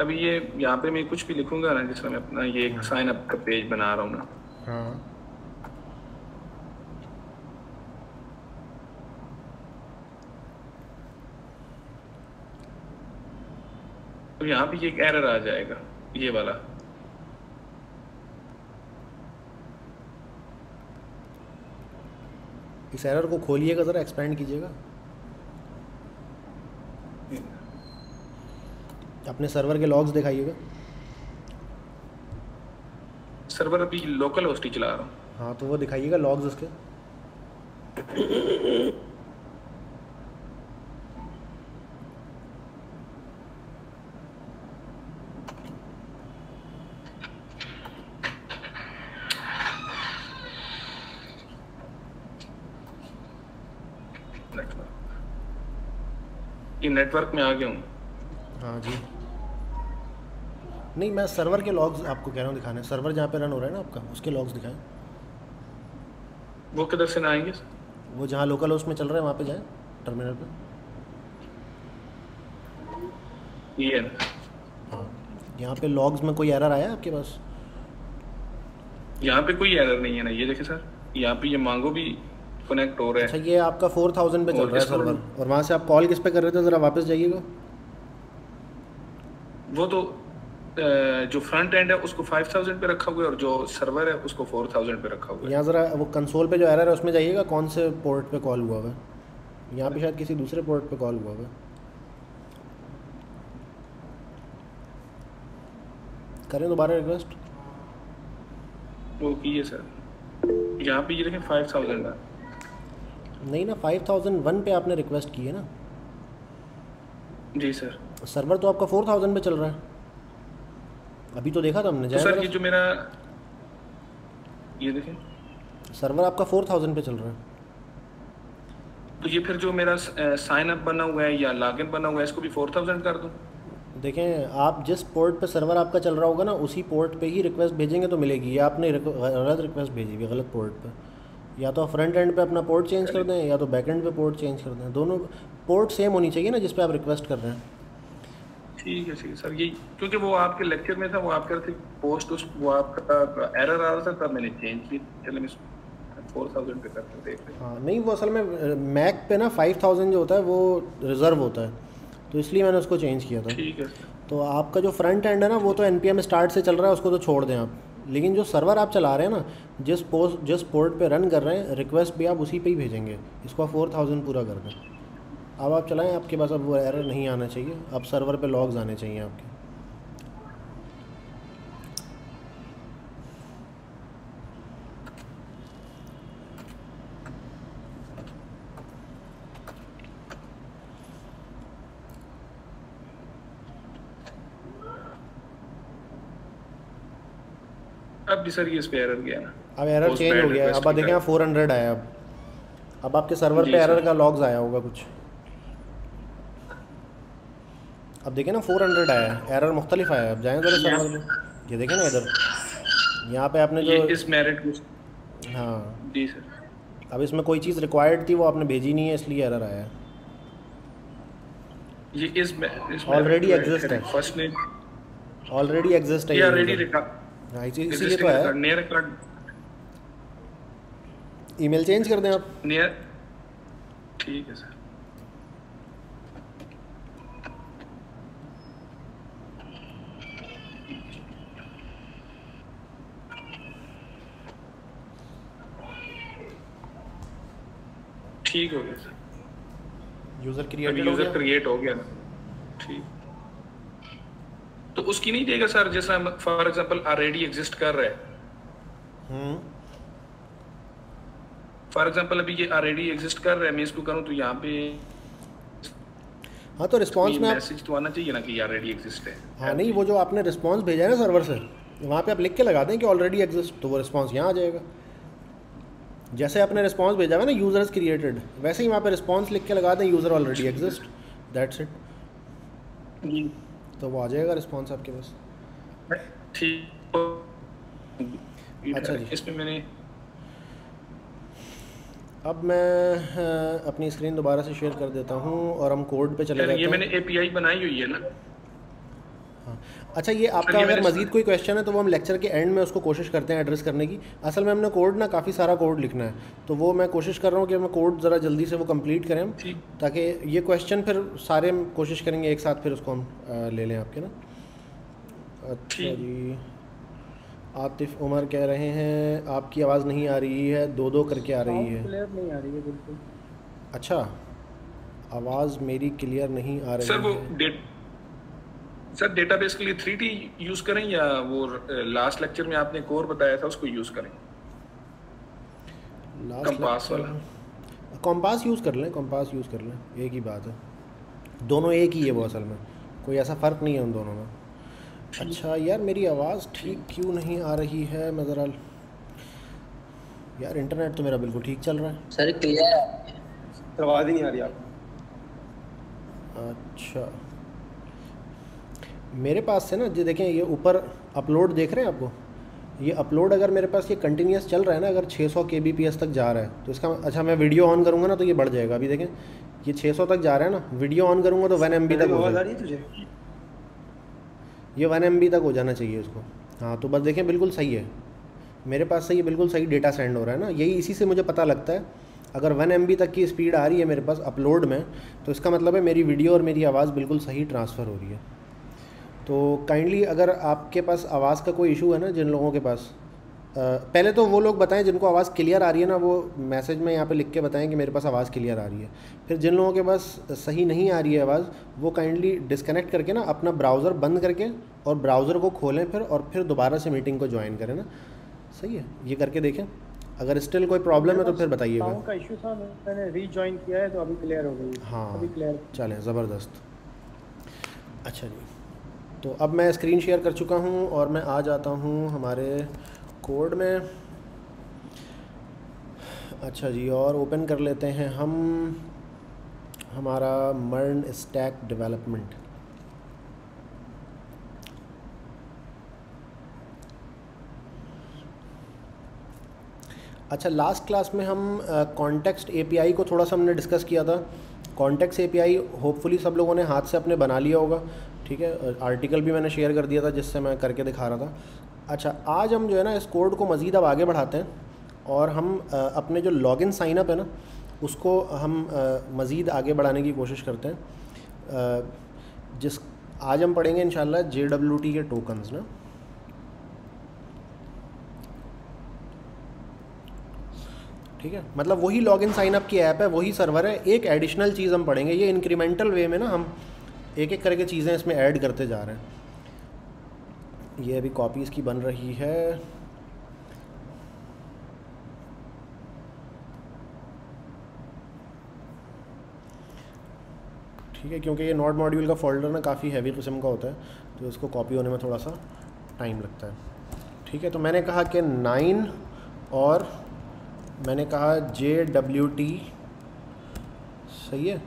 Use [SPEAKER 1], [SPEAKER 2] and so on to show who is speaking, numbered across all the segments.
[SPEAKER 1] अभी ये यहाँ पे मैं कुछ भी लिखूँगा ना जिसमें मैं अपना ये साइन अप का पेज बना रहा हूँ ना।
[SPEAKER 2] हाँ।
[SPEAKER 1] तो यहाँ पे ये एक एरर आ जाएगा ये वाला।
[SPEAKER 2] इस एरर को खोलिएगा ज़रा एक्सपेंड कीजिएगा। अपने सर्वर के लॉग्स दिखाइएगा।
[SPEAKER 1] सर्वर अभी लोकल होस्ट ही चला रहा हूँ।
[SPEAKER 2] हाँ तो वो दिखाइएगा लॉग्स उसके।
[SPEAKER 1] नेटवर्क में आ गया हूँ।
[SPEAKER 2] हाँ जी। नहीं मैं सर्वर के लॉग्स आपको कह रहा हूँ दिखाने। सर्वर जहाँ पे रन हो रहा है ना आपका उसके लॉग्स दिखाएँ।
[SPEAKER 1] वो किधर से ना आएँगे?
[SPEAKER 2] वो जहाँ लोकल होस्ट में चल रहा है वहाँ पे जाएँ टर्मिनल पे।
[SPEAKER 1] ये हाँ।
[SPEAKER 2] यहाँ पे लॉग्स में कोई एरर आया आपके पास?
[SPEAKER 1] यहाँ पे कोई एरर नहीं है ना ये देखे सर। यहाँ पे ये मांगो भी कनेक्ट हो रहा है।
[SPEAKER 2] अच्छा ये आपका फोर थाउज़ेंड पे चल रहा है सर्वर और वहाँ से आप कॉल किस पे कर रहे थे? ज़रा वापस जाइएगा।
[SPEAKER 1] वो तो जो फ्रंट एंड है उसको 5000 पे रखा हुआ है और जो सर्वर है उसको 4000 पे रखा हुआ है।
[SPEAKER 2] यहाँ ज़रा वो कंसोल पे जो एरर है उसमें जाइएगा कौन से पोर्ट पे कॉल हुआ हुआ है। यहाँ पे शायद किसी दूसरे पोर्ट पे कॉल हुआ हुआ है। करें दोबारा रिक्वेस्ट
[SPEAKER 1] वो की है सर यहाँ पे ये देखें 5000 है।
[SPEAKER 2] नहीं ना फाइव थाउज़ेंड वन पे आपने रिक्वेस्ट की है ना?
[SPEAKER 1] जी सर
[SPEAKER 2] सर्वर तो आपका फोर थाउज़ेंड पे चल रहा है। अभी तो देखा था हमने
[SPEAKER 1] तो सर ये जो मेरा ये देखें।
[SPEAKER 2] सर्वर आपका फोर थाउज़ेंड पे चल रहा है।
[SPEAKER 1] तो ये फिर जो मेरा साइन अप बना हुआ है या लॉगिन बना हुआ है इसको भी 4000 कर दूँ?
[SPEAKER 2] देखें आप जिस पोर्ट पे सर्वर आपका चल रहा होगा ना उसी पोर्ट पे ही रिक्वेस्ट भेजेंगे तो मिलेगी। या आपने गलत रिक्वेस्ट भेजी हुई गलत पोर्ट पे। या तो फ्रंट एंड पे अपना पोर्ट चेंज कर दें या तो बैक एंड पे पोर्ट चेंज कर दें। दोनों पोर्ट सेम होनी चाहिए ना जिस पे आप रिक्वेस्ट कर रहे हैं।
[SPEAKER 1] ठीक है ठीक है सर ये क्योंकि वो आपके लेक्चर में था वो आप कह रहे थे पोस्ट उस वो आपका एरर आ रहा था तब मैंने चेंज की। चलो मैं फोर थाउज़ेंड पे करके देख रहे
[SPEAKER 2] हाँ। नहीं वो असल में मैक पे ना फाइव थाउज़ेंड जो होता है वो रिज़र्व होता है। तो इसलिए मैंने उसको चेंज किया था।
[SPEAKER 1] ठीक है
[SPEAKER 2] तो आपका जो फ्रंट एंड है ना वो तो एन पी एम स्टार्ट से चल रहा है उसको तो छोड़ दें आप। लेकिन जो सर्वर आप चला रहे हैं ना जिस पोस्ट जिस पोर्ट पे रन कर रहे हैं रिक्वेस्ट भी आप उसी पे ही भेजेंगे। इसको आप फोर थाउज़ेंड पूरा कर दें। अब आप चलाएँ आपके पास अब वो एरर नहीं आना चाहिए। अब सर्वर पे लॉग्स आने चाहिए आपके।
[SPEAKER 1] अब भी सर ये इस पे एरर गया ना।
[SPEAKER 2] अब एरर चेंज हो गया अब देखें फोर हंड्रेड आया अब। अब आपके सर्वर पे। एरर का लॉग्स आया होगा कुछ। अब देखें ना फोर हंड्रेड आया है। एरर मुख्तलिफ़ आया है। अब जाएँ ज़रा सर्वर पे ये देखें ना इधर। यहाँ पे आपने
[SPEAKER 1] ये
[SPEAKER 2] जो
[SPEAKER 1] इस मेरिट को
[SPEAKER 2] हाँ।
[SPEAKER 1] जी सर
[SPEAKER 2] अब इसमें कोई चीज़ रिक्वायर्ड थी वो आपने भेजी नहीं है इसलिए एरर आया है।
[SPEAKER 1] ये इस
[SPEAKER 2] Already exist है।
[SPEAKER 1] फ़र्स्ट ने
[SPEAKER 2] ऑलरेडी एग्जिस्ट है
[SPEAKER 1] ये
[SPEAKER 2] ये
[SPEAKER 1] ऑलरेडी रिकॉर्ड
[SPEAKER 2] हाँ, इसी- इसीलिए तो है
[SPEAKER 1] नियर रिकॉर्ड
[SPEAKER 2] ईमेल चेंज कर दें आप।
[SPEAKER 1] नियर ठीक है सर ठीक हो गया। सर
[SPEAKER 2] यूज़र
[SPEAKER 1] अभी
[SPEAKER 2] हो
[SPEAKER 1] यूज़र क्रिएट हो गया ना। ठीक। तो उसकी नहीं देगा सर जैसा फॉर एग्जांपल ऑलरेडी एग्जिस्ट कर रहा है।
[SPEAKER 2] हम्म।
[SPEAKER 1] फॉर एग्जांपल अभी ये ऑलरेडी एग्जिस्ट कर रहा है मैं इसको करूँ तो यहाँ पे
[SPEAKER 2] हाँ तो रिस्पॉन्स में
[SPEAKER 1] मैसेज तो आना चाहिए ना कि ऑलरेडी एग्जिस्ट है।
[SPEAKER 2] हाँ नहीं वो जो आपने रिस्पॉन्स भेजा है ना सर्वर से वहाँ पे आप लिख के लगा दें कि ऑलरेडी एग्जिस्ट तो वो रिस्पॉन्स यहाँ आ जाएगा। जैसे आपने रिस्पॉन्स भेजा है ना यूज़र्स क्रिएटेड वैसे ही वहाँ पे रिस्पॉन्स लिख के लगा दें user already exist that's it तो वो आ जाएगा रिस्पॉन्स आपके पास.
[SPEAKER 1] ठीक
[SPEAKER 2] अच्छा जी।
[SPEAKER 1] इसमें मैंने
[SPEAKER 2] अब मैं अपनी स्क्रीन दोबारा से शेयर कर देता हूँ और हम कोड पे चले जाते
[SPEAKER 1] ये मैंने एपीआई बनाई हुई है ना?
[SPEAKER 2] हाँ. अच्छा ये आपका अगर मज़ीद कोई क्वेश्चन है तो वो हम लेक्चर के एंड में उसको कोशिश करते हैं एड्रेस करने की। असल में हमने कोड ना काफ़ी सारा कोड लिखना है। तो वो मैं कोशिश कर रहा हूँ कि मैं कोड ज़रा जल्दी से वो कंप्लीट करें हम ताकि ये क्वेश्चन फिर सारे हम कोशिश करेंगे एक साथ फिर उसको हम ले लें आपके ना। अच्छा जी। आतिफ उमर कह रहे हैं आपकी आवाज़ नहीं आ रही है दो दो करके आ रही है।
[SPEAKER 3] नहीं आ रही है बिल्कुल।
[SPEAKER 2] अच्छा आवाज़ मेरी क्लियर नहीं आ रही
[SPEAKER 1] सर वो
[SPEAKER 2] है।
[SPEAKER 1] सर डेटाबेस के लिए थ्री यूज़ करें या वो लास्ट लेक्चर में आपने कोर बताया था उसको यूज़ करें? कंपास वाला।
[SPEAKER 2] कॉम्पास यूज़ कर लें कॉम्पास यूज़ कर लें एक ही बात है। दोनों एक ही है वो असल में कोई ऐसा फ़र्क नहीं है उन दोनों में। अच्छा यार मेरी आवाज़ ठीक क्यों नहीं आ रही है? मैं ज़रा यार इंटरनेट तो मेरा बिल्कुल ठीक चल रहा है।
[SPEAKER 4] सर क्लियर
[SPEAKER 3] आवाज़ ही नहीं आ रही आप
[SPEAKER 2] अच्छा। मेरे पास से ना जी देखें ये ऊपर अपलोड देख रहे हैं आपको? ये अपलोड अगर मेरे पास ये कंटिन्यूस चल रहा है ना अगर 600 सौ के तक जा रहा है तो इसका अच्छा मैं वीडियो ऑन करूँगा ना तो ये बढ़ जाएगा। अभी देखें ये 600 तक जा रहा है ना वीडियो ऑन करूँगा तो वन एम तक हो
[SPEAKER 3] है
[SPEAKER 2] ये वन एम तक हो जाना चाहिए उसको हाँ तो बस देखें बिल्कुल सही है। मेरे पास से ये बिल्कुल सही डेटा सेंड हो रहा है ना। यही इसी से मुझे पता लगता है। अगर वन एम तक की स्पीड आ रही है मेरे पास अपलोड में तो इसका मतलब है मेरी वीडियो और मेरी आवाज़ बिल्कुल सही ट्रांसफ़र हो रही है। तो काइंडली अगर आपके पास आवाज़ का कोई इशू है ना जिन लोगों के पास अ, पहले तो वो लोग बताएँ जिनको आवाज़ क्लियर आ रही है ना वो मैसेज में यहाँ पे लिख के बताएँ कि मेरे पास आवाज़ क्लियर आ रही है। फिर जिन लोगों के पास सही नहीं आ रही है आवाज़ वो काइंडली डिस्कनेक्ट करके ना अपना ब्राउज़र बंद करके और ब्राउज़र को खोलें फिर और फिर दोबारा से मीटिंग को ज्वाइन करें ना। सही है ये करके देखें। अगर स्टिल कोई प्रॉब्लम है तो फिर बताइएगा
[SPEAKER 3] का इशू था मैंने रीजॉइन किया है तो अभी क्लियर हो गई।
[SPEAKER 2] हाँ
[SPEAKER 3] अभी क्लियर
[SPEAKER 2] चलें ज़बरदस्त। अच्छा जी। तो अब मैं स्क्रीन शेयर कर चुका हूँ और मैं आ जाता हूँ हमारे कोड में। अच्छा जी, और ओपन कर लेते हैं हम। हमारा मर्न स्टैक डेवलपमेंट अच्छा लास्ट क्लास में हम कॉन्टेक्स्ट एपीआई को थोड़ा सा हमने डिस्कस किया था। कॉन्टेक्स्ट एपीआई होपफुली सब लोगों ने हाथ से अपने बना लिया होगा। ठीक है आर्टिकल भी मैंने शेयर कर दिया था जिससे मैं करके दिखा रहा था। अच्छा आज हम जो है ना इस कोड को मज़ीद अब आगे बढ़ाते हैं और हम अपने जो लॉगिन साइनअप है ना, उसको हम मज़ीद आगे बढ़ाने की कोशिश करते हैं। जिस, आज हम पढ़ेंगे इंशाल्लाह जे डब्ल्यू टी के टोकन्स ना। ठीक है मतलब वही लॉगिन साइन अप की ऐप है, वही सर्वर है, एक एडिशनल चीज़ हम पढ़ेंगे। ये इंक्रीमेंटल वे में ना हम एक एक करके चीज़ें इसमें ऐड करते जा रहे हैं। ये अभी कॉपी इसकी बन रही है। ठीक है, क्योंकि ये नॉट मॉड्यूल का फोल्डर ना काफ़ी हैवी किस्म का होता है तो इसको कॉपी होने में थोड़ा सा टाइम लगता है। ठीक है तो मैंने कहा कि नाइन और मैंने कहा जे डब्ल्यू टी सही है?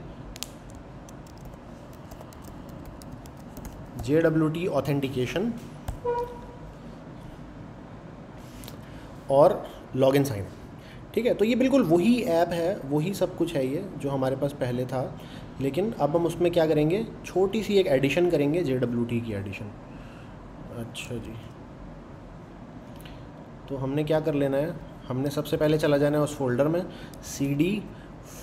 [SPEAKER 2] जे डब्ल्यू टी ऑथेंटिकेशन और लॉग इन साइन ठीक है तो ये बिल्कुल वही ऐप है, वही सब कुछ है ये जो हमारे पास पहले था। लेकिन अब हम उसमें क्या करेंगे? छोटी सी एक एडिशन करेंगे जे डब्ल्यू टी की एडिशन अच्छा जी। तो हमने क्या कर लेना है? हमने सबसे पहले चला जाना है उस फोल्डर में C D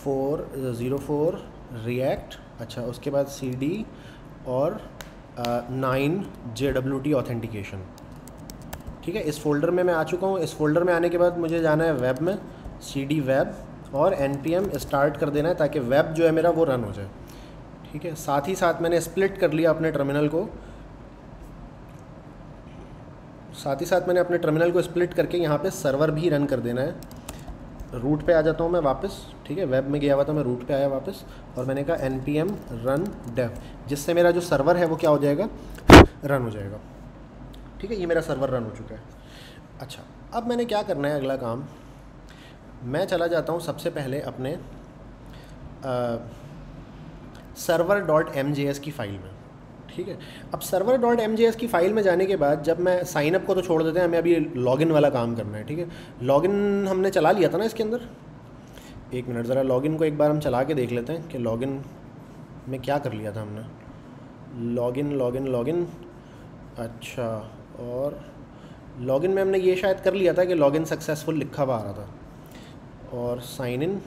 [SPEAKER 2] four zero four react अच्छा उसके बाद सी डी और nine J W T authentication. ठीक है, इस फोल्डर में मैं आ चुका हूँ। इस फोल्डर में आने के बाद मुझे जाना है वेब में सी डी वेब, और एन पी एम स्टार्ट कर देना है ताकि वेब जो है मेरा वो रन हो जाए। ठीक है, साथ ही साथ मैंने स्प्लिट कर लिया अपने टर्मिनल को। साथ ही साथ मैंने अपने टर्मिनल को स्प्लिट करके यहाँ पे सर्वर भी रन कर देना है। रूट पे आ जाता हूँ मैं वापस, ठीक है? वेब में गया हुआ था, मैं रूट पे आया वापस और मैंने कहा N P M run dev जिससे मेरा जो सर्वर है वो क्या हो जाएगा? रन हो जाएगा। ठीक है? ये मेरा सर्वर रन हो चुका है। अच्छा अब मैंने क्या करना है अगला काम? मैं चला जाता हूँ सबसे पहले अपने server dot M J S की फ़ाइल में। ठीक है? अब सर्वर डॉट एम की फ़ाइल में जाने के बाद जब मैं साइनअप को तो छोड़ देते हैं, हमें अभी लॉगिन वाला काम करना है, ठीक है? लॉगिन हमने चला लिया था ना इसके अंदर? एक मिनट, ज़रा लॉगिन को एक बार हम चला के देख लेते हैं कि लॉगिन में क्या कर लिया था हमने। लॉगिन लॉगिन लॉगिन अच्छा और लॉगिन में हमने ये शायद कर लिया था कि लॉगिन सक्सेसफुल लिखा हुआ आ रहा था। और साइन इन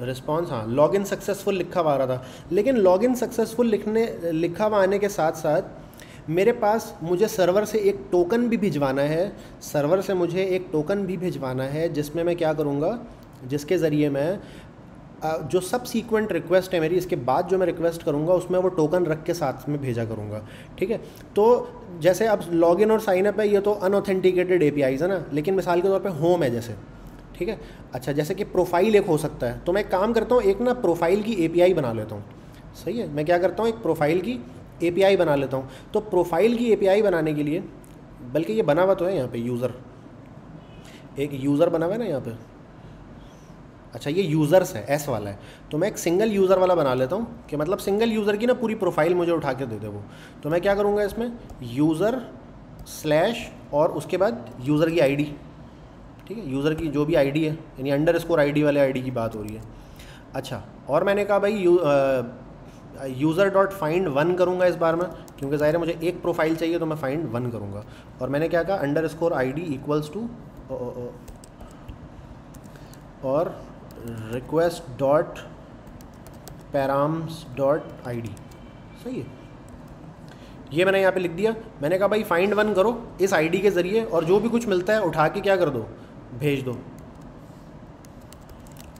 [SPEAKER 2] रिस्पॉन्स हाँ लॉग इन सक्सेसफुल लिखा हुआ आ रहा था। लेकिन लॉग इन सक्सेसफुल लिखने, लिखा हुआ आने के साथ साथ मेरे पास मुझे सर्वर से एक टोकन भी भिजवाना है। सर्वर से मुझे एक टोकन भी भिजवाना है, जिसमें मैं क्या करूँगा, जिसके ज़रिए मैं जो सब सीक्वेंट रिक्वेस्ट है मेरी, इसके बाद जो मैं रिक्वेस्ट करूँगा, उसमें वो टोकन रख के साथ में भेजा करूँगा। ठीक है? तो जैसे अब लॉगिन और साइनअप है, ये तो अनऑथेंटिकेटेड ए है ना, लेकिन मिसाल के तौर पे होम है जैसे। ठीक है? अच्छा जैसे कि प्रोफ़ाइल एक हो सकता है। तो मैं काम करता हूँ, एक ना प्रोफ़ाइल की एपीआई बना लेता हूँ। सही है? मैं क्या करता हूँ, एक प्रोफ़ाइल की एपीआई बना लेता हूँ। तो प्रोफ़ाइल की एपीआई बनाने के लिए, बल्कि ये बना हुआ तो है यहाँ पे यूज़र एक यूज़र बना हुआ है ना यहाँ पे? अच्छा ये यूज़र्स है एस वाला है। तो मैं एक सिंगल यूज़र वाला बना लेता हूँ, कि मतलब सिंगल यूज़र की ना पूरी प्रोफ़ाइल मुझे उठा के दे दे वो। तो मैं क्या करूँगा इसमें? यूज़र स्लैश और उसके बाद यूज़र की आईडी ठीक है? यूज़र की जो भी आईडी है, यानी अंडर स्कोर आई वाले आईडी की बात हो रही है। अच्छा और मैंने कहा भाई, you user dot find one करूँगा इस बार में, क्योंकि ज़ाहिर है मुझे एक प्रोफ़ाइल चाहिए तो मैं फाइंड वन करूँगा। और मैंने क्या कहा? Under score I equals to और request dot params dot ID सही है? ये मैंने यहाँ पे लिख दिया। मैंने कहा भाई फाइंड वन करो इस आईडी के ज़रिए और जो भी कुछ मिलता है उठा के क्या कर दो? भेज दो।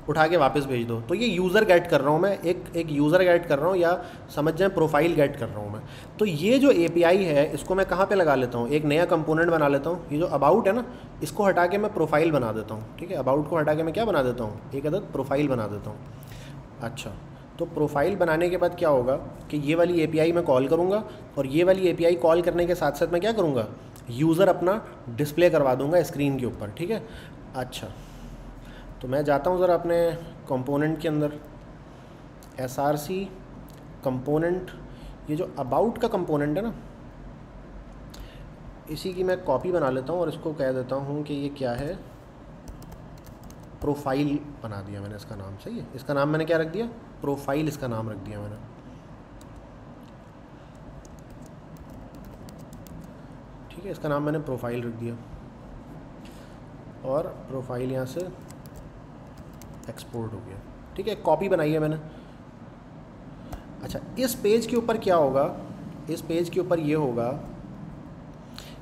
[SPEAKER 2] उठा के वापस भेज दो। तो ये यूज़र गेट कर रहा हूँ मैं। एक एक यूज़र गेट कर रहा हूँ या समझ जाए प्रोफ़ाइल गेट कर रहा हूँ मैं। तो ये जो एपीआई है, इसको मैं कहाँ पे लगा लेता हूँ? एक नया कंपोनेंट बना लेता हूँ। ये जो अबाउट है ना, इसको हटा के मैं प्रोफ़ाइल बना देता हूँ। ठीक है? अबाउट को हटा के मैं क्या बना देता हूँ? एक अदद प्रोफ़ाइल बना देता हूँ। अच्छा तो प्रोफ़ाइल बनाने के बाद क्या होगा कि ये वाली एपीआई मैं कॉल करूँगा और ये वाली एपीआई कॉल करने के साथ साथ मैं क्या करूँगा? यूज़र अपना डिस्प्ले करवा दूँगा स्क्रीन के ऊपर, ठीक है? अच्छा तो मैं जाता हूँ ज़रा अपने कंपोनेंट के अंदर। एस आर सी कंपोनेंट, ये जो अबाउट का कंपोनेंट है ना, इसी की मैं कॉपी बना लेता हूँ और इसको कह देता हूँ कि ये क्या है? प्रोफ़ाइल बना दिया मैंने इसका नाम, सही है? इसका नाम मैंने क्या रख दिया? प्रोफ़ाइल इसका नाम रख दिया मैंने। है इसका नाम मैंने प्रोफ़ाइल रख दिया। और प्रोफ़ाइल यहाँ से एक्सपोर्ट हो गया। ठीक है कॉपी बनाई है मैंने। अच्छा इस पेज के ऊपर क्या होगा? इस पेज के ऊपर ये होगा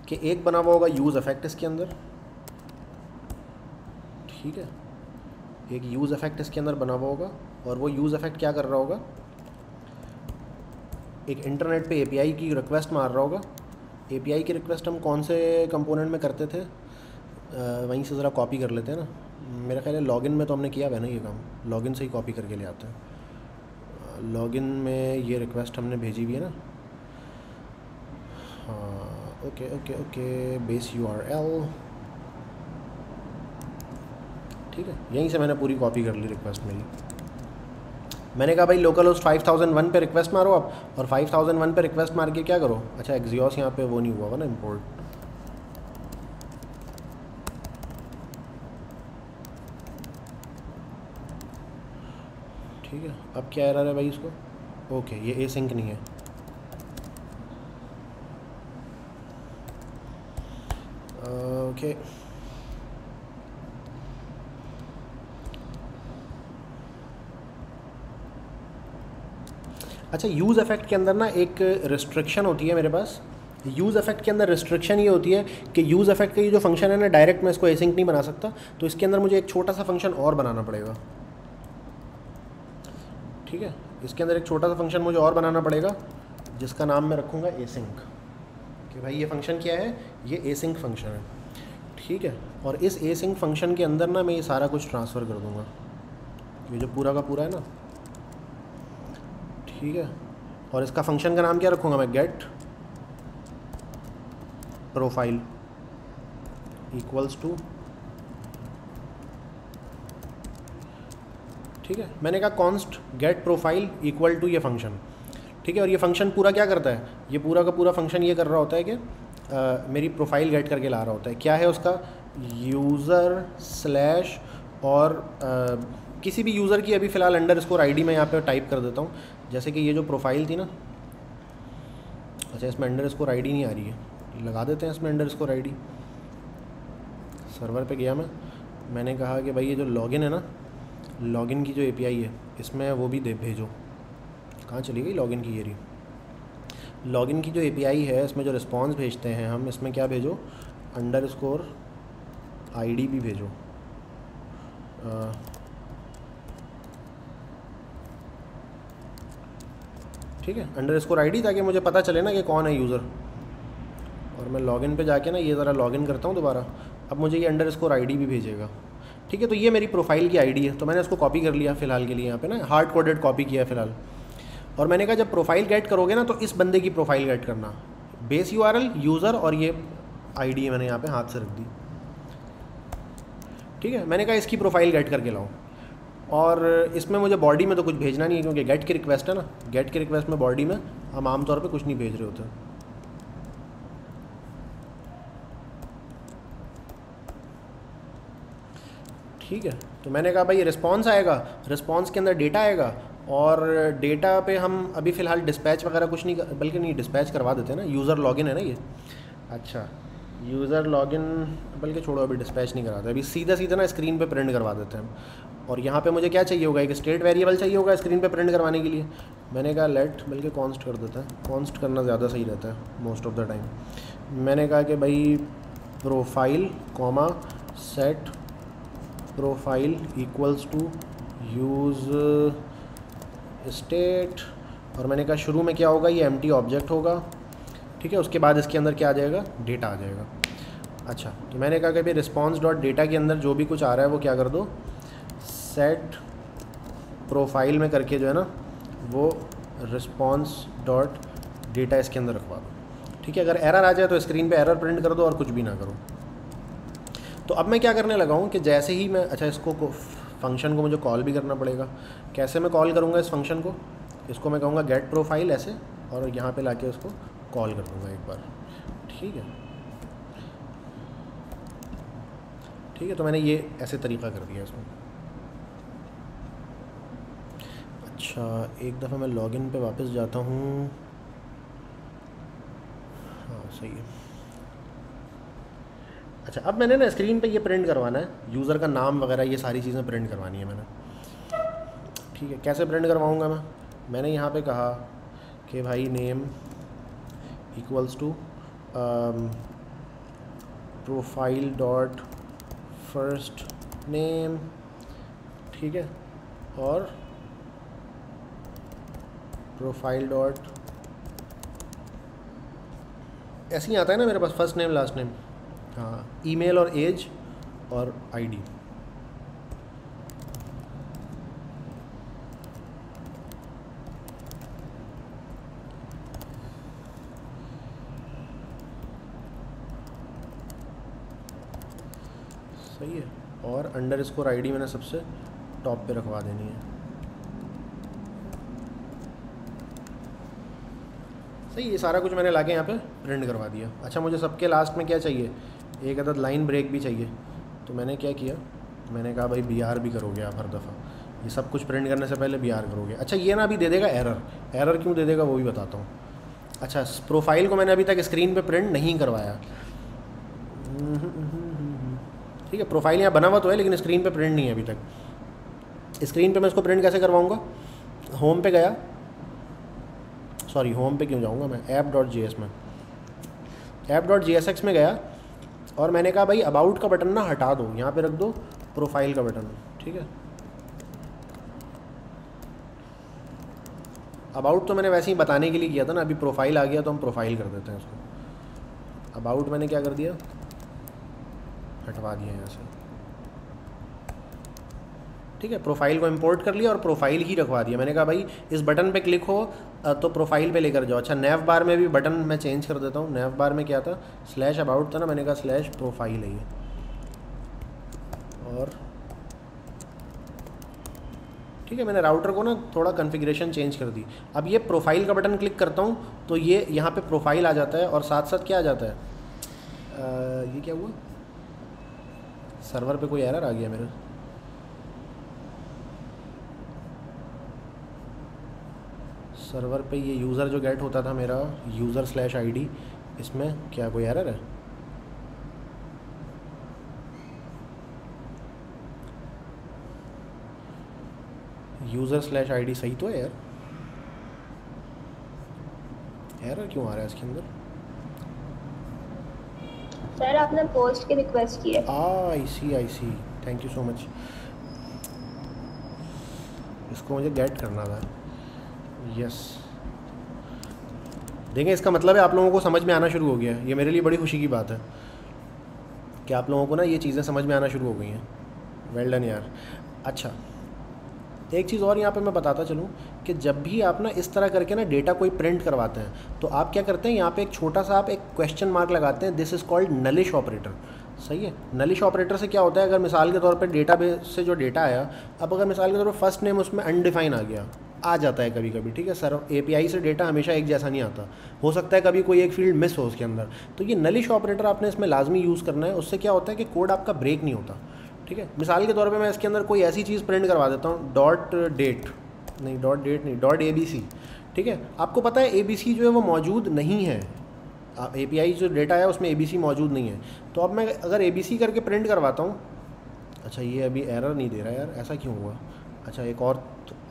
[SPEAKER 2] कि एक बना हुआ होगा यूज़ इफ़ेक्ट इसके अंदर। ठीक है, एक यूज़ इफ़ेक्ट इसके अंदर बना हुआ होगा। और वो यूज़ इफ़ेक्ट क्या कर रहा होगा? एक इंटरनेट पे एपीआई की रिक्वेस्ट मार रहा होगा। एपीआई की रिक्वेस्ट हम कौन से कंपोनेंट में करते थे? वहीं से ज़रा कॉपी कर लेते हैं ना। मेरा ख्याल है लॉगिन में तो हमने किया हुआ ना ये काम। लॉगिन से ही कॉपी करके ले आते हैं। लॉगिन में ये रिक्वेस्ट हमने भेजी हुई है ना। हाँ okay okay okay base U R L ठीक है, यहीं से मैंने पूरी कॉपी कर ली रिक्वेस्ट मेरी। मैंने कहा, भाई local host five thousand one पर रिक्वेस्ट मारो आप और फाइव थाउज़ेंड वन पर रिक्वेस्ट मार के क्या करो? अच्छा एक्जियोस यहाँ पे वो नहीं हुआ ना इम्पोर्ट ठीक है, अब क्या एरर है भाई इसको? ओके ये ए सिंक नहीं है। ओके अच्छा यूज़ इफ़ेक्ट के अंदर ना एक रिस्ट्रिक्शन होती है मेरे पास। यूज़ इफ़ेक्ट के अंदर रिस्ट्रिक्शन ये होती है कि यूज़ इफ़ेक्ट का ये जो फ़ंक्शन है ना डायरेक्ट मैं इसको एसिंक नहीं बना सकता तो इसके अंदर मुझे एक छोटा सा फ़ंक्शन और बनाना पड़ेगा। ठीक है? इसके अंदर एक छोटा सा फ़ंक्शन मुझे और बनाना पड़ेगा, जिसका नाम मैं रखूँगा एसिंक कि भाई ये फ़ंक्शन क्या है? ये एसिंक फ़ंक्शन है। ठीक है? और इस एसिंक फ़ंक्शन के अंदर ना मैं ये सारा कुछ ट्रांसफ़र कर दूँगा। ये जो पूरा का पूरा है ना ठीक है। और इसका फ़ंक्शन का नाम क्या रखूँगा मैं? गेट प्रोफ़ाइल इक्वल्स टू ठीक है। मैंने कहा const get profile equal to ये फ़ंक्शन ठीक है और ये फ़ंक्शन पूरा क्या करता है? ये पूरा का पूरा फ़ंक्शन ये कर रहा होता है कि आ, मेरी प्रोफ़ाइल गेट करके ला रहा होता है। क्या है उसका? यूज़र स्लैश और आ, किसी भी यूज़र की अभी फ़िलहाल अंडर स्कोर आई मैं यहाँ पर टाइप कर देता हूँ। जैसे कि ये जो प्रोफ़ाइल थी ना अच्छा इसमें अंडर स्कोर आई नहीं आ रही है। लगा देते हैं इसमें अंडर स्कोर आई सर्वर पे गया मैं। मैंने कहा कि भाई ये जो लॉगिन है ना लॉगिन की जो एपीआई है इसमें वो भी दे भेजो। कहाँ चली गई लॉगिन की ये रही? लॉगिन की जो एपीआई है इसमें जो रिस्पॉन्स भेजते हैं हम इसमें क्या भेजो? अंडर स्कोर आई भी भेजो। आ, ठीक है? अंडर स्कोर आई ताकि मुझे पता चले ना कि कौन है यूज़र और मैं लॉगिन पे जाके ना ये ज़रा लॉगिन करता हूँ दोबारा। अब मुझे ये अंडर स्कोर आई भी भेजेगा। ठीक है? तो ये मेरी प्रोफ़ाइल की आईडी है। तो मैंने इसको कॉपी कर लिया फ़िलहाल के लिए यहाँ पे ना। हार्ड कोडेड कॉपी किया फ़िलहाल। और मैंने कहा जब प्रोफ़ाइल गेट करोगे ना तो इस बंदे की प्रोफ़ाइल गेट करना। बेस यूआरएल यूज़र और ये आईडी मैंने यहाँ पर हाथ से रख दी। ठीक है? मैंने कहा इसकी प्रोफ़ाइल गेट करके लाओ। और इसमें मुझे बॉडी में तो कुछ भेजना नहीं है, क्योंकि गेट की रिक्वेस्ट है ना। गेट की रिक्वेस्ट में बॉडी में हम आमतौर पर कुछ नहीं भेज रहे होते। ठीक है तो मैंने कहा भाई रिस्पॉन्स आएगा रिस्पॉन्स के अंदर डेटा आएगा और डेटा पे हम अभी फ़िलहाल डिस्पैच वगैरह कुछ नहीं बल्कि नहीं डिस्पैच करवा देते हैं ना यूज़र लॉगिन है ना ये। अच्छा यूज़र लॉगिन बल्कि छोड़ो, अभी डिस्पैच नहीं कराते, अभी सीधा सीधा ना स्क्रीन पे प्रिंट करवा देते हैं और यहाँ पे मुझे क्या चाहिए होगा? एक स्टेट वेरिएबल चाहिए होगा स्क्रीन पे प्रिंट करवाने के लिए? मैंने कहा लेट बल्कि कॉन्स्ट कर देता है। कॉन्स्ट करना ज़्यादा सही रहता है मोस्ट ऑफ़ द टाइम मैंने कहा कि भाई profile comma set profile equals to use state और मैंने कहा, शुरू में क्या होगा? ये एम ऑब्जेक्ट होगा। ठीक है, उसके बाद इसके अंदर क्या आ जाएगा? डेटा आ जाएगा। अच्छा तो मैंने कहा कि भाई रिस्पॉन्स डॉट डेटा के अंदर जो भी कुछ आ रहा है, वो क्या कर दो? सेट प्रोफ़ाइल में करके जो है ना, वो रिस्पॉन्स डॉट डेटा इसके अंदर रखवा दो। ठीक है, अगर एरर आ जाए तो स्क्रीन पे एरर प्रिंट कर दो और कुछ भी ना करो। तो अब मैं क्या करने लगा हूँ कि जैसे ही मैं अच्छा इसको को फ़ंक्शन को मुझे कॉल भी करना पड़ेगा। कैसे मैं कॉल करूँगा इस फ़ंक्शन को? इसको मैं कहूँगा गेट प्रोफ़ाइल ऐसे और यहाँ पे लाके उसको कॉल कर दूँगा एक बार। ठीक है? ठीक है तो मैंने ये ऐसे तरीक़ा कर दिया इसमें। अच्छा एक दफ़ा मैं लॉगिन पे वापस जाता हूँ। हाँ सही है। अच्छा अब मैंने ना स्क्रीन पे ये प्रिंट करवाना है। यूज़र का नाम वगैरह, ये सारी चीज़ें प्रिंट करवानी है मैंने। ठीक है, कैसे प्रिंट करवाऊँगा मैं? मैंने यहाँ पे कहा कि भाई name equals to profile dot first name ठीक है? और प्रोफ़ाइल डॉट ऐसे ही आता है ना मेरे पास फ़र्स्ट नेम लास्ट नेम हाँ ईमेल और एज और आईडी सही है। और अंडर स्कोर आईडी मैंने सबसे टॉप पे रखवा देनी है। सही ये सारा कुछ मैंने लाके यहाँ पे प्रिंट करवा दिया। अच्छा मुझे सबके लास्ट में क्या चाहिए? एक अदद लाइन ब्रेक भी चाहिए। तो मैंने क्या किया? मैंने कहा, भाई बी आर भी करोगे आप हर दफ़ा। ये सब कुछ प्रिंट करने से पहले बी आर करोगे। अच्छा ये ना अभी दे देगा एरर एरर क्यों दे देगा, वो भी बताता हूँ। अच्छा प्रोफ़ाइल को मैंने अभी तक स्क्रीन पे प्रिंट नहीं करवाया। ठीक है प्रोफ़ाइल यहाँ बना हुआ तो है, लेकिन स्क्रीन पे प्रिंट नहीं है अभी तक। स्क्रीन पे मैं इसको प्रिंट कैसे करवाऊँगा? होम पे गया। सॉरी होम पे क्यों जाऊँगा मैं? ऐप डॉट जी में। ऐप डॉट जी में गया और मैंने कहा, भाई अबाउट का बटन ना हटा दो। यहाँ पे रख दो प्रोफ़ाइल का बटन ठीक है? अबाउट तो मैंने वैसे ही बताने के लिए किया था ना। अभी प्रोफ़ाइल आ गया तो हम प्रोफ़ाइल कर देते हैं उसको। अबाउट मैंने क्या कर दिया? हटवा दिया यहाँ से। ठीक है प्रोफ़ाइल को इंपोर्ट कर लिया और प्रोफ़ाइल ही रखवा दिया। मैंने कहा भाई इस बटन पे क्लिक हो तो प्रोफ़ाइल पे लेकर जाओ। अच्छा नेव बार में भी बटन मैं चेंज कर देता हूँ। नेव बार में क्या था? स्लैश अबाउट था ना मैंने कहा स्लैश प्रोफ़ाइल है ये। और ठीक है मैंने राउटर को ना थोड़ा कन्फिग्रेशन चेंज कर दी। अब ये प्रोफ़ाइल का बटन क्लिक करता हूँ तो ये यहाँ पे प्रोफ़ाइल आ जाता है और साथ साथ क्या आ जाता है? आ, ये क्या हुआ? सर्वर पे कोई एरर आ गया मेरा? सर्वर पे ये यूज़र जो गेट होता था मेरा यूज़र स्लैश आईडी इसमें क्या कोई एरर है? यूज़र स्लैश आईडी सही तो है यार। एरर क्यों आ रहा है इसके अंदर?
[SPEAKER 4] सर आपने पोस्ट की रिक्वेस्ट की है।
[SPEAKER 2] I C I C thank you so much इसको मुझे गेट करना था। यस देखें इसका मतलब है आप लोगों को समझ में आना शुरू हो गया है। ये मेरे लिए बड़ी खुशी की बात है कि आप लोगों को ना ये चीज़ें समझ में आना शुरू हो गई हैं। वेल डन यार। अच्छा एक चीज़ और यहाँ पे मैं बताता चलूँ कि जब भी आप ना इस तरह करके ना डेटा कोई प्रिंट करवाते हैं तो आप क्या करते हैं, यहाँ पे एक छोटा सा आप एक क्वेश्चन मार्क लगाते हैं this is called nullish operator सही है? नलिश ऑपरेटर से क्या होता है, अगर मिसाल के तौर पर डेटा से जो डेटा आया, अब अगर मिसाल के तौर पर फ़र्स्ट नेम उसमें अनडिफाइन आ गया आ जाता है कभी कभी ठीक है, सर? एपीआई से डेटा हमेशा एक जैसा नहीं आता। हो सकता है कभी कोई एक फ़ील्ड मिस हो उसके अंदर। तो ये नलिश ऑपरेटर आपने इसमें लाजमी यूज़ करना है। उससे क्या होता है कि कोड आपका ब्रेक नहीं होता, ठीक है? मिसाल के तौर पे मैं इसके अंदर कोई ऐसी चीज़ प्रिंट करवा देता हूँ डॉट डेट नहीं डॉट डेट नहीं डॉट ए बी सी ठीक है? आपको पता है ए बी सी जो है वो मौजूद नहीं है। ए पी आई जो डेटा है उसमें ए बी सी मौजूद नहीं है। तो अब मैं अगर ए बी सी करके प्रिंट करवाता हूँ अच्छा ये अभी एरर नहीं दे रहा यार, ऐसा क्यों हुआ? अच्छा एक और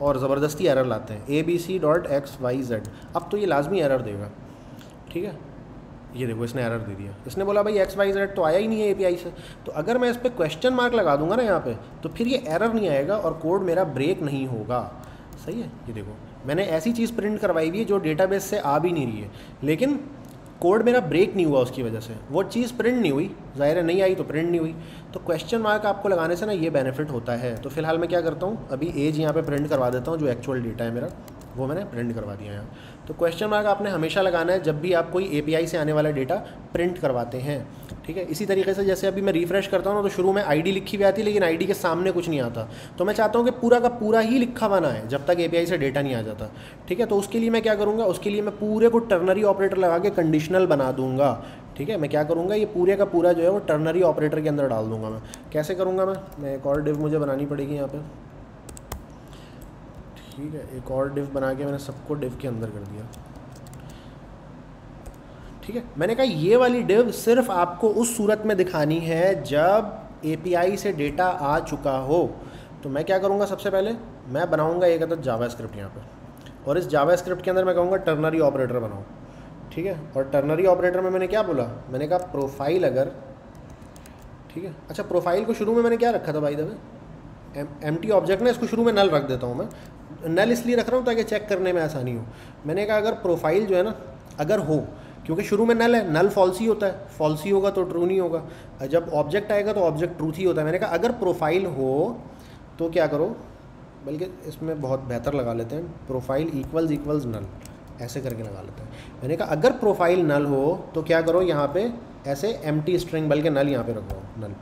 [SPEAKER 2] और ज़बरदस्ती एरर लाते हैं। A B C dot X Y Z अब तो ये लाजमी एरर देगा। ठीक है? ये देखो, इसने एरर दे दिया। इसने बोला, भाई एक्स वाई जेड तो आया ही नहीं है एपीआई से। तो अगर मैं इस पर क्वेश्चन मार्क लगा दूँगा ना यहाँ पे तो फिर ये एरर नहीं आएगा और कोड मेरा ब्रेक नहीं होगा। सही है? ये देखो, मैंने ऐसी चीज़ प्रिंट करवाई हुई है जो डेटाबेस से आ भी नहीं रही है। लेकिन कोड मेरा ब्रेक नहीं हुआ उसकी वजह से। वो चीज़ प्रिंट नहीं हुई, ज़ाहिर है नहीं आई तो प्रिंट नहीं हुई। तो क्वेश्चन मार्क आपको लगाने से ना ये बेनिफिट होता है। तो फ़िलहाल मैं क्या करता हूँ, अभी एज यहाँ पे प्रिंट करवा देता हूँ जो एक्चुअल डेटा है मेरा। वो मैंने प्रिंट करवा दिया यहाँ तो क्वेश्चन मार्क आपने हमेशा लगाना है जब भी आप कोई एपीआई से आने वाला डेटा प्रिंट करवाते हैं। ठीक है? इसी तरीके से जैसे अभी मैं रिफ़्रेश करता हूँ ना तो शुरू में आईडी लिखी हुई आती लेकिन आईडी के सामने कुछ नहीं आता। तो मैं चाहता हूँ कि पूरा का पूरा ही लिखा बना है जब तक एपीआई से डेटा नहीं आ जाता। ठीक है? तो उसके लिए मैं क्या करूँगा? उसके लिए मैं पूरे को टर्नरी ऑपरेटर लगा के कंडीशनल बना दूँगा। ठीक है? मैं क्या करूँगा? ये पूरे का पूरा जो है वो टर्नरी ऑपरेटर के अंदर डाल दूँगा मैं। कैसे करूँगा मैं? मैं एक और डिव मुझे बनानी पड़ेगी यहाँ पर ठीक है, एक और डिव बना के मैंने सबको डिव के अंदर कर दिया। ठीक है, मैंने कहा ये वाली डिव सिर्फ़ आपको उस सूरत में दिखानी है जब एपीआई से डेटा आ चुका हो। तो मैं क्या करूँगा सबसे पहले? मैं बनाऊँगा एक अदद जावा स्क्रिप्ट यहाँ पर और इस जावा स्क्रिप्ट के अंदर मैं कहूँगा टर्नरी ऑपरेटर बनाऊँ ठीक है, और टर्नरी ऑपरेटर में मैंने क्या बोला? मैंने कहा प्रोफ़ाइल अगर, ठीक है अच्छा प्रोफ़ाइल को शुरू में मैंने क्या रखा था भाई दबे एम टी ऑब्जेक्ट ना, इसको शुरू में नल रख देता हूँ मैं। नल इसलिए रख रहा हूँ ताकि चेक करने में आसानी हो। मैंने कहा, अगर प्रोफ़ाइल जो है ना, अगर हो, क्योंकि शुरू में नल है नल फॉल्स होता है। फॉल्स होगा तो ट्रू नहीं होगा। जब ऑब्जेक्ट आएगा तो ऑब्जेक्ट ट्रूथ ही होता है। मैंने कहा, अगर प्रोफ़ाइल हो तो क्या करो? बल्कि इसमें बहुत बेहतर लगा लेते हैं। प्रोफ़ाइल इक्वल्स इक्वल्स नल ऐसे करके लगा लेते हैं। मैंने कहा, अगर प्रोफ़ाइल नल हो तो क्या करो यहाँ पे? ऐसे एम टी स्ट्रिंग बल्कि नल यहाँ पे रखो नल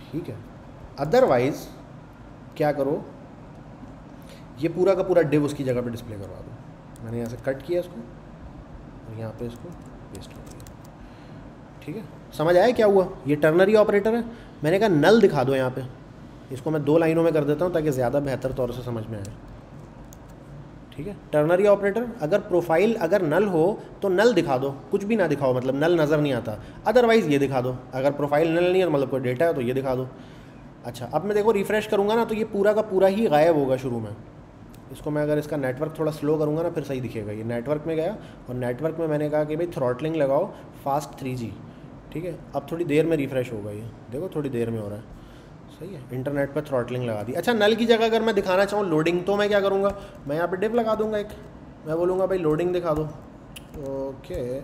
[SPEAKER 2] ठीक है। अदरवाइज़ क्या करो? ये पूरा का पूरा डिव उसकी जगह पे डिस्प्ले करवा दो। मैंने यहाँ से कट किया इसको और यहाँ पे इसको पेस्ट कर दिया। ठीक है? समझ आया क्या हुआ? ये टर्नरी ऑपरेटर है। मैंने कहा, नल दिखा दो यहाँ पे। इसको मैं दो लाइनों में कर देता हूँ ताकि ज़्यादा बेहतर तौर से समझ में आए। ठीक है? टर्नरी ऑपरेटर, अगर प्रोफ़ाइल अगर नल हो तो नल दिखा दो। कुछ भी ना दिखाओ मतलब नल नज़र नहीं आता। अदरवाइज़ ये दिखा दो। अगर प्रोफ़ाइल नल नहीं है मतलब कोई डेटा है तो ये दिखा दो। अच्छा अब मैं देखो रिफ़्रेश करूँगा ना तो ये पूरा का पूरा ही गायब होगा शुरू में। इसको मैं अगर इसका नेटवर्क थोड़ा स्लो करूँगा ना, फिर सही दिखेगा। ये नेटवर्क में गया और नेटवर्क में मैंने कहा कि भाई थ्रॉटलिंग लगाओ फास्ट थ्री जी ठीक है? अब थोड़ी देर में रिफ़्रेश होगा ये। देखो, थोड़ी देर में हो रहा है। सही है? इंटरनेट पर थ्रॉटलिंग लगा दी। अच्छा नल की जगह अगर मैं दिखाना चाहूँ लोडिंग तो मैं क्या करूँगा? मैं यहाँ पर डिप लगा दूँगा एक। मैं बोलूँगा, भाई लोडिंग दिखा दो। ओके।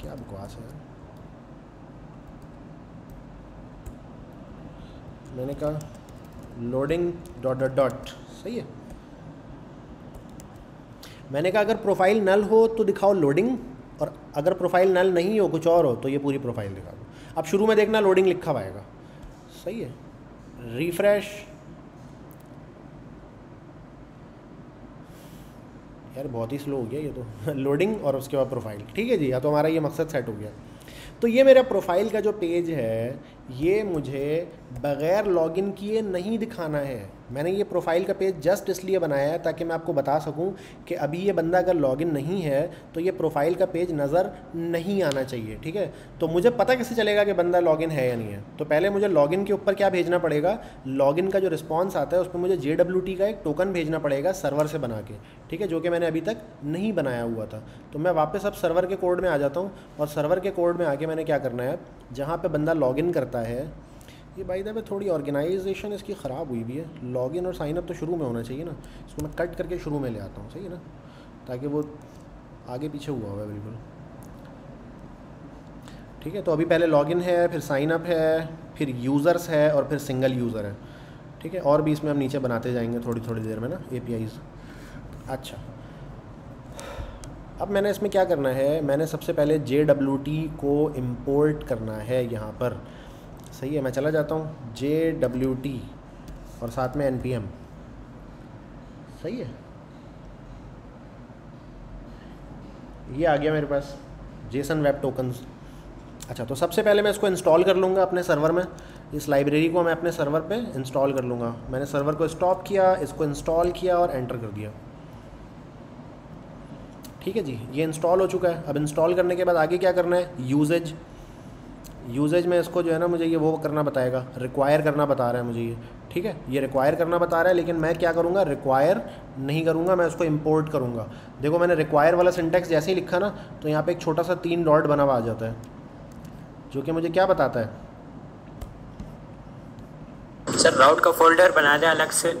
[SPEAKER 2] क्या बकवास है मैंने कहा लोडिंग डॉट डॉट डॉट सही है? मैंने कहा, अगर प्रोफ़ाइल नल हो तो दिखाओ लोडिंग और अगर प्रोफ़ाइल नल नहीं हो, कुछ और हो तो ये पूरी प्रोफ़ाइल दिखा दो. अब शुरू में देखना लोडिंग लिखा हुआ आएगा। सही है। रिफ्रेश यार, बहुत ही स्लो हो गया ये तो। लोडिंग और उसके बाद प्रोफ़ाइल ठीक है जी, या तो हमारा ये मकसद सेट हो गया। तो ये मेरा प्रोफ़ाइल का जो पेज है ये मुझे बग़ैर लॉगिन किए नहीं दिखाना है। मैंने ये प्रोफ़ाइल का पेज जस्ट इसलिए बनाया है ताकि मैं आपको बता सकूँ कि अभी ये बंदा अगर लॉगिन नहीं है तो ये प्रोफ़ाइल का पेज नज़र नहीं आना चाहिए, ठीक है? तो मुझे पता कैसे चलेगा कि बंदा लॉगिन है या नहीं है? तो पहले मुझे लॉगिन के ऊपर क्या भेजना पड़ेगा? लॉगिन का जो रिस्पॉन्स आता है उस पर मुझे JWT का एक टोकन भेजना पड़ेगा सर्वर से बना के, ठीक है? जो कि मैंने अभी तक नहीं बनाया हुआ था। तो मैं वापस अब सर्वर के कोड में आ जाता हूँ और सर्वर के कोड में आके मैंने क्या करना है? जहाँ पर बंदा लॉगिन करता है। ये बाई द थोड़ी ऑर्गेनाइजेशन इसकी ख़राब हुई भी है। लॉगिन और साइन अप तो शुरू में होना चाहिए ना। इसको मैं कट करके शुरू में ले आता हूँ, सही है ना? ताकि वो आगे पीछे हुआ हुआ है बिल्कुल। ठीक है तो अभी पहले लॉगिन है, फिर साइन अप है, फिर यूज़र्स है और फिर सिंगल यूज़र है। ठीक है, और भी इसमें हम नीचे बनाते जाएँगे थोड़ी थोड़ी देर में ना एपीआई अच्छा। अब मैंने इसमें क्या करना है? मैंने सबसे पहले JWT को इम्पोर्ट करना है यहाँ पर। सही है, मैं चला जाता हूँ जे डब्ल्यू टी और साथ में एन पी एम सही है। ये आ गया मेरे पास जेसन वेब टोकन्स अच्छा तो सबसे पहले मैं इसको इंस्टॉल कर लूँगा अपने सर्वर में। इस लाइब्रेरी को मैं अपने सर्वर पे इंस्टॉल कर लूँगा। मैंने सर्वर को स्टॉप किया, इसको इंस्टॉल किया और एंटर कर दिया। ठीक है जी, ये इंस्टॉल हो चुका है। अब इंस्टॉल करने के बाद आगे क्या करना है? यूजेज यूजेज में इसको जो है ना मुझे ये वो करना बताएगा रिक्वायर करना बता रहा है मुझे ये ठीक है? ये रिक्वायर करना बता रहा है लेकिन मैं क्या करूँगा? रिक्वायर नहीं करूँगा मैं उसको इम्पोर्ट करूँगा। देखो मैंने रिक्वायर वाला सिंटेक्स जैसे ही लिखा ना तो यहाँ पर एक छोटा सा तीन डॉट बना हुआ आ जाता है जो कि मुझे क्या बताता है?
[SPEAKER 5] सर राउट का फोल्डर बना दें अलग से।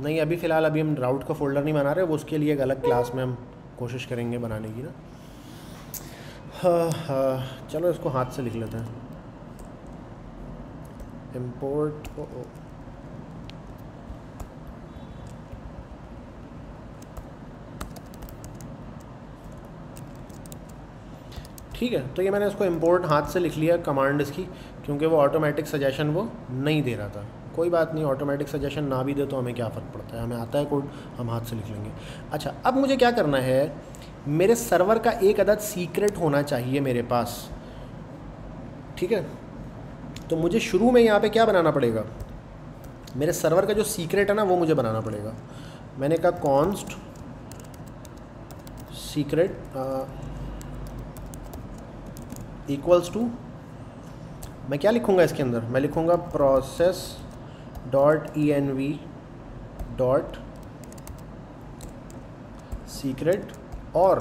[SPEAKER 2] नहीं अभी फ़िलहाल अभी हम राउट का फोल्डर नहीं बना रहे वो उसके लिए एक अलग क्लास में हम कोशिश करेंगे बनाने की ना। हाँ हाँ। चलो इसको हाथ से लिख लेते हैं। इम्पोर्ट ठीक है तो ये मैंने इसको इम्पोर्ट हाथ से लिख लिया कमांड इसकी, क्योंकि वो ऑटोमेटिक सजेशन वो नहीं दे रहा था। कोई बात नहीं ऑटोमेटिक सजेशन ना भी दे तो हमें क्या फ़र्क पड़ता है? हमें आता है कोड हम हाथ से लिख लेंगे। अच्छा अब मुझे क्या करना है? मेरे सर्वर का एक अदद सीक्रेट होना चाहिए मेरे पास। ठीक है? तो मुझे शुरू में यहाँ पे क्या बनाना पड़ेगा? मेरे सर्वर का जो सीक्रेट है ना, वो मुझे बनाना पड़ेगा। मैंने कहा कॉन्स्ट सीक्रेट इक्वल्स टू मैं क्या लिखूँगा इसके अंदर? मैं लिखूँगा process dot E N V dot secret और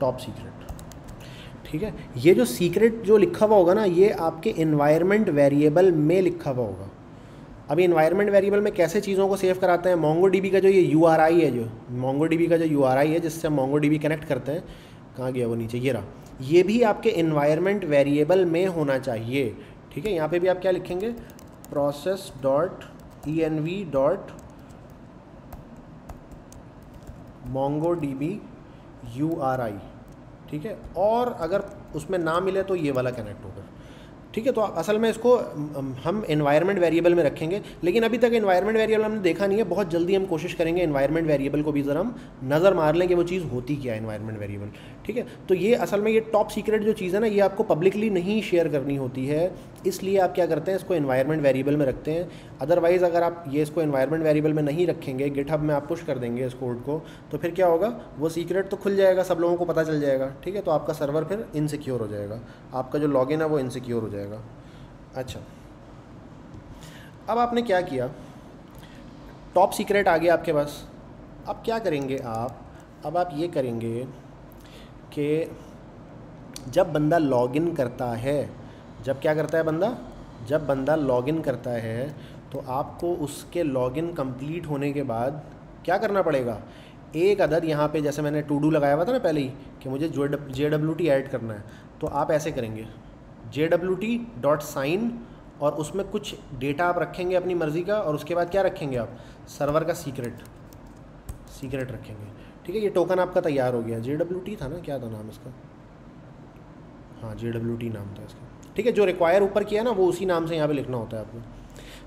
[SPEAKER 2] टॉप सीक्रेट ठीक है? ये जो सीक्रेट जो लिखा हुआ होगा ना, ये आपके इन्वायरमेंट वेरिएबल में लिखा हुआ होगा। अभी इन्वायरमेंट वेरिएबल में कैसे चीज़ों को सेव कराते हैं? मोंगो डीबी का जो ये यूआरआई है जो मोंगो डीबी का जो यूआरआई है, जिससे हम मोंगो डीबी कनेक्ट करते हैं, कहाँ गया वो नीचे? ये रहा। ये भी आपके इन्वायरमेंट वेरिएबल में होना चाहिए। ठीक है? यहाँ पे भी आप क्या लिखेंगे? Process dot E N V dot Mongo D B U R I ठीक है? और अगर उसमें ना मिले तो ये वाला कनेक्ट होगा ठीक है तो असल में इसको हम इन्वायरमेंट वेरिएबल में रखेंगे, लेकिन अभी तक इन्वायरमेंट वेरिएबल हमने देखा नहीं है। बहुत जल्दी हम कोशिश करेंगे इन्वायरमेंट वेरिएबल को भी ज़रा हम नज़र मार लें कि वो चीज़ होती क्या है इन्वायरमेंट वेरिएबल ठीक है? तो ये असल में ये टॉप सीक्रेट जो चीज़ है ना, ये आपको पब्लिकली नहीं शेयर करनी होती है। इसलिए आप क्या करते हैं, इसको इन्वायरमेंट वेरिएबल में रखते हैं। अदरवाइज़ अगर आप ये इसको इन्वायरमेंट वेरिएबल में नहीं रखेंगे गिटहब में आप पुश कर देंगे इस कोड को तो फिर क्या होगा? वो सीक्रेट तो खुल जाएगा, सब लोगों को पता चल जाएगा, ठीक है? तो आपका सर्वर फिर इनसिक्योर हो जाएगा। आपका जो लॉगिन है वो इनसिक्योर हो जाएगा। अच्छा। अब आपने क्या किया? टॉप सीक्रेट आ गया आपके पास। अब क्या करेंगे आप? अब आप ये करेंगे कि जब बंदा लॉगिन करता है, जब क्या करता है बंदा? जब बंदा लॉगिन करता है तो आपको उसके लॉगिन कंप्लीट होने के बाद क्या करना पड़ेगा? एक अदद यहाँ पे जैसे मैंने टू डू लगाया हुआ था ना पहले ही, कि मुझे जे डब्ल्यू टी ऐड करना है तो आप ऐसे करेंगे। J W T dot sign और उसमें कुछ डेटा आप रखेंगे अपनी मर्ज़ी का, और उसके बाद क्या रखेंगे आप? सर्वर का सीक्रेट सीक्रेट रखेंगे। ठीक है, ये टोकन आपका तैयार हो गया। जे डब्ल्यू टी था ना? क्या था नाम इसका? हाँ जे डब्ल्यू टी नाम था इसका। ठीक है, जो रिक्वायर ऊपर किया ना, वो उसी नाम से यहाँ पे लिखना होता है आपको।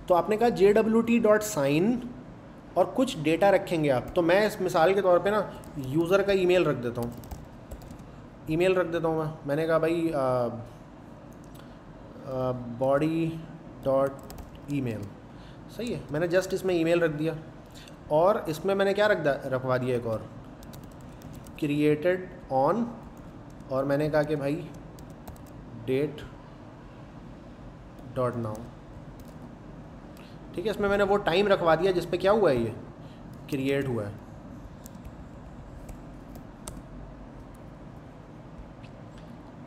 [SPEAKER 2] तो आपने कहा J W T dot sign और कुछ डेटा रखेंगे आप। तो मैं इस मिसाल के तौर पे ना यूज़र का ईमेल रख देता हूँ। ईमेल रख देता हूँ मैं। मैंने कहा भाई बॉडी डॉट ईमेल सही है, मैंने जस्ट इसमें ईमेल रख दिया। और इसमें मैंने क्या रख रखवा दिया एक और? क्रिएटेड ऑन और मैंने कहा कि भाई डेट डॉट नाउ ठीक है, इसमें मैंने वो टाइम रखवा दिया जिस पे क्या हुआ है ये? क्रिएट हुआ है।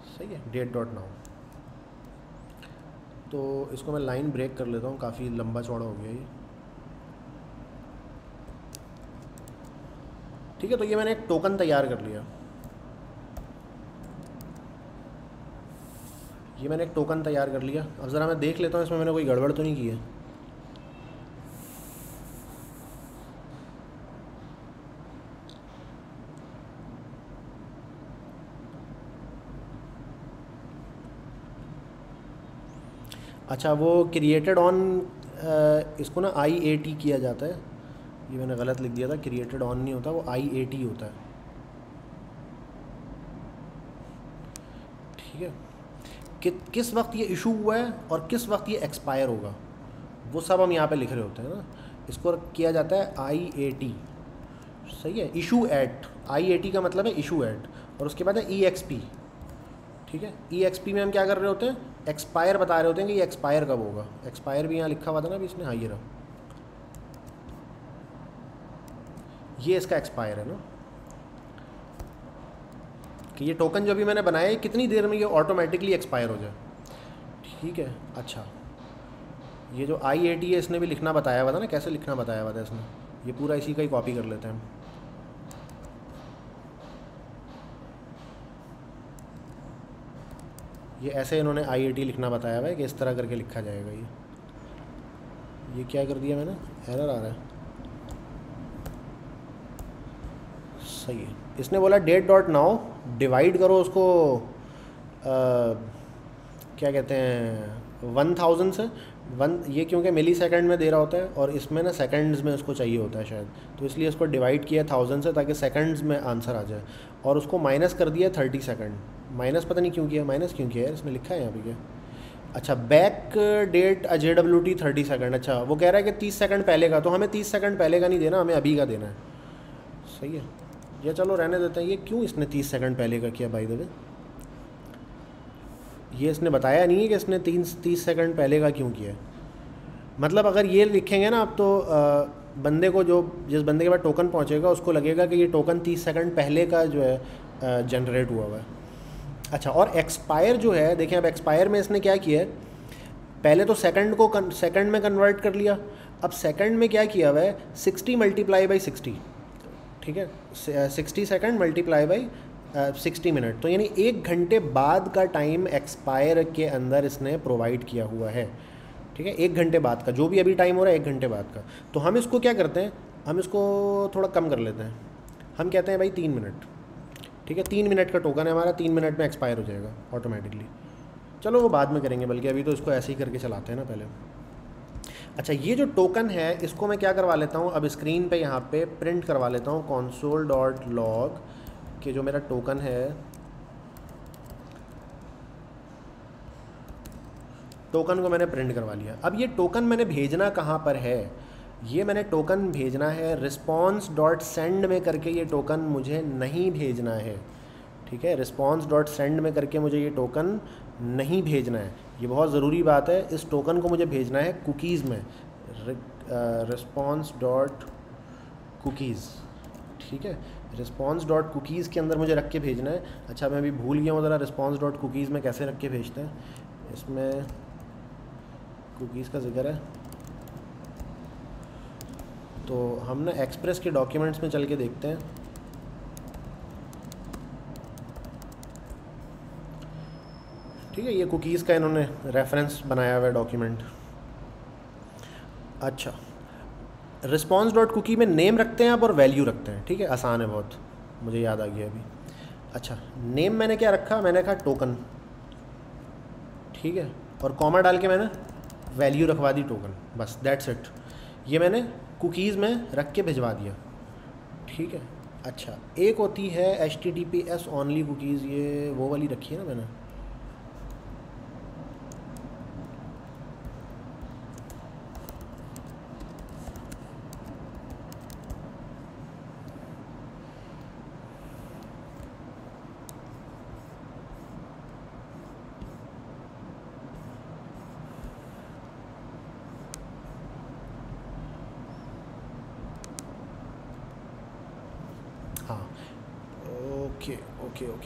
[SPEAKER 2] सही है डेट डॉट नाउ तो इसको मैं लाइन ब्रेक कर लेता हूँ, काफ़ी लंबा चौड़ा हो गया ये। ठीक है तो ये मैंने एक टोकन तैयार कर लिया। ये मैंने एक टोकन तैयार कर लिया। अब ज़रा मैं देख लेता हूँ, इसमें मैंने कोई गड़बड़ तो नहीं की है। अच्छा वो क्रिएटेड ऑन इसको ना आई ए टी किया जाता है। ये मैंने गलत लिख दिया था क्रिएटेड ऑन नहीं होता, वो आई ए टी होता है। ठीक है? कि, किस वक्त ये इशू हुआ है और किस वक्त ये एक्सपायर होगा? वो सब हम यहाँ पे लिख रहे होते हैं ना। इसको किया जाता है आई ए टी सही है? Issue at I A T का मतलब है इशू एट और उसके बाद है ई एक्स पी ठीक है? ई एक्स पी में हम क्या कर रहे होते हैं? एक्सपायर बता रहे होते हैं कि ये एक्सपायर कब होगा। एक्सपायर भी यहाँ लिखा हुआ था ना, अभी इसने हाँ। ये रहा ये इसका एक्सपायर है ना। कि ये टोकन जो भी मैंने बनाया है कितनी देर में ये ऑटोमेटिकली एक्सपायर हो जाए? ठीक है अच्छा। ये जो आई ए टी है, इसने भी लिखना बताया हुआ था ना, कैसे लिखना बताया हुआ था इसने? ये पूरा इसी का ही कॉपी कर लेते हैं। ये ऐसे इन्होंने आई आई टी लिखना बताया हुआ है कि इस तरह करके लिखा जाएगा ये। ये क्या कर दिया मैंने? एरर आ रहा है। सही है। इसने बोला डेट डॉट नाउ डिवाइड करो उसको आ, क्या कहते हैं वन थाउज़ेंड से वन ये क्योंकि मिली सेकेंड में दे रहा होता है और इसमें ना सेकेंड्स में उसको चाहिए होता है शायद। तो इसलिए इसको डिवाइड किया थाउज़ेंड से ताकि सेकेंड्स में आंसर आ जाए। और उसको माइनस कर दिया थर्टी सेकेंड माइनस पता नहीं क्यों किया माइनस क्यों किया है इसमें लिखा है यहाँ पे क्या? अच्छा back date J W T thirty second अच्छा वो कह रहा है कि तीस सेकंड पहले का तो हमें तीस सेकंड पहले का नहीं देना हमें अभी का देना है। सही है। या चलो रहने देते हैं। ये क्यों इसने तीस सेकंड पहले का किया बाई द वे ये इसने बताया नहीं है कि इसने तीन तीस सेकंड पहले का क्यों किया मतलब अगर ये लिखेंगे ना आप तो आ, बंदे को जो जिस बंदे के पास टोकन पहुंचेगा उसको लगेगा कि ये टोकन तीस सेकंड पहले का जो है जनरेट हुआ हुआ है। अच्छा और एक्सपायर जो है देखिए अब एक्सपायर में इसने क्या किया है? पहले तो सेकंड को सेकंड में कन्वर्ट कर लिया। अब सेकंड में क्या किया हुआ है? सिक्सटी मल्टीप्लाई बाई सिक्सटी ठीक है sixty second multiply by sixty minute तो यानी एक घंटे बाद का टाइम एक्सपायर के अंदर इसने प्रोवाइड किया हुआ है। ठीक है, एक घंटे बाद का, जो भी अभी टाइम हो रहा है, एक घंटे बाद का। तो हम इसको क्या करते हैं, हम इसको थोड़ा कम कर लेते हैं। हम कहते हैं भाई तीन मिनट ठीक है, तीन मिनट का टोकन है हमारा, तीन मिनट में एक्सपायर हो जाएगा ऑटोमेटिकली चलो वो बाद में करेंगे, बल्कि अभी तो इसको ऐसे ही करके चलाते हैं ना पहले। अच्छा ये जो टोकन है, इसको मैं क्या करवा लेता हूँ? अब स्क्रीन पे यहाँ पे प्रिंट करवा लेता हूँ कॉन्सोल डॉट लॉग के जो मेरा टोकन है। टोकन को मैंने प्रिंट करवा लिया। अब ये टोकन मैंने भेजना कहाँ पर है? ये मैंने टोकन भेजना है रिस्पॉन्स डॉट सेंड में करके ये टोकन मुझे नहीं भेजना है। ठीक है? रिस्पॉन्स डॉट सेंड में करके मुझे ये टोकन नहीं भेजना है। ये बहुत ज़रूरी बात है। इस टोकन को मुझे भेजना है कुकीज़ में। रिस्पॉन्स डॉट कुकीज़ ठीक है? रिस्पॉन्स डॉट कुकीज़ के अंदर मुझे रख के भेजना है। अच्छा मैं अभी भूल गया हूँ ज़रा। रिस्पॉन्स डॉट कुकीज़ में कैसे रख के भेजते हैं? इसमें कुकीज़ का ज़िक्र है। तो हम ना एक्सप्रेस के डॉक्यूमेंट्स में चल के देखते हैं। ठीक है, ये कुकीज़ का इन्होंने रेफरेंस बनाया हुआ डॉक्यूमेंट अच्छा रिस्पॉन्स डॉट कुकी में नेम रखते हैं आप और वैल्यू रखते हैं, ठीक है? आसान है बहुत, मुझे याद आ गया अभी। अच्छा नेम मैंने क्या रखा? मैंने कहा टोकन ठीक है? और कॉमा डाल के मैंने वैल्यू रखवा दी टोकन बस दैट्स इट ये मैंने कुकीज़ में रख के भिजवा दिया, ठीक है? अच्छा एक होती है H T T P S only cookies ये वो वाली रखी है ना मैंने?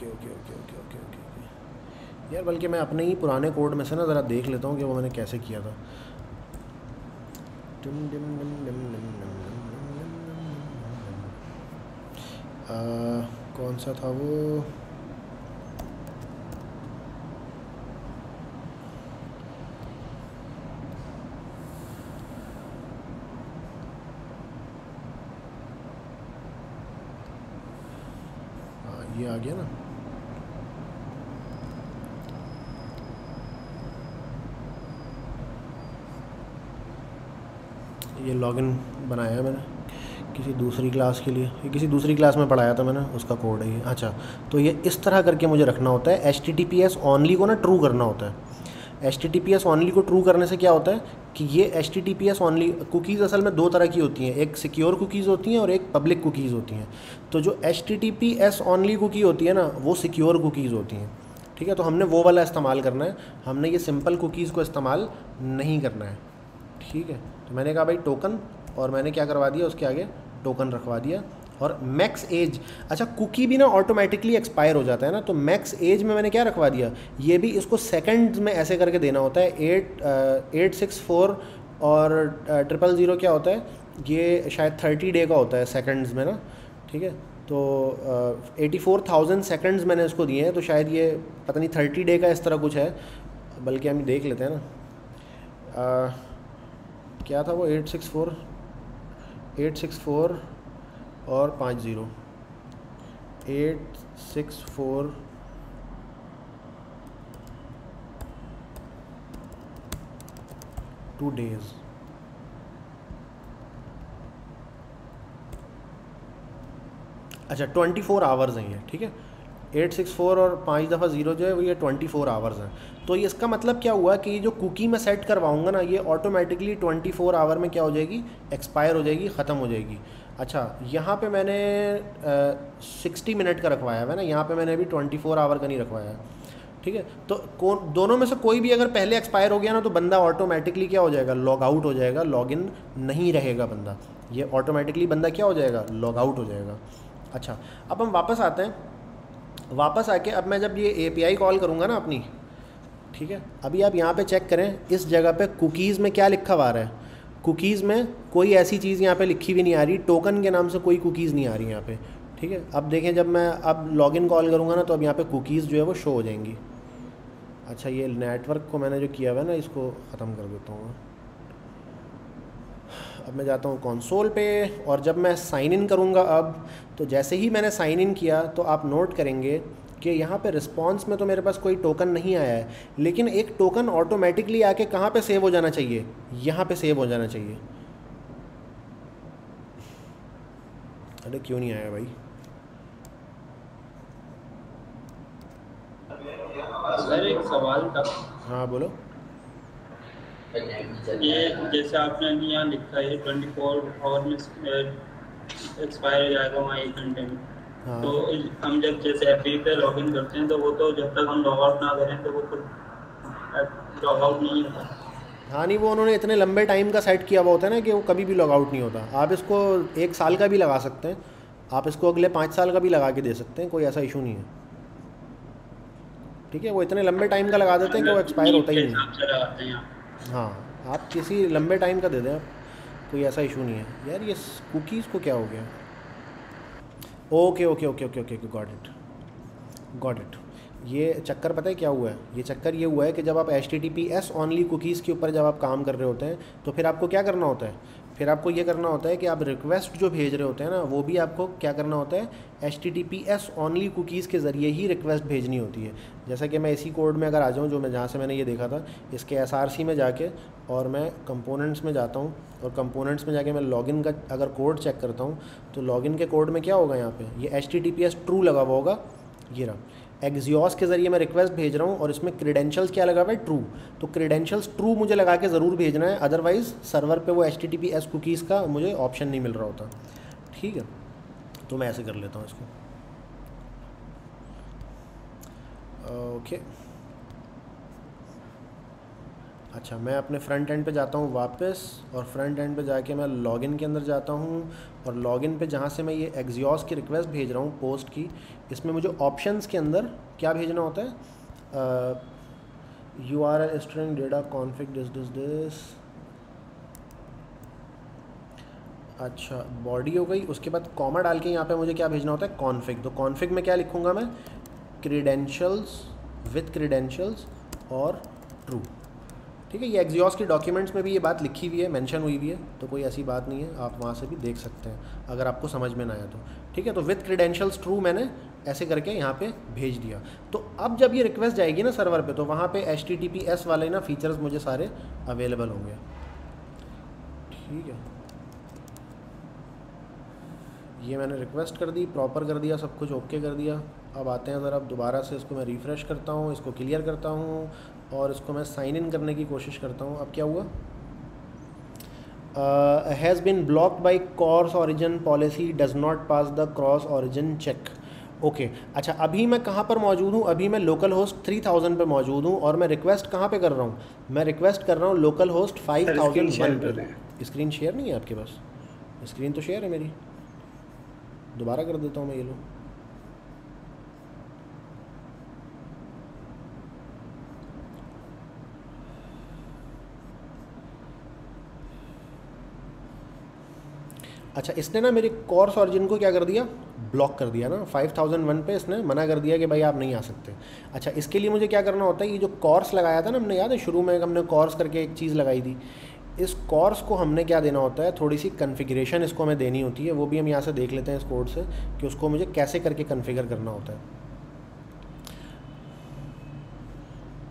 [SPEAKER 2] Okay okay okay okay okay okay यार बल्कि मैं अपने ही पुराने कोड में से ना ज़रा देख लेता हूँ कि वो मैंने कैसे किया था कौन सा था वो ये आ गया ना ये लॉगिन बनाया है मैंने। किसी दूसरी क्लास के लिए। ये किसी दूसरी क्लास में पढ़ाया था मैंने, उसका कोड है ये। अच्छा तो ये इस तरह करके मुझे रखना होता है। H T T P S only को ना ट्रू करना होता है। H T T P S only को ट्रू करने से क्या होता है कि ये H T T P S only cookies असल में दो तरह की होती हैं। एक सिक्योर कुकीज़ होती हैं और एक पब्लिक कुकीज़ होती हैं। तो जो H T T P S only cookie होती है ना, वो सिक्योर कुकीज़ होती हैं। ठीक है तो हमने वो वाला इस्तेमाल करना है। हमने ये सिंपल कुकीज़ को इस्तेमाल नहीं करना है। ठीक है? मैंने कहा भाई टोकन और मैंने क्या करवा दिया उसके आगे टोकन रखवा दिया। और मैक्स एज अच्छा कुकी भी ना ऑटोमेटिकली एक्सपायर हो जाता है ना तो मैक्स एज में मैंने क्या रखवा दिया? ये भी इसको सेकंड्स में ऐसे करके देना होता है एट एट सिक्स फोर और ट्रिपल ज़ीरो क्या होता है? ये शायद थर्टी डे का होता है सेकंड्स में ना ठीक है? तो एटी फोर थाउज़ेंड सेकेंड्स मैंने इसको दिए हैं तो शायद ये पता नहीं थर्टी डे का इस तरह कुछ है बल्कि हम देख लेते हैं ना। आ, क्या था वो? Eight six four, eight six four और पाँच zero. Eight six four, two days. अच्छा ट्वेंटी फोर आवर्स हैं ये, ठीक है? एट सिक्स फोर और पाँच दफ़ा ज़ीरो जो है, वो ये ट्वेंटी फोर आवर्स हैं। तो ये इसका मतलब क्या हुआ कि जो कुकी मैं सेट करवाऊँगा ना, ये ऑटोमेटिकली ट्वेंटी फोर आवर में क्या हो जाएगी? एक्सपायर हो जाएगी, ख़त्म हो जाएगी। अच्छा यहाँ पे मैंने सिक्सटी मिनट का रखवाया है ना, यहाँ पे मैंने अभी ट्वेंटी फोर आवर का नहीं रखवाया है। ठीक है? तो कौन, दोनों में से कोई भी अगर पहले एक्सपायर हो गया ना तो बंदा ऑटोमेटिकली क्या हो जाएगा? लॉग आउट हो जाएगा लॉग इन नहीं रहेगा बंदा। ये ऑटोमेटिकली बंदा क्या हो जाएगा? लॉग आउट हो जाएगा। अच्छा अब हम वापस आते हैं। वापस आके अब मैं जब ये एपीआई कॉल करूँगा ना अपनी ठीक है? अभी आप यहाँ पे चेक करें, इस जगह पे कुकीज़ में क्या लिखा हुआ रहा है? कुकीज़ में कोई ऐसी चीज़ यहाँ पे लिखी भी नहीं आ रही टोकन के नाम से कोई कुकीज़ नहीं आ रही यहाँ पे, ठीक है? अब देखें, जब मैं अब लॉगिन कॉल करूँगा ना तो अब यहाँ पे कुकीज़ जो है वो शो हो जाएँगी। अच्छा ये नेटवर्क को मैंने जो किया हुआ है ना, इसको ख़त्म कर देता हूँ अब मैं जाता हूँ कंसोल पे, और जब मैं साइन इन करूँगा अब तो जैसे ही मैंने साइन इन किया तो आप नोट करेंगे कि यहाँ पे रिस्पांस में तो मेरे पास कोई टोकन नहीं आया है लेकिन एक टोकन ऑटोमेटिकली आके कहाँ पे सेव हो जाना चाहिए? यहाँ पे सेव हो जाना चाहिए। अरे क्यों नहीं आया भाई?
[SPEAKER 6] सर एक सवाल था।
[SPEAKER 2] हाँ बोलो।
[SPEAKER 6] ये जैसे आपने यहाँ लिखा है ट्वेंटी फोर आवर में एक्सपायर हो जाएगा वहाँ एक घंटे में
[SPEAKER 2] हाँ।
[SPEAKER 6] तो हम जब जैसे एफ़ पे लॉग इन करते हैं तो वो तो जब तक हम लॉग आउट ना करें तो वो तो लॉग आउट नहीं होता।
[SPEAKER 2] हाँ नहीं वो उन्होंने इतने लंबे टाइम का सेट किया हुआ होता है ना कि वो कभी भी लॉग आउट नहीं होता। आप इसको एक साल का भी लगा सकते हैं। आप इसको अगले पाँच साल का भी लगा के दे सकते हैं कोई ऐसा इशू नहीं है। ठीक है वो इतने लंबे टाइम का लगा देते हैं कि वो एक्सपायर होता ही नहीं
[SPEAKER 6] हैं। आप।
[SPEAKER 2] हाँ आप किसी लंबे टाइम का दे दें आप कोई ऐसा इशू नहीं है। यार ये कुकीज़ को क्या हो गया? Okay okay okay okay okay got it got it ये चक्कर पता है क्या हुआ है? ये चक्कर ये हुआ है कि जब आप H T T P S only cookies के ऊपर जब आप काम कर रहे होते हैं तो फिर आपको क्या करना होता है? फिर आपको ये करना होता है कि आप रिक्वेस्ट जो भेज रहे होते हैं ना, वो भी आपको क्या करना होता है? H T T P S only cookies के ज़रिए ही रिक्वेस्ट भेजनी होती है। जैसा कि मैं इसी कोड में अगर आ जाऊँ, जो मैं, जहाँ से मैंने ये देखा था, इसके एस आर सी में जाके और मैं कंपोनेंट्स में जाता हूँ और कंपोनेंट्स में जाके मैं लॉगिन का अगर कोड चेक करता हूँ तो लॉगिन के कोड में क्या होगा यहाँ पे? ये H T T P S true लगा हुआ होगा। ये रहा। एक्जियोस के ज़रिए मैं रिक्वेस्ट भेज रहा हूँ और इसमें क्रीडेंशियल्स क्या लगा हुआ है? ट्रू तो क्रीडेंशियल्स ट्रू मुझे लगा के ज़रूर भेजना है अदरवाइज़ सर्वर पे वो H T T P S cookies का मुझे ऑप्शन नहीं मिल रहा होता। ठीक है? तो मैं ऐसे कर लेता हूँ इसको। ओके अच्छा मैं अपने फ्रंट एंड पे जाता हूँ वापस और फ्रंट एंड पे जाके मैं लॉगिन के अंदर जाता हूँ और लॉगिन पे जहाँ से मैं ये एग्जियोस की रिक्वेस्ट भेज रहा हूँ पोस्ट की इसमें मुझे ऑप्शंस के अंदर क्या भेजना होता है? U R L string data config this this this अच्छा बॉडी हो गई, उसके बाद कॉमा डाल के यहाँ पे मुझे क्या भेजना होता है? कॉन्फिक तो कॉन्फिक में क्या लिखूँगा मैं? क्रीडेंशियल्स विथ क्रीडेंशियल्स और ट्रू ठीक है, ये एक्जियोस के डॉक्यूमेंट्स में भी ये बात लिखी हुई है मेंशन हुई हुई है तो कोई ऐसी बात नहीं है, आप वहाँ से भी देख सकते हैं, अगर आपको समझ में ना आया तो। ठीक है तो विथ क्रीडेंशियल्स ट्रू मैंने ऐसे करके यहाँ पे भेज दिया। तो अब जब ये रिक्वेस्ट जाएगी ना सर्वर पे तो वहाँ पे एच टी वाले ना फीचर्स मुझे सारे अवेलेबल होंगे। ठीक है। ये मैंने रिक्वेस्ट कर दी प्रॉपर कर दिया, सब कुछ ओके कर दिया। अब आते हैं ज़रा अब दोबारा से इसको मैं रिफ़्रेश करता हूँ, इसको क्लियर करता हूँ और इसको मैं साइन इन करने की कोशिश करता हूँ। अब क्या हुआ? Has been blocked by CORS origin policy does not pass the cross origin check okay अच्छा अभी मैं कहाँ पर मौजूद हूँ? अभी मैं लोकल होस्ट थ्री थाउज़ेंड पर मौजूद हूँ और मैं रिक्वेस्ट कहाँ पे कर रहा हूँ? मैं रिक्वेस्ट कर रहा हूँ local host five thousand one पर स्क्रीन शेयर नहीं है आपके पास? स्क्रीन तो शेयर है मेरी। दोबारा कर देता हूँ मैं ये लो अच्छा इसने ना मेरे कोर्स ऑरिजिन को क्या कर दिया? ब्लॉक कर दिया ना 5001 पे इसने मना कर दिया कि भाई आप नहीं आ सकते। अच्छा इसके लिए मुझे क्या करना होता है, ये जो कोर्स लगाया था ना हमने, याद है, शुरू में हमने कोर्स करके एक चीज़ लगाई थी। इस कोर्स को हमने क्या देना होता है थोड़ी सी कन्फिग्रेशन इसको हमें देनी होती है, वो भी हम यहाँ से देख लेते हैं इस कोड से कि उसको मुझे कैसे करके कन्फिगर करना होता है।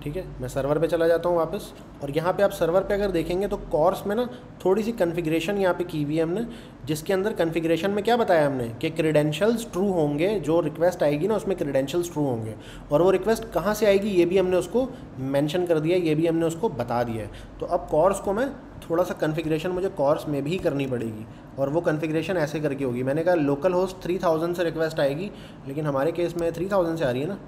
[SPEAKER 2] ठीक है, मैं सर्वर पे चला जाता हूँ वापस, और यहाँ पे आप सर्वर पे अगर देखेंगे तो कोर्स में ना थोड़ी सी कन्फिग्रेशन यहाँ पे की हुई है हमने जिसके अंदर कन्फिग्रेशन में क्या बताया हमने? कि क्रीडेंशियल्स ट्रू होंगे, जो रिक्वेस्ट आएगी ना, उसमें क्रीडेंशियल्स ट्रू होंगे। और वो रिक्वेस्ट कहाँ से आएगी, ये भी हमने उसको मैंशन कर दिया, ये भी हमने उसको बता दिया है। तो अब कोर्स को मैं थोड़ा सा कन्फिग्रेशन मुझे कोर्स में भी करनी पड़ेगी। और वो कन्फिग्रेशन ऐसे करके होगी। मैंने कहा लोकल होस्ट थ्री थाउज़ेंड से रिक्वेस्ट आएगी, लेकिन हमारे केस में थ्री थाउज़ेंड से आ रही है ना।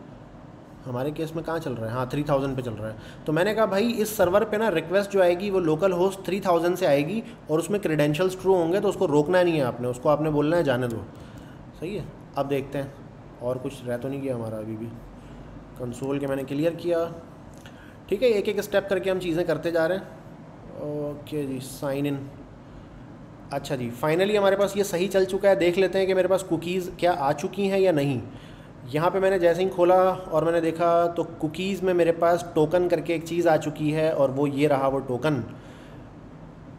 [SPEAKER 2] हमारे केस में कहाँ चल रहा है? हाँ थ्री थाउज़ेंड पे चल रहा है। तो मैंने कहा, भाई, इस सर्वर पे ना रिक्वेस्ट जो आएगी, वो लोकल होस्ट थ्री थाउज़ेंड से आएगी और उसमें क्रीडेंशियल्स ट्रू होंगे तो उसको रोकना नहीं है आपने। उसको आपने बोलना है, जाने दो। सही है? अब देखते हैं। और कुछ रह तो नहीं गया हमारा अभी भी। कंसोल के मैंने क्लियर किया। ठीक है एक एक स्टेप करके हम चीज़ें करते जा रहे हैं। ओके जी साइन इन अच्छा जी फाइनली हमारे पास ये सही चल चुका है। देख लेते हैं कि मेरे पास कुकीज़ क्या आ चुकी हैं या नहीं। यहाँ पे मैंने जैसे ही खोला और मैंने देखा तो कुकीज़ में मेरे पास टोकन करके एक चीज़ आ चुकी है और वो ये रहा वो टोकन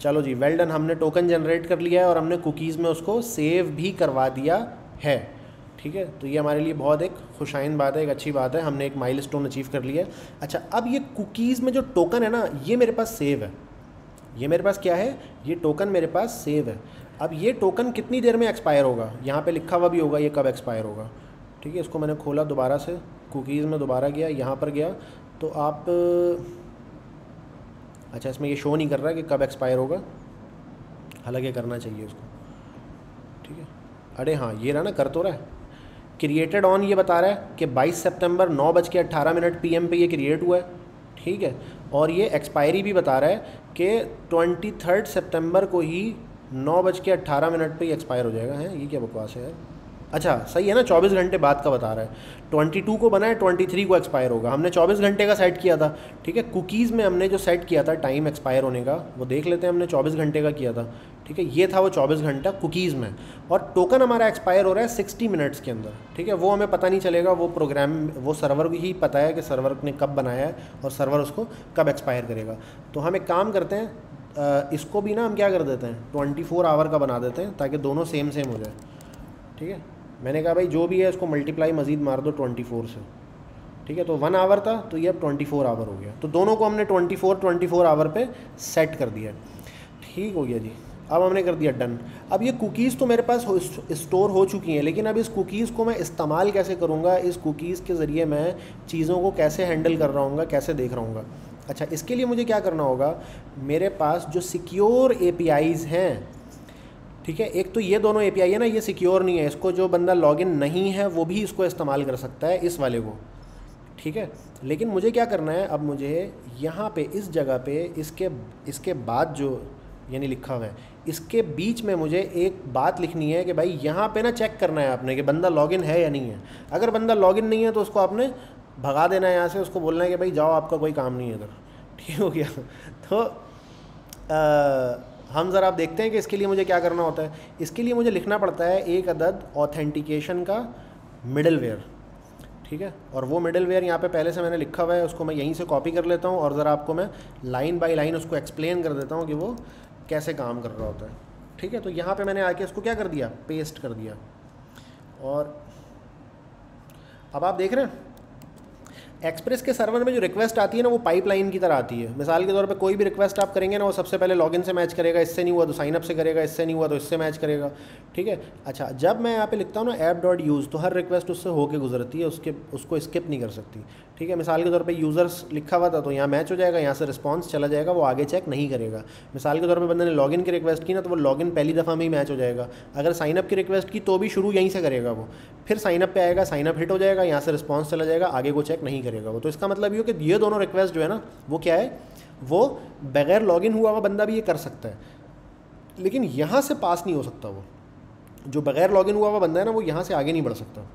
[SPEAKER 2] चलो जी वेल डन हमने टोकन जनरेट कर लिया है और हमने कुकीज़ में उसको सेव भी करवा दिया है। ठीक है? तो ये हमारे लिए बहुत एक खुशाइन बात है, एक अच्छी बात है, हमने एक माइल स्टोन अचीव कर लिया है। अच्छा अब ये कुकीज़ में जो टोकन है ना, ये मेरे पास सेव है। ये मेरे पास क्या है? ये टोकन मेरे पास सेव है। अब ये टोकन कितनी देर में एक्सपायर होगा? यहाँ पे लिखा हुआ भी होगा, ये कब एक्सपायर होगा? ठीक है, इसको मैंने खोला दोबारा से कुकीज़ में दोबारा गया, यहाँ पर गया तो आप अच्छा इसमें ये शो नहीं कर रहा है कि कब एक्सपायर होगा, हालाँकि करना चाहिए उसको, ठीक है, अरे हाँ ये रहा ना, कर तो रहा है क्रिएटेड ऑन ये बता रहा है कि 22 सितंबर नौ बज के अट्ठारह मिनट पी पे ये क्रिएट हुआ है, ठीक है, और ये एक्सपायरी भी बता रहा है कि ट्वेंटी थर्ड को ही नौ बज के अट्ठारह मिनट पर ही एक्सपायर हो जाएगा, है, ये क्या बकवास है यार? अच्छा सही है ना 24 घंटे बाद का बता रहा है। 22 को बना है 23 को एक्सपायर होगा। हमने 24 घंटे का सेट किया था, ठीक है? कुकीज़ में हमने जो सेट किया था टाइम एक्सपायर होने का, वो देख लेते हैं हमने 24 घंटे का किया था, ठीक है? ये था वो 24 घंटा कुकीज़ में। और टोकन हमारा एक्सपायर हो रहा है 60 मिनट्स के अंदर, ठीक है? वो हमें पता नहीं चलेगा, वो प्रोग्राम वो सर्वर ही पता है कि सर्वर ने कब बनाया है और सर्वर उसको कब एक्सपायर करेगा। तो हम एक काम करते हैं इसको भी ना हम क्या कर देते हैं ट्वेंटी फोर आवर का बना देते हैं, ताकि दोनों सेम सेम हो जाए, ठीक है? मैंने कहा, भाई, जो भी है, उसको मल्टीप्लाई मज़ीद मार दो ट्वेंटी फोर से। ठीक है तो वन आवर था तो ये अब ट्वेंटी फोर आवर हो गया। तो दोनों को हमने twenty four twenty four hour पे सेट कर दिया ठीक हो गया जी। अब हमने कर दिया डन अब ये कुकीज़ तो मेरे पास स्टोर हो चुकी हैं, लेकिन अब इस कुकीज़ को मैं इस्तेमाल कैसे करूँगा? इस कुकीज़ के ज़रिए मैं चीज़ों को कैसे हैंडल कर रहा हूँ कैसे देख रहा हूँ अच्छा इसके लिए मुझे क्या करना होगा? मेरे पास जो सिक्योर ए हैं ठीक है? एक तो ये दोनों एपीआई है ना ये सिक्योर नहीं है। इसको जो बंदा लॉगिन नहीं है वो भी इसको इस्तेमाल कर सकता है इस वाले को। ठीक है? लेकिन मुझे क्या करना है? अब मुझे यहाँ पे इस जगह पे इसके इसके बाद जो यानी लिखा हुआ है इसके बीच में मुझे एक बात लिखनी है कि भाई यहाँ पे ना चेक करना है आपने कि बंदा लॉगिन है या नहीं है। अगर बंदा लॉगिन नहीं है तो उसको आपने भगा देना है यहाँ से उसको बोलना है कि भाई जाओ आपका कोई काम नहीं है इधर। ठीक हो गया? तो आ, हम ज़रा आप देखते हैं कि इसके लिए मुझे क्या करना होता है। इसके लिए मुझे लिखना पड़ता है एक अदद ऑथेंटिकेशन का मिडल वेयर ठीक है? और वो मिडल वेयर यहाँ पे पहले से मैंने लिखा हुआ है, उसको मैं यहीं से कॉपी कर लेता हूँ और ज़रा आपको मैं लाइन बाय लाइन उसको एक्सप्लेन कर देता हूँ कि वो कैसे काम कर रहा होता है। ठीक है? तो यहाँ पे मैंने आके इसको क्या कर दिया? पेस्ट कर दिया। और अब आप देख रहे हैं? एक्सप्रेस के सर्वर में जो रिक्वेस्ट आती है ना, वो पाइपलाइन की तरह आती है। मिसाल के तौर पे कोई भी रिक्वेस्ट आप करेंगे ना, वो सबसे पहले लॉगिन से मैच करेगा, इससे नहीं हुआ तो साइनअप से करेगा, इससे नहीं हुआ तो इससे मैच करेगा। ठीक है? अच्छा जब मैं यहाँ पे लिखता हूँ ना ऐप डॉट यूज़ तो हर रिक्वेस्ट उससे होके गुजरती है, उसके, उसको स्किप नहीं कर सकती। ठीक है? मिसाल के तौर पर यूज़र्स लिखा हुआ था तो यहाँ मैच हो जाएगा, यहाँ से रिस्पॉन्स चला जाएगा, वो आगे चेक नहीं करेगा। मिसाल के तौर पर बंदे ने लॉगिन की रिक्वेस्ट की ना तो वो लॉगिन पहली दफ़ा में ही मैच हो जाएगा। अगर साइनअप की रिक्वेस्ट की तो भी शुरू यहीं से करेगा वो। फिर साइनअप पे आएगा साइनअप हिट हो जाएगा, यहाँ से रिस्पॉन्स चला जाएगा, आगे को चेक नहीं करेगा वो। तो इसका मतलब ये हो कि ये दोनों रिक्वेस्ट जो है ना, वो क्या है? वो बगैर लॉगिन हुआ हुआ बंदा भी ये कर सकता है। लेकिन यहाँ से पास नहीं हो सकता वो। जो बगैर लॉगिन हुआ हुआ बंदा है ना, वो यहाँ से आगे नहीं बढ़ सकता।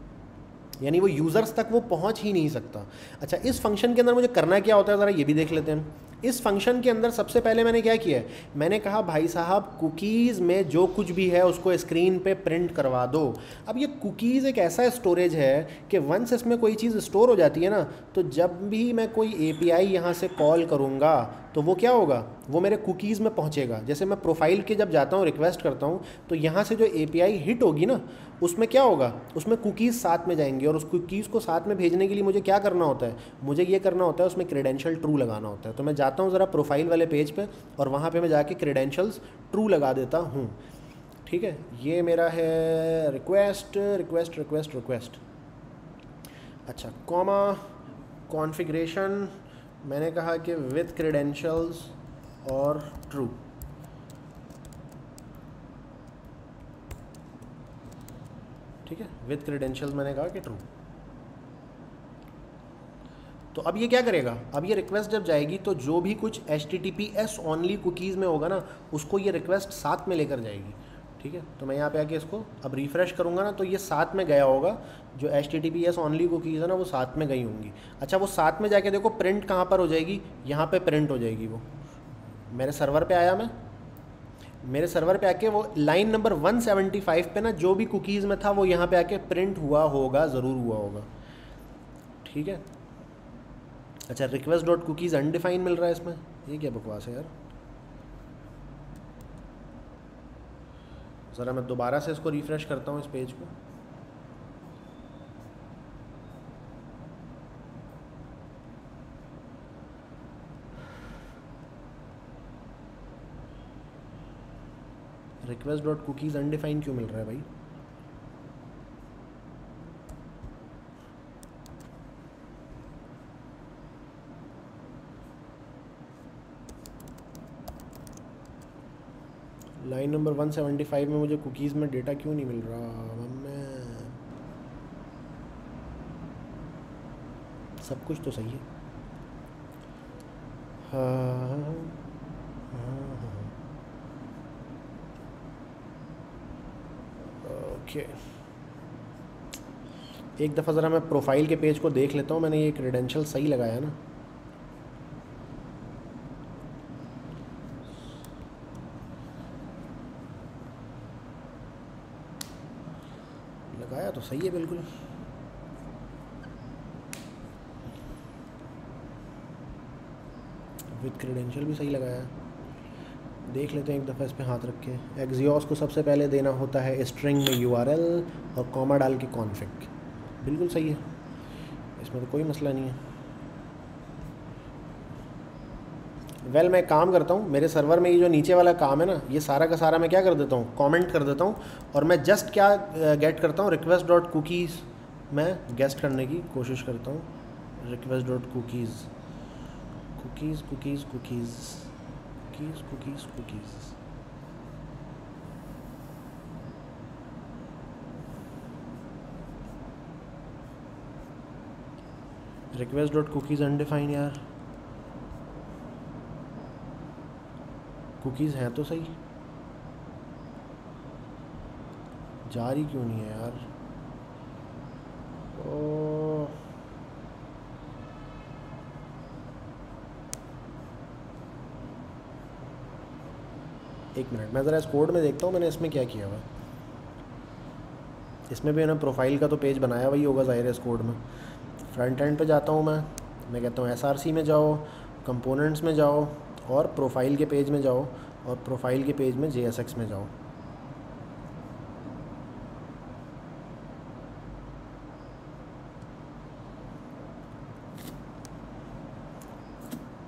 [SPEAKER 2] यानी वो यूज़र्स तक वो पहुँच ही नहीं सकता। अच्छा इस फ़ंक्शन के अंदर मुझे करना क्या होता है, ज़रा ये भी देख लेते हैं। इस फ़ंक्शन के अंदर सबसे पहले मैंने क्या किया है? मैंने कहा, भाई साहब कुकीज़ में जो कुछ भी है, उसको स्क्रीन पे प्रिंट करवा दो। अब ये कुकीज़ एक ऐसा स्टोरेज है कि वंस इसमें कोई चीज़ स्टोर हो जाती है ना तो जब भी मैं कोई ए पी आई यहाँ से कॉल करूँगा तो वो क्या होगा? वो मेरे कुकीज़ में पहुँचेगा। जैसे मैं प्रोफ़ाइल के जब जाता हूँ रिक्वेस्ट करता हूँ तो यहाँ से जो ए पी आई हिट होगी ना उसमें क्या होगा? उसमें कुकीज़ साथ में जाएँगी और उस कुकीज़ को साथ में भेजने के लिए मुझे क्या करना होता है? मुझे ये करना होता है, उसमें क्रेडेंशियल ट्रू लगाना होता है। तो मैं जाता हूँ ज़रा प्रोफ़ाइल वाले पेज पर पे और वहाँ पर मैं जाके क्रेडेंशियल्स ट्रू लगा देता हूँ। ठीक है? ये मेरा है रिक्वेस्ट रिक्वेस्ट रिक्वेस्ट रिक्वेस्ट अच्छा कॉमा कॉन्फ़िगरेशन मैंने कहा कि विथ क्रेडेंशियल्स और ट्रू ठीक है? विथ क्रेडेंशियल्स मैंने कहा कि ट्रू तो अब ये क्या करेगा? अब ये रिक्वेस्ट जब जाएगी तो जो भी कुछ H T T P S only cookies में होगा ना, उसको ये रिक्वेस्ट साथ में लेकर जाएगी। ठीक है? तो मैं यहाँ पे आके इसको अब रिफ़्रेश करूँगा ना तो ये साथ में गया होगा। जो H T T P S only cookies है ना, वो साथ में गई होंगी। अच्छा वो साथ में जाके देखो प्रिंट कहाँ पर हो जाएगी? यहाँ पर प्रिंट हो जाएगी वो। मेरे सर्वर पर आया मैं। मेरे सर्वर पे आके वो लाइन नंबर 175 पे ना जो भी कुकीज़ में था, वो यहाँ पे आके प्रिंट हुआ होगा, ज़रूर हुआ होगा। ठीक है? अच्छा रिक्वेस्ट डॉट कुकीज़ अनडिफाइन मिल रहा है इसमें? ये क्या बकवास है यार? ज़रा मैं दोबारा से इसको रिफ़्रेश करता हूँ इस पेज को। रिक्वेस्ट डॉट कुकीज़ अनडिफाइन क्यों मिल रहा है भाई? लाइन नंबर 175 में मुझे कुकीज़ में डेटा क्यों नहीं मिल रहा? मैं सब कुछ तो सही है। हाँ हाँ हाँ ओके एक दफ़ा ज़रा मैं प्रोफ़ाइल के पेज को देख लेता हूँ, मैंने ये क्रेडेंशियल सही लगाया है ना। लगाया तो सही है बिल्कुल। विद क्रेडेंशियल भी सही लगाया देख लेते हैं एक दफ़ा इस पर हाथ रख के। एग्जियोस को सबसे पहले देना होता है स्ट्रिंग में यूआरएल और कॉमा डाल के कॉन्फिक बिल्कुल सही है। इसमें तो कोई मसला नहीं है। वेल well, मैं काम करता हूँ मेरे सर्वर में ये जो नीचे वाला काम है ना ये सारा का सारा मैं क्या कर देता हूँ? कमेंट कर देता हूँ और मैं जस्ट क्या गेट करता हूँ? रिक्वेस्ट डॉट कुकीज़ मैं गेस्ट करने की कोशिश करता हूँ। Request dot cookies cookies cookies cookies cookies cookies cookies request dot cookies undefined यार कुकीज़ हैं तो सही। जा रही क्यों नहीं है, यार? ओ एक मिनट, मैं ज़रा इस कोड में देखता हूँ, मैंने इसमें क्या किया हुआ इसमें भी मैंने प्रोफ़ाइल का तो पेज बनाया हुआ ही होगा ज़ाहिर है इस कोड में। फ्रंट एंड पे जाता हूँ मैं मैं कहता हूँ एसआरसी में जाओ कंपोनेंट्स में जाओ और प्रोफ़ाइल के पेज में जाओ और प्रोफ़ाइल के पेज में जेएसएक्स में जाओ।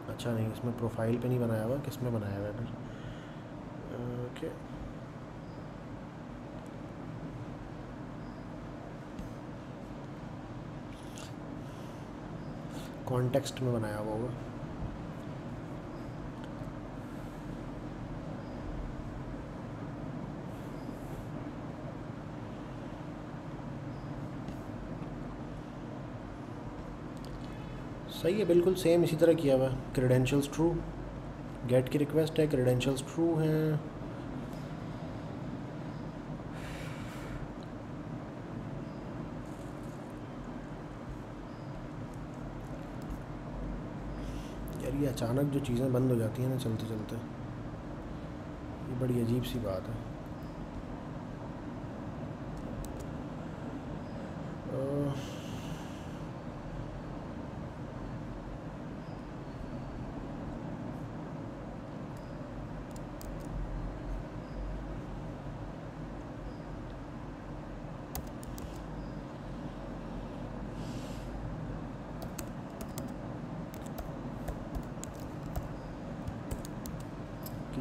[SPEAKER 2] अच्छा नहीं, इसमें प्रोफ़ाइल पे नहीं बनाया हुआ, किसमें बनाया हुआ है? ओके कॉन्टेक्स्ट में बनाया हुआ होगा। सही है, बिल्कुल सेम इसी तरह किया हुआ है। क्रेडेंशियल्स ट्रू गेट की रिक्वेस्ट है क्रेडेंशियल्स ट्रू हैं यार ये अचानक जो चीज़ें बंद हो जाती हैं ना चलते चलते ये बड़ी अजीब सी बात है। uh,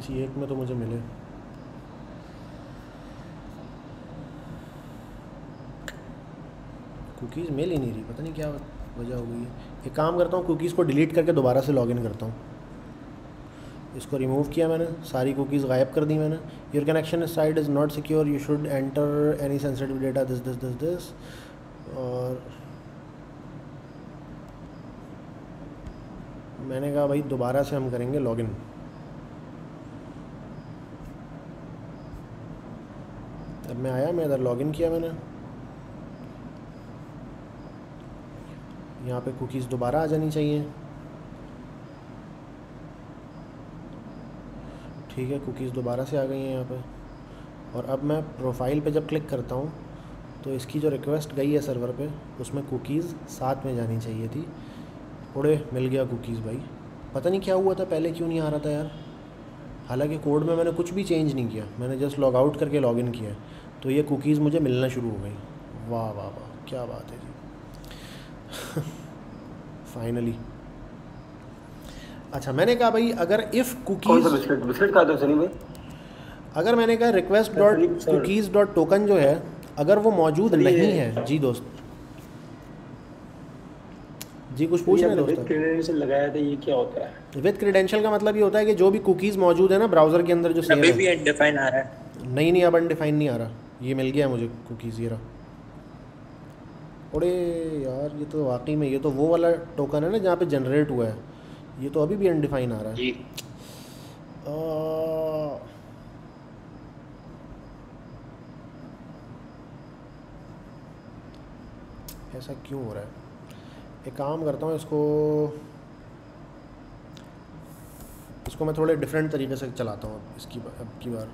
[SPEAKER 2] किसी एक में तो मुझे मिले। कुकीज़ मिल ही नहीं रही, पता नहीं क्या वजह हो गई है। एक काम करता हूँ, कुकीज़ को डिलीट करके दोबारा से लॉगिन करता हूँ। इसको रिमूव किया मैंने, सारी कुकीज़ गायब कर दी मैंने। Your connection site is not secure you should enter any sensitive data this this this this और मैंने कहा, भाई, दोबारा से हम करेंगे लॉगिन अब मैं आया, मैं इधर लॉगिन किया मैंने। यहाँ पे कुकीज़ दोबारा आ जानी चाहिए। ठीक है कुकीज़ दोबारा से आ गई हैं यहाँ पे। और अब मैं प्रोफ़ाइल पे जब क्लिक करता हूँ तो इसकी जो रिक्वेस्ट गई है सर्वर पे, उसमें कुकीज़ साथ में जानी चाहिए थी। उड़े मिल गया कुकीज़ भाई। पता नहीं क्या हुआ था, पहले क्यों नहीं आ रहा था यार? हालाँकि कोड में मैंने कुछ भी चेंज नहीं किया। मैंने जस्ट लॉग आउट करके लॉगिन किया तो ये कुकीज़ मुझे मिलना शुरू हो गई। वाह वाह वाह क्या बात है जी। फाइनली अच्छा मैंने कहा भाई अगर इफ़ कुकीज़
[SPEAKER 3] बिस्किट खा दो सनी भाई।
[SPEAKER 2] अगर मैंने कहा request dot cookies dot token जो है अगर वो मौजूद नहीं है जी दोस्त। जी कुछ पूछ रहे दोस्त?
[SPEAKER 3] क्रेडेंशियल लगाया था ये क्या होता है?
[SPEAKER 2] विद क्रेडेंशियल का मतलब ये होता है कि जो भी कुकीज़ मौजूद है ना ब्राउज़र के अंदर जो सेव
[SPEAKER 5] अभी भी अनडिफाइन आ रहा है।
[SPEAKER 2] नहीं नहीं अब अनडिफाइन नहीं आ रहा। ये मिल गया मुझे कुकीज़ ज़ीरा अरे यार ये तो वाकई में ये तो वो वाला टोकन है ना जहाँ पे जनरेट हुआ है। ये तो अभी भी अनडिफाइन आ रहा है।
[SPEAKER 5] जी।
[SPEAKER 2] आ... ऐसा क्यों हो रहा है? एक काम करता हूँ इसको इसको मैं थोड़े डिफरेंट तरीके से चलाता हूँ इसकी अब की बार।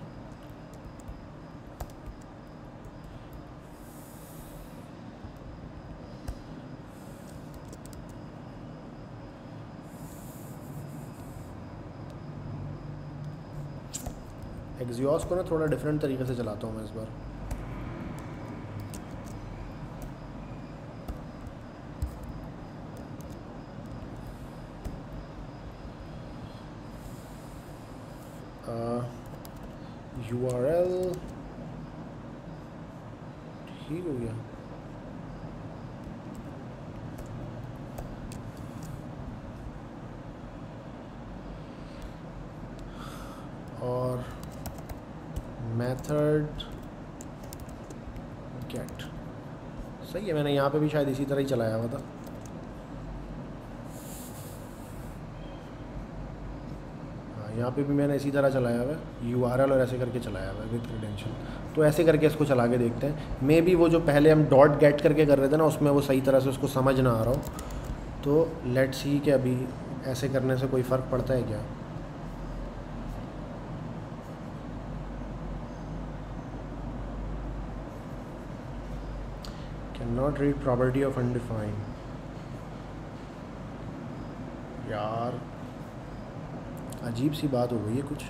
[SPEAKER 2] एक्जियोस को ना थोड़ा डिफरेंट तरीके से चलाता हूँ मैं इस बार। यू आर एल ठीक हो गया। और मेथड गेट। सही है, मैंने यहाँ पे भी शायद इसी तरह ही चलाया हुआ था। हाँ यहाँ पे भी मैंने इसी तरह चलाया हुआ है। यू आर एल और ऐसे करके चलाया हुआ है विद क्रीडेंशियल तो ऐसे करके इसको चला के देखते हैं। मे बी वो जो पहले हम डॉट गेट करके कर रहे थे ना, उसमें वो सही तरह से उसको समझ ना आ रहा हो। तो लेट सी कि अभी ऐसे करने से कोई फ़र्क पड़ता है क्या? Not read property of undefined यार, अजीब सी बात हो गई है कुछ।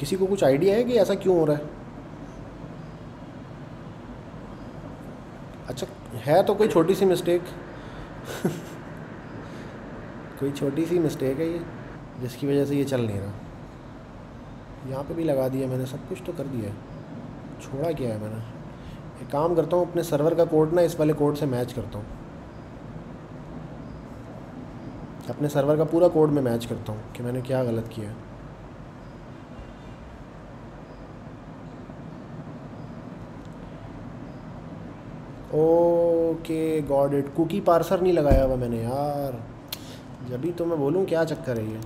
[SPEAKER 2] किसी को कुछ आइडिया है कि ऐसा क्यों हो रहा है? अच्छा है तो कोई छोटी सी मिस्टेक कोई छोटी सी मिस्टेक है ये, जिसकी वजह से ये चल नहीं रहा। यहाँ पे भी लगा दिया मैंने, सब कुछ तो कर दिया है। छोड़ा क्या है मैंने। एक काम करता हूँ, अपने सर्वर का कोड ना इस वाले कोड से मैच करता हूँ। अपने सर्वर का पूरा कोड में मैच करता हूँ कि मैंने क्या गलत किया okay got it cookie parser नहीं लगाया हुआ मैंने यार। जब भी तो मैं बोलूँ, क्या चक्कर है ये?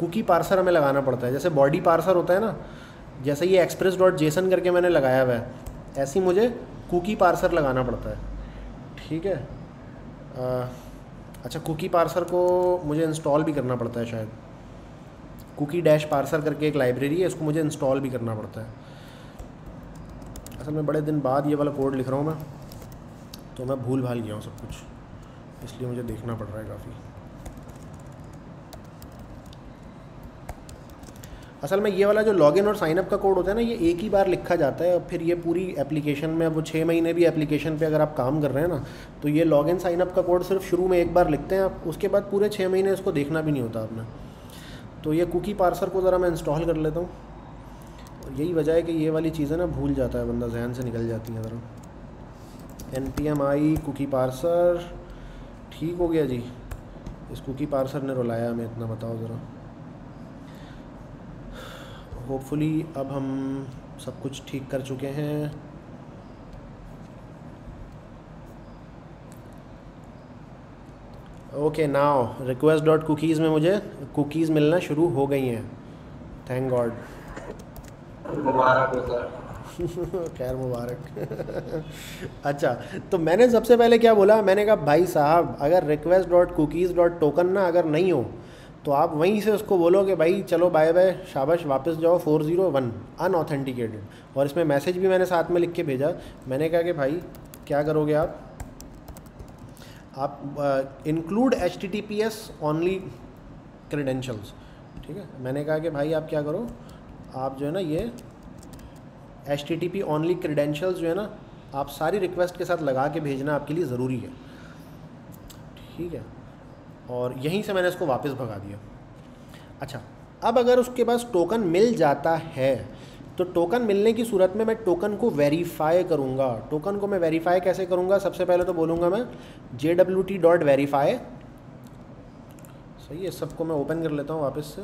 [SPEAKER 2] कुकी पार्सर हमें लगाना पड़ता है। जैसे बॉडी पार्सर होता है ना जैसे ये एक्सप्रेस डॉट जेसन करके मैंने लगाया हुआ है ऐसे ही मुझे कुकी पार्सर लगाना पड़ता है। ठीक है? आ, अच्छा कुकी पार्सर को मुझे इंस्टॉल भी करना पड़ता है शायद। कुकी डैश पार्सर करके एक लाइब्रेरी है इसको मुझे इंस्टॉल भी करना पड़ता है। असल में बड़े दिन बाद ये वाला कोड लिख रहा हूँ मैं तो मैं भूल भाल गया हूँ सब कुछ। इसलिए मुझे देखना पड़ रहा है काफ़ी। असल में ये वाला जो लॉगिन और साइनअप का कोड होता है ना, ये एक ही बार लिखा जाता है और फिर ये पूरी एप्लीकेशन में वो छः महीने भी एप्लीकेशन पे अगर आप काम कर रहे हैं ना तो ये लॉगिन साइनअप का कोड सिर्फ़ शुरू में एक बार लिखते हैं आप, उसके बाद पूरे छः महीने इसको देखना भी नहीं होता आपने। तो ये कुकी पार्सर को ज़रा मैं इंस्टॉल कर लेता हूँ। और यही वजह है कि ये वाली चीज़ें ना भूल जाता है बंदा, जहन से निकल जाती हैं ज़रा। N P M I cookie parser ठीक हो गया जी। इस कुकी पार्सर ने रुलाया हमें, इतना बताओ ज़रा। होपफुली अब हम सब कुछ ठीक कर चुके हैं। Okay now request dot cookies में मुझे कुकीज़ मिलना शुरू हो गई हैं। थैंक गॉड
[SPEAKER 6] मुबारक हो सर।
[SPEAKER 2] खैर मुबारक। अच्छा तो मैंने सबसे पहले क्या बोला? मैंने कहा भाई साहब अगर request dot cookies dot token ना अगर नहीं हो तो आप वहीं से उसको बोलो कि भाई, चलो बाय बाय शाबाश, वापस जाओ फोर ज़ीरो वन अनऑथेंटिकेटेड और इसमें मैसेज भी मैंने साथ में लिख के भेजा। मैंने कहा कि, भाई, क्या करोगे आप? आप include H T T P S only credentials ठीक है? मैंने कहा कि, भाई, आप क्या करो? आप जो है ना, ये H T T P only credentials जो है ना, आप सारी रिक्वेस्ट के साथ लगा के भेजना आपके लिए ज़रूरी है। ठीक है? और यहीं से मैंने इसको वापस भगा दिया। अच्छा अब अगर उसके पास टोकन मिल जाता है तो टोकन मिलने की सूरत में मैं टोकन को वेरीफाई करूँगा। टोकन को मैं वेरीफाई कैसे करूँगा? सबसे पहले तो बोलूँगा मैं J W T dot verify सही है, सबको मैं ओपन कर लेता हूँ वापस से।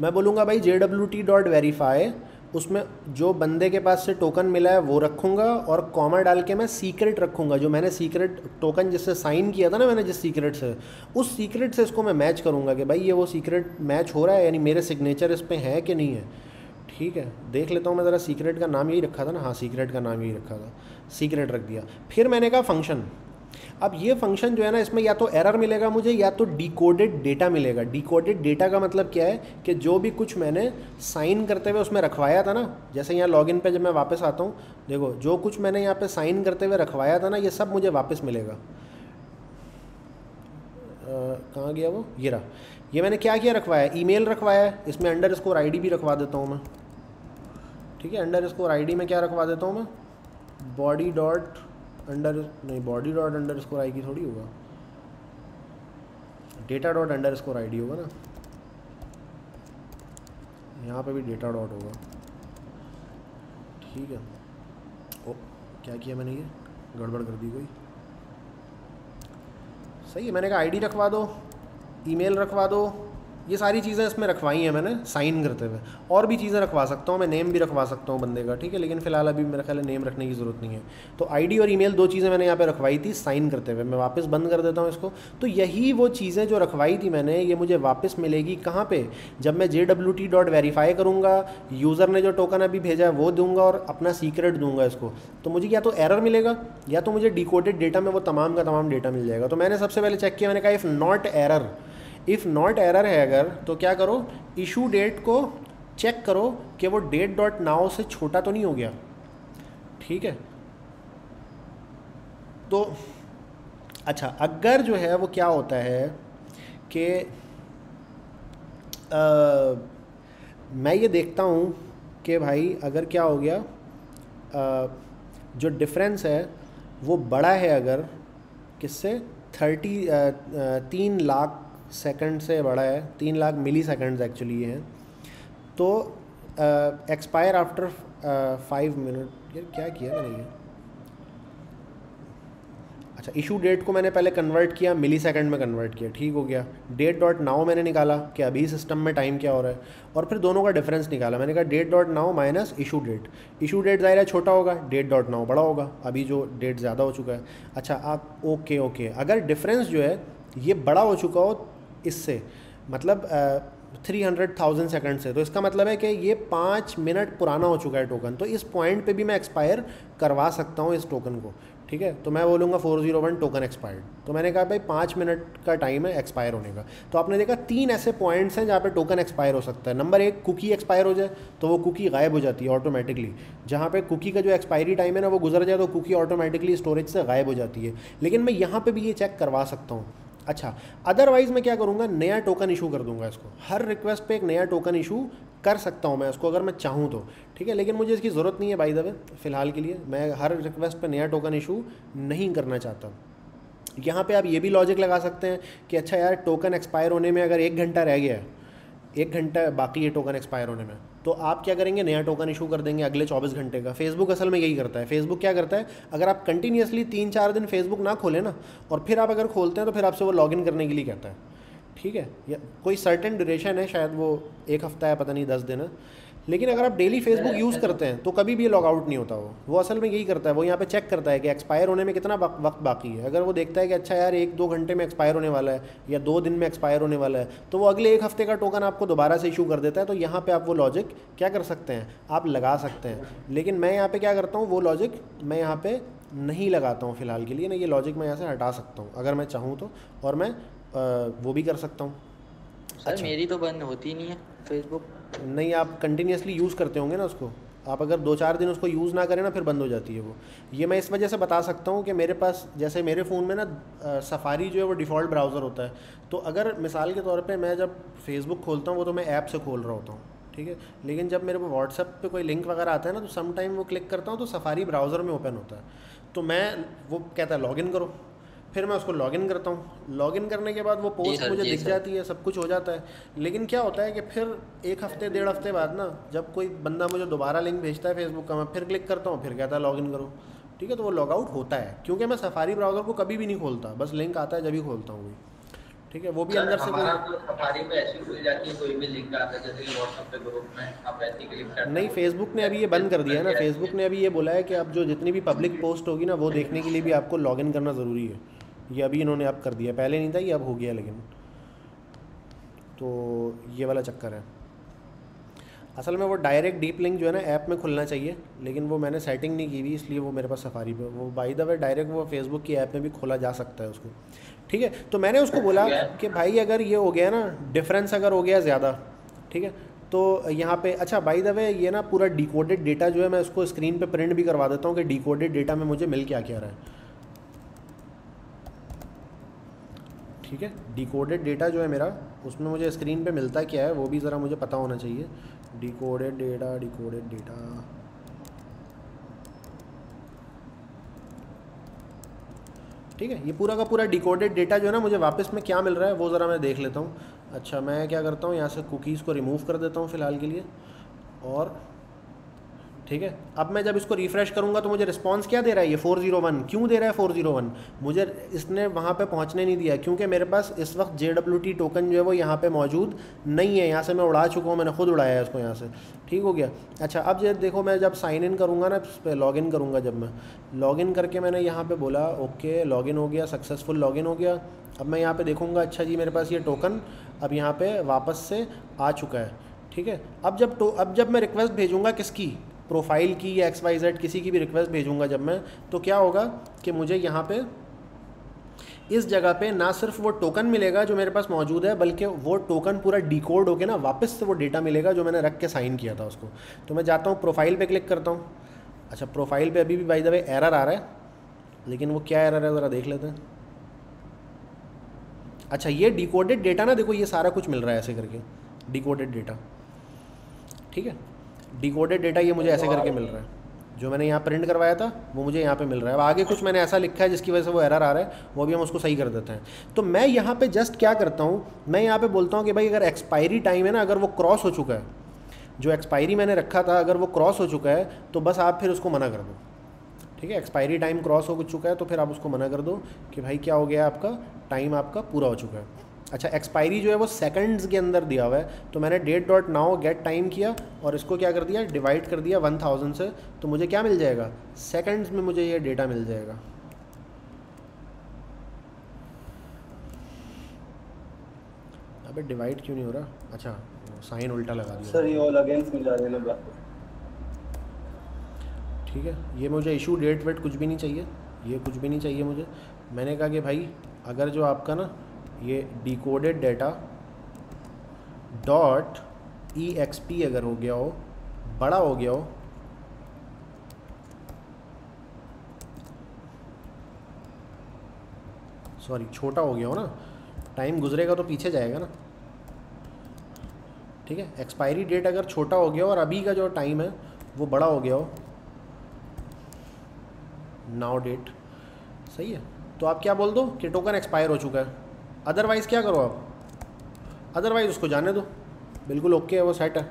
[SPEAKER 2] मैं बोलूँगा भाई J W T dot verify उसमें जो बंदे के पास से टोकन मिला है, वो रखूँगा और कॉमा डाल के मैं सीक्रेट रखूँगा। जो मैंने सीक्रेट टोकन जिससे साइन किया था ना मैंने जिस सीक्रेट से, उस सीक्रेट से इसको मैं मैच करूँगा कि भाई ये वो सीक्रेट मैच हो रहा है, यानी मेरे सिग्नेचर इस पर है कि नहीं है। ठीक है, देख लेता हूँ मैं ज़रा सीक्रेट का नाम यही रखा था ना। हाँ सीक्रेट का नाम यही रखा था। सीक्रेट रख दिया। फिर मैंने कहा फ़ंक्शन अब ये फ़ंक्शन जो है ना, इसमें या तो एरर मिलेगा मुझे, या तो डिकोडेड डेटा मिलेगा। डिकोडेड डेटा का मतलब क्या है कि जो भी कुछ मैंने साइन करते हुए उसमें रखवाया था ना, जैसे यहाँ लॉगिन पे जब मैं वापस आता हूँ, देखो, जो कुछ मैंने यहाँ पे साइन करते हुए रखवाया था ना, ये सब मुझे वापस मिलेगा। कहाँ गया वो? ये रहा। ये मैंने क्या किया रखवाया? ईमेल रखवाया। है इसमें अंडर स्कोर आई भी रखवा देता हूँ मैं। ठीक है अंडर स्कोर आई में क्या रखवा देता हूँ मैं? बॉडी डॉट अंडर, नहीं body dot under score I की थोड़ी होगा। Data dot under score ID होगा ना। यहाँ पे भी डेटा डॉट होगा। ठीक है। ओ, क्या किया मैंने ये? गड़बड़ कर दी कोई। सही है, मैंने कहा आईडी रखवा दो ईमेल रखवा दो ये सारी चीज़ें इसमें रखवाई हैं मैंने, साइन करते हुए। और भी चीज़ें रखवा सकता हूँ, मैं नेम भी रखवा सकता हूँ बंदे का, ठीक है? लेकिन फ़िलहाल अभी मेरा ख्याल नेम रखने की ज़रूरत नहीं है। तो आईडी और ईमेल दो चीज़ें मैंने यहाँ पे रखवाई थी, साइन करते हुए। मैं वापस बंद कर देता हूँ इसको। तो यही वो चीज़ें जो रखवाई थी मैंने, ये मुझे वापस मिलेगी कहाँ पर जब मैं J W T dot verify करूँगा यूज़र ने जो टोकन अभी भेजा है वो दूँगा और अपना सीक्रेट दूँगा इसको। तो मुझे या तो एरर मिलेगा, या तो मुझे डिकोडेड डेटा में वो तमाम का तमाम डेटा मिल जाएगा। तो मैंने सबसे पहले चेक किया, मैंने कहा if not error if not error है अगर तो क्या करो? इशू डेट को चेक करो कि वो डेट डॉट नाव से छोटा तो नहीं हो गया। ठीक है? तो अच्छा अगर जो है वो क्या होता है कि मैं ये देखता हूँ कि भाई अगर क्या हो गया आ, जो डिफरेंस है वो बड़ा है अगर किससे? थर्टी तीन लाख सेकंड से बड़ा है, तीन लाख मिली सेकंड्स एक्चुअली ये हैं। तो एक्सपायर आफ्टर फाइव मिनट यार क्या किया मैंने ये? अच्छा इशू डेट को मैंने पहले कन्वर्ट किया मिली सेकेंड में कन्वर्ट किया, ठीक हो गया। डेट डॉट नाउ मैंने निकाला कि अभी सिस्टम में टाइम क्या हो रहा है। और फिर दोनों का डिफरेंस निकाला। मैंने कहा date dot now minus issue date issue date ज़ाहिर है छोटा होगा डेट डॉट नाउ बड़ा होगा। अभी जो डेट ज़्यादा हो चुका है। अच्छा आप ओके ओके अगर डिफरेंस जो है, ये बड़ा हो चुका हो इससे मतलब थ्री हंड्रेड थाउज़ेंड सेकेंड से। तो इसका मतलब है कि ये पाँच मिनट पुराना हो चुका है टोकन तो इस पॉइंट पे भी मैं एक्सपायर करवा सकता हूँ इस टोकन को, ठीक है? तो मैं बोलूँगा four zero one token expired तो मैंने कहा, भाई, पाँच मिनट का टाइम है एक्सपायर होने का। तो आपने देखा तीन ऐसे पॉइंट्स हैं जहाँ पे टोकन एक्सपायर हो सकता है। नंबर एक कुकी एक्सपायर हो जाए तो वो कुकी गायब हो जाती है ऑटोमेटिकली जहाँ पे कुकी का जो एक्सपायरी टाइम है ना, वो गुजर जाए तो कुकी ऑटोमेटिकली स्टोरेज से गायब हो जाती है। लेकिन मैं यहाँ पर भी ये चेक करवा सकता हूँ। अच्छा अदरवाइज़ मैं क्या करूँगा, नया टोकन इशू कर दूँगा इसको। हर रिक्वेस्ट पे एक नया टोकन इशू कर सकता हूँ मैं इसको, अगर मैं चाहूँ तो। ठीक है, लेकिन मुझे इसकी ज़रूरत नहीं है बाई द वे फ़िलहाल के लिए। मैं हर रिक्वेस्ट पे नया टोकन इशू नहीं करना चाहता। यहाँ पे आप ये भी लॉजिक लगा सकते हैं कि अच्छा यार टोकन एक्सपायर होने में अगर एक घंटा रह गया है एक घंटा बाकी है टोकन एक्सपायर होने में। तो आप क्या करेंगे? नया टोकन इशू कर देंगे अगले 24 घंटे का। फेसबुक असल में यही करता है। फेसबुक क्या करता है? अगर आप कंटिन्यूसली तीन चार दिन फेसबुक ना खोलें ना, और फिर आप अगर खोलते हैं तो फिर आपसे वो लॉगिन करने के लिए कहता है। ठीक है? या कोई सर्टेन ड्यूरेशन है, शायद वो एक हफ़्ता है पता नहीं, दस दिन है। लेकिन अगर आप डेली फेसबुक यूज़ करते हैं तो कभी भी ये लॉग आउट नहीं होता वो। वो असल में यही करता है वो यहाँ पे चेक करता है कि एक्सपायर होने में कितना वक्त बाकी है। अगर वो देखता है कि अच्छा यार एक दो घंटे में एक्सपायर होने वाला है या दो दिन में एक्सपायर होने वाला है तो वो अगले एक हफ़्ते का टोकन आपको दोबारा से इशू कर देता है तो यहाँ पर आप वो लॉजिक क्या कर सकते हैं? आप लगा सकते हैं। लेकिन मैं यहाँ पर क्या करता हूँ वो लॉजिक मैं यहाँ पर नहीं लगाता हूँ फ़िलहाल के लिए ना ये लॉजिक मैं यहाँ से हटा सकता हूँ। अगर मैं चाहूँ तो और मैं वो भी कर सकता हूँ।
[SPEAKER 5] अच्छा। मेरी तो बंद होती नहीं है फेसबुक
[SPEAKER 2] नहीं, आप कंटिन्यूसली यूज़ करते होंगे ना उसको। आप अगर दो चार दिन उसको यूज़ ना करें ना, फिर बंद हो जाती है वो। ये मैं इस वजह से बता सकता हूँ कि मेरे पास, जैसे मेरे फ़ोन में ना सफारी जो है वो डिफ़ॉल्ट ब्राउज़र होता है। तो अगर मिसाल के तौर पे मैं जब फेसबुक खोलता हूँ, वो तो मैं ऐप से खोल रहा होता हूँ, ठीक है? लेकिन जब मेरे को व्हाट्सएप पे कोई लिंक वगैरह आता है ना तो सम टाइम वो क्लिक करता हूँ तो सफारी ब्राउज़र में ओपन होता है। तो मैं, वो कहता है लॉगिन करो। फिर मैं उसको लॉगिन करता हूँ। लॉगिन करने के बाद वो पोस्ट मुझे दिख जाती है सब कुछ हो जाता है। लेकिन क्या होता है कि फिर एक हफ़्ते डेढ़ हफ़्ते बाद ना जब कोई बंदा मुझे दोबारा लिंक भेजता है फेसबुक का मैं फिर क्लिक करता हूँ फिर कहता है लॉगिन करो। ठीक है तो वो लॉग आउट होता है क्योंकि मैं सफारी ब्राउज़र को कभी भी नहीं खोलता बस लिंक आता है जब ही खोलता हूँ ठीक है वो भी अंदर से
[SPEAKER 6] तो सफारी पे ऐसी खुल जाती है कोई भी लिंक आता है जैसे कि व्हाट्सएप पे ग्रुप में आप ऐसी क्लिक करते
[SPEAKER 2] नहीं फेसबुक ने अभी ये बंद कर दिया है ना। फेसबुक ने अभी ये बोला है कि अब जो जितनी भी पब्लिक पोस्ट होगी ना वो देखने के लिए भी आपको लॉगिन करना ज़रूरी है। ये अभी इन्होंने अब कर दिया। पहले नहीं था, ये अब हो गया लेकिन। तो ये वाला चक्कर है। असल में वो डायरेक्ट डीप लिंक जो है ना ऐप में खुलना चाहिए, लेकिन वो मैंने सेटिंग नहीं की हुई, इसलिए वो मेरे पास सफारी पे वो बाई द वे डायरेक्ट वो फेसबुक की ऐप में भी खोला जा सकता है उसको। ठीक है? तो मैंने उसको बोला कि भाई अगर ये हो गया ना डिफरेंस अगर हो गया ज़्यादा, ठीक है? तो यहाँ पे अच्छा बाई द वे ये ना पूरा डिकोडेड डेटा जो है, मैं उसको स्क्रीन पे प्रिंट भी करवा देता हूँ कि डिकोडेड डेटा में मुझे मिल क्या क्या रहा है। ठीक है? डिकोडेड डेटा जो है मेरा, उसमें मुझे स्क्रीन पे मिलता क्या है, वो भी ज़रा मुझे पता होना चाहिए। डिकोडेड डेटा डिकोडेड डेटा ठीक है? ये पूरा का पूरा डिकोडेड डेटा जो है ना, मुझे वापस में क्या मिल रहा है, वो ज़रा मैं देख लेता हूँ। अच्छा मैं क्या करता हूँ, यहाँ से कुकीज़ को रिमूव कर देता हूँ फ़िलहाल के लिए। और ठीक है? अब मैं जब इसको रिफ़्रेश करूँगा तो मुझे रिस्पॉन्स क्या दे रहा है? ये 401 क्यों दे रहा है 401 मुझे इसने वहाँ पे पहुँचने नहीं दिया, क्योंकि मेरे पास इस वक्त जे टोकन जो है वो यहाँ पे मौजूद नहीं है। यहाँ से मैं उड़ा चुका हूँ, मैंने खुद उड़ाया है इसको यहाँ से। ठीक हो गया? अच्छा अब ये देखो, मैं जब साइन इन करूँगा ना, इस पर लॉग इन करूँगा जब मैं। लॉग इन करके मैंने यहाँ पर बोला, ओके लॉग इन हो गया सक्सेसफुल लॉग इन हो गया। अब मैं यहाँ पर देखूँगा अच्छा जी, मेरे पास ये टोकन अब यहाँ पर वापस से आ चुका है। ठीक है? अब जब तो अब जब मैं रिक्वेस्ट भेजूँगा किसकी? प्रोफ़ाइल की या एक्स वाई जेड किसी की भी रिक्वेस्ट भेजूँगा जब मैं तो क्या होगा कि मुझे यहाँ पे इस जगह पे ना सिर्फ़ वो टोकन मिलेगा जो मेरे पास मौजूद है, बल्कि वो टोकन पूरा डिकोड होके ना वापस से वो डेटा मिलेगा जो मैंने रख के साइन किया था उसको। तो मैं जाता हूँ प्रोफ़ाइल पे क्लिक करता हूँ। अच्छा प्रोफ़ाइल पे अभी भी बाई द वे एरर आ रहा है, लेकिन वो क्या एरर है ज़रा देख लेते हैं। अच्छा ये डिकोडेड डेटा ना देखो, ये सारा कुछ मिल रहा है ऐसे करके डिकोडेड डेटा ठीक है? डिकोडेड डेटा ये मुझे ऐसे करके मिल रहा है। जो मैंने यहाँ प्रिंट करवाया था वो मुझे यहाँ पे मिल रहा है। अब आगे कुछ मैंने ऐसा लिखा है जिसकी वजह से वो एरर आ रहा है वो भी हम उसको सही कर देते हैं। तो मैं यहाँ पे जस्ट क्या करता हूँ मैं यहाँ पे बोलता हूँ कि भाई अगर एक्सपायरी टाइम है ना अगर वो क्रॉस हो चुका है जो एक्सपायरी मैंने रखा था अगर वो क्रॉस हो चुका है तो बस आप फिर उसको मना कर दो। ठीक है? एक्सपायरी टाइम क्रॉस हो चुका है तो फिर आप उसको मना कर दो कि भाई क्या हो गया आपका टाइम आपका पूरा हो चुका है। अच्छा एक्सपायरी जो है वो सेकंड्स के अंदर दिया हुआ है। तो मैंने date dot now get time किया और इसको क्या कर दिया? डिवाइड कर दिया वन थाउज़ेंड से। तो मुझे क्या मिल जाएगा? सेकंड्स में मुझे ये डेटा मिल जाएगा। अबे डिवाइड क्यों नहीं हो रहा? अच्छा साइन उल्टा लगा दिया।
[SPEAKER 3] सर ये ऑल अगेंस्ट में जा रहे हैं
[SPEAKER 2] ठीक है ये मुझे इशू डेट वेट कुछ भी नहीं चाहिए। ये कुछ भी नहीं चाहिए मुझे। मैंने कहा कि भाई अगर जो आपका ना ये decoded data dot E X P अगर हो गया हो, बड़ा हो गया हो सॉरी छोटा हो गया हो ना टाइम गुजरेगा तो पीछे जाएगा ना। ठीक है एक्सपायरी डेट अगर छोटा हो गया हो और अभी का जो टाइम है, वो बड़ा हो गया हो नाउ डेट सही है। तो आप क्या बोल दो कि टोकन एक्सपायर हो चुका है। अदरवाइज़ क्या करो आप? अदरवाइज़ उसको जाने दो। बिल्कुल ओके है, वो सेट है।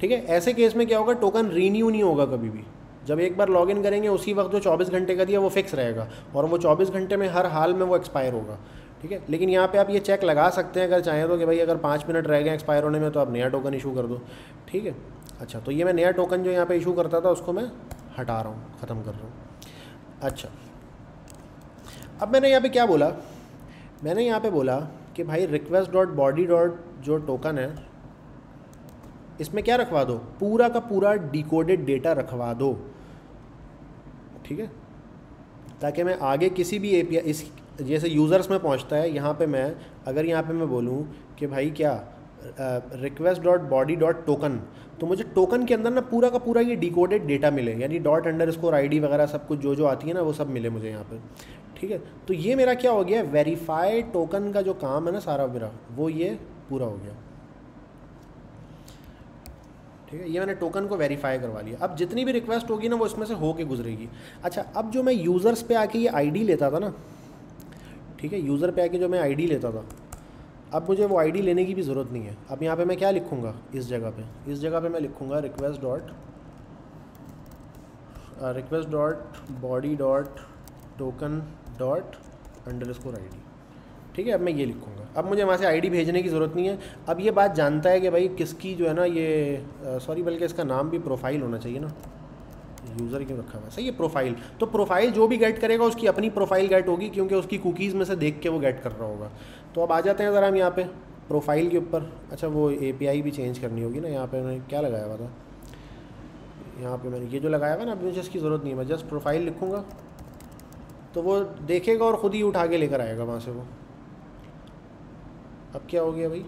[SPEAKER 2] ठीक है, ऐसे केस में क्या होगा? टोकन रीन्यू नहीं होगा कभी भी। जब एक बार लॉगिन करेंगे, उसी वक्त जो 24 घंटे का दिया, वो फिक्स रहेगा। और वो 24 घंटे में हर हाल में वो एक्सपायर होगा। ठीक है, लेकिन यहाँ पे आप ये चेक लगा सकते हैं, अगर चाहें तो कि भाई अगर पाँच मिनट रह गए एक्सपायर होने में तो आप नया टोकन इशू कर दो। ठीक है? अच्छा तो ये मैं नया टोकन जो यहाँ पे इशू करता था, उसको मैं हटा रहा हूँ, ख़त्म कर रहा हूँ। अच्छा। अब मैंने यहाँ पे क्या बोला? मैंने यहाँ पे बोला कि भाई रिक्वेस्ट डॉट बॉडी डॉट जो टोकन है, इसमें क्या रखवा दो? पूरा का पूरा डिकोडेड डेटा रखवा दो। ठीक है? ताकि मैं आगे किसी भी एपीआई इस, जैसे यूज़र्स में पहुँचता है, यहाँ पे मैं, अगर यहाँ पे मैं बोलूँ कि भाई क्या request dot body dot token तो मुझे टोकन के अंदर ना पूरा का पूरा ये डिकोडेड डेटा मिले। यानी डॉट अंडर स्कोर आई वगैरह सब कुछ जो जो आती है ना, वो सब मिले मुझे यहाँ पे। ठीक है? तो ये मेरा क्या हो गया? वेरीफाइड टोकन का जो काम है ना सारा मेरा, वो ये पूरा हो गया। ठीक है? ये मैंने टोकन को वेरीफाई करवा लिया। अब जितनी भी रिक्वेस्ट होगी ना, वो इसमें से होके गुजरेगी। अच्छा अब जो मैं यूज़र्स पे आके ये आईडी लेता था ना, ठीक है? यूज़र पे आके जो मैं आईडी लेता था, अब मुझे वो आईडी लेने की भी ज़रूरत नहीं है। अब यहाँ पे मैं क्या लिखूँगा? इस जगह पे। इस जगह पे मैं लिखूँगा request dot request dot body dot token dot underscore I D ठीक है, अब मैं ये लिखूँगा। अब मुझे वहाँ से आईडी भेजने की ज़रूरत नहीं है। अब ये बात जानता है कि भाई किसकी जो है ना ये सॉरी बल्कि इसका नाम भी प्रोफ़ाइल होना चाहिए ना। यूज़र क्यों रखा हुआ है? सही है प्रोफ़ाइल तो प्रोफ़ाइल जो भी गेट करेगा, उसकी अपनी प्रोफ़ाइल गेट होगी, क्योंकि उसकी कुकीज़ में से देख के वो गेट कर रहा होगा। तो अब आ जाते हैं ज़रा हम यहाँ पे प्रोफ़ाइल के ऊपर। अच्छा वो एपीआई भी चेंज करनी होगी ना, यहाँ पे मैंने क्या लगाया हुआ था? यहाँ पे मैंने, ये जो लगाया हुआ ना, अब मुझे इसकी ज़रूरत नहीं है। मैं जस्ट प्रोफ़ाइल लिखूँगा। तो वो देखेगा और ख़ुद ही उठा के लेकर आएगा वहाँ से वो। अब क्या हो गया भाई?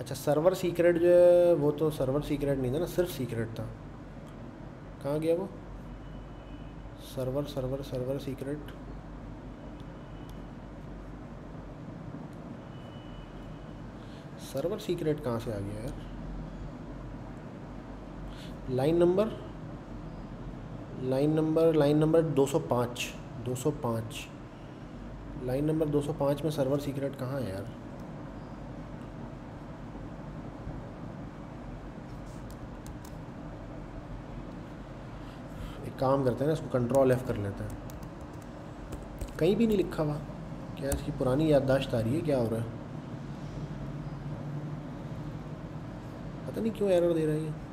[SPEAKER 2] अच्छा सर्वर सीक्रेट जो है, वो तो सर्वर सीक्रेट नहीं था ना, सिर्फ़ सीक्रेट था। कहाँ गया वो? Server server server secret server secret कहाँ से आ गया यार? Line number line number line number 205 205 line number 205 में सर्वर सीक्रेट कहाँ है यार? एक काम करते हैं ना, इसको कंट्रोल एफ़ कर लेते हैं। कहीं भी नहीं लिखा हुआ। क्या इसकी पुरानी याददाश्त आ रही है? क्या हो रहा है? पता नहीं क्यों एरर दे रहा है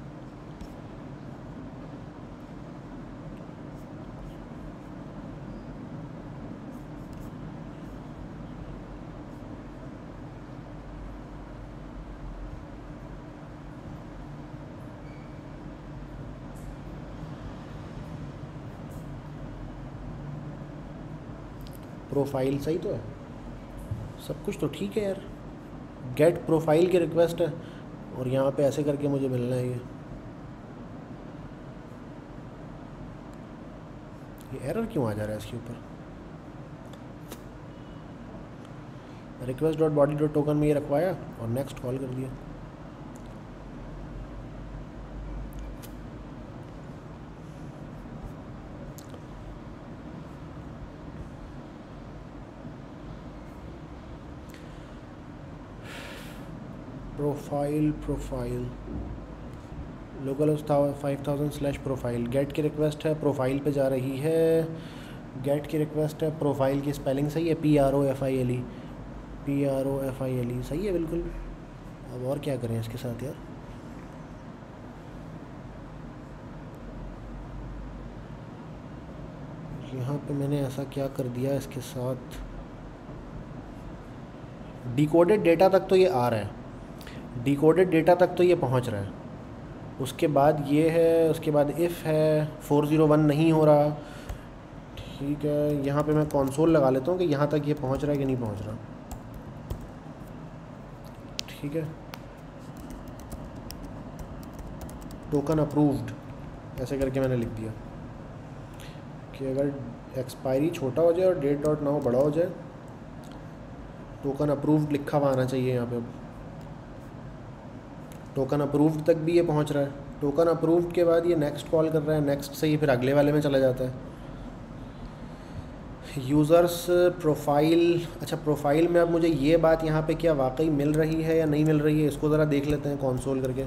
[SPEAKER 2] प्रोफ़ाइल सही तो है? सब कुछ तो ठीक है यार। गेट प्रोफ़ाइल की रिक्वेस्ट है और यहाँ पे ऐसे करके मुझे मिलना है ये। ये एरर क्यों आ जा रहा है इसके ऊपर? Request dot body dot token में ये रखवाया और नेक्स्ट कॉल कर दिया। Profile profile local five thousand slash profile get की रिक्वेस्ट है प्रोफ़ाइल पे जा रही है. गेट की रिक्वेस्ट है प्रोफ़ाइल की स्पेलिंग सही है? P R O F I L E P R O F I L E सही है बिल्कुल. अब और क्या करें इसके साथ यार? यहाँ पे मैंने ऐसा क्या कर दिया इसके साथ? डिकोडेड डेटा तक तो ये आ रहा है। डिकोडेड डेटा तक तो ये पहुँच रहा है। उसके बाद ये है, उसके बाद इफ़ है फोर ज़ीरो वन नहीं हो रहा। ठीक है, यहाँ पे मैं कंसोल लगा लेता हूँ कि यहाँ तक ये पहुँच रहा है कि नहीं पहुँच रहा। ठीक है। टोकन अप्रूव्ड ऐसे करके मैंने लिख दिया। कि अगर एक्सपायरी छोटा हो जाए और डेट डॉट नाउ बड़ा हो जाए टोकन अप्रूव्ड लिखा हुआ आना चाहिए यहाँ पे। टोकन अप्रूव्ड तक भी ये पहुँच रहा है। टोकन अप्रूव्ड के बाद ये नेक्स्ट कॉल कर रहा है। नेक्स्ट से ही फिर अगले वाले में चला जाता है। यूज़र्स प्रोफ़ाइल अच्छा प्रोफ़ाइल में अब मुझे ये बात यहाँ पे क्या वाकई मिल रही है या नहीं मिल रही है, इसको ज़रा देख लेते हैं कॉन्सोल करके।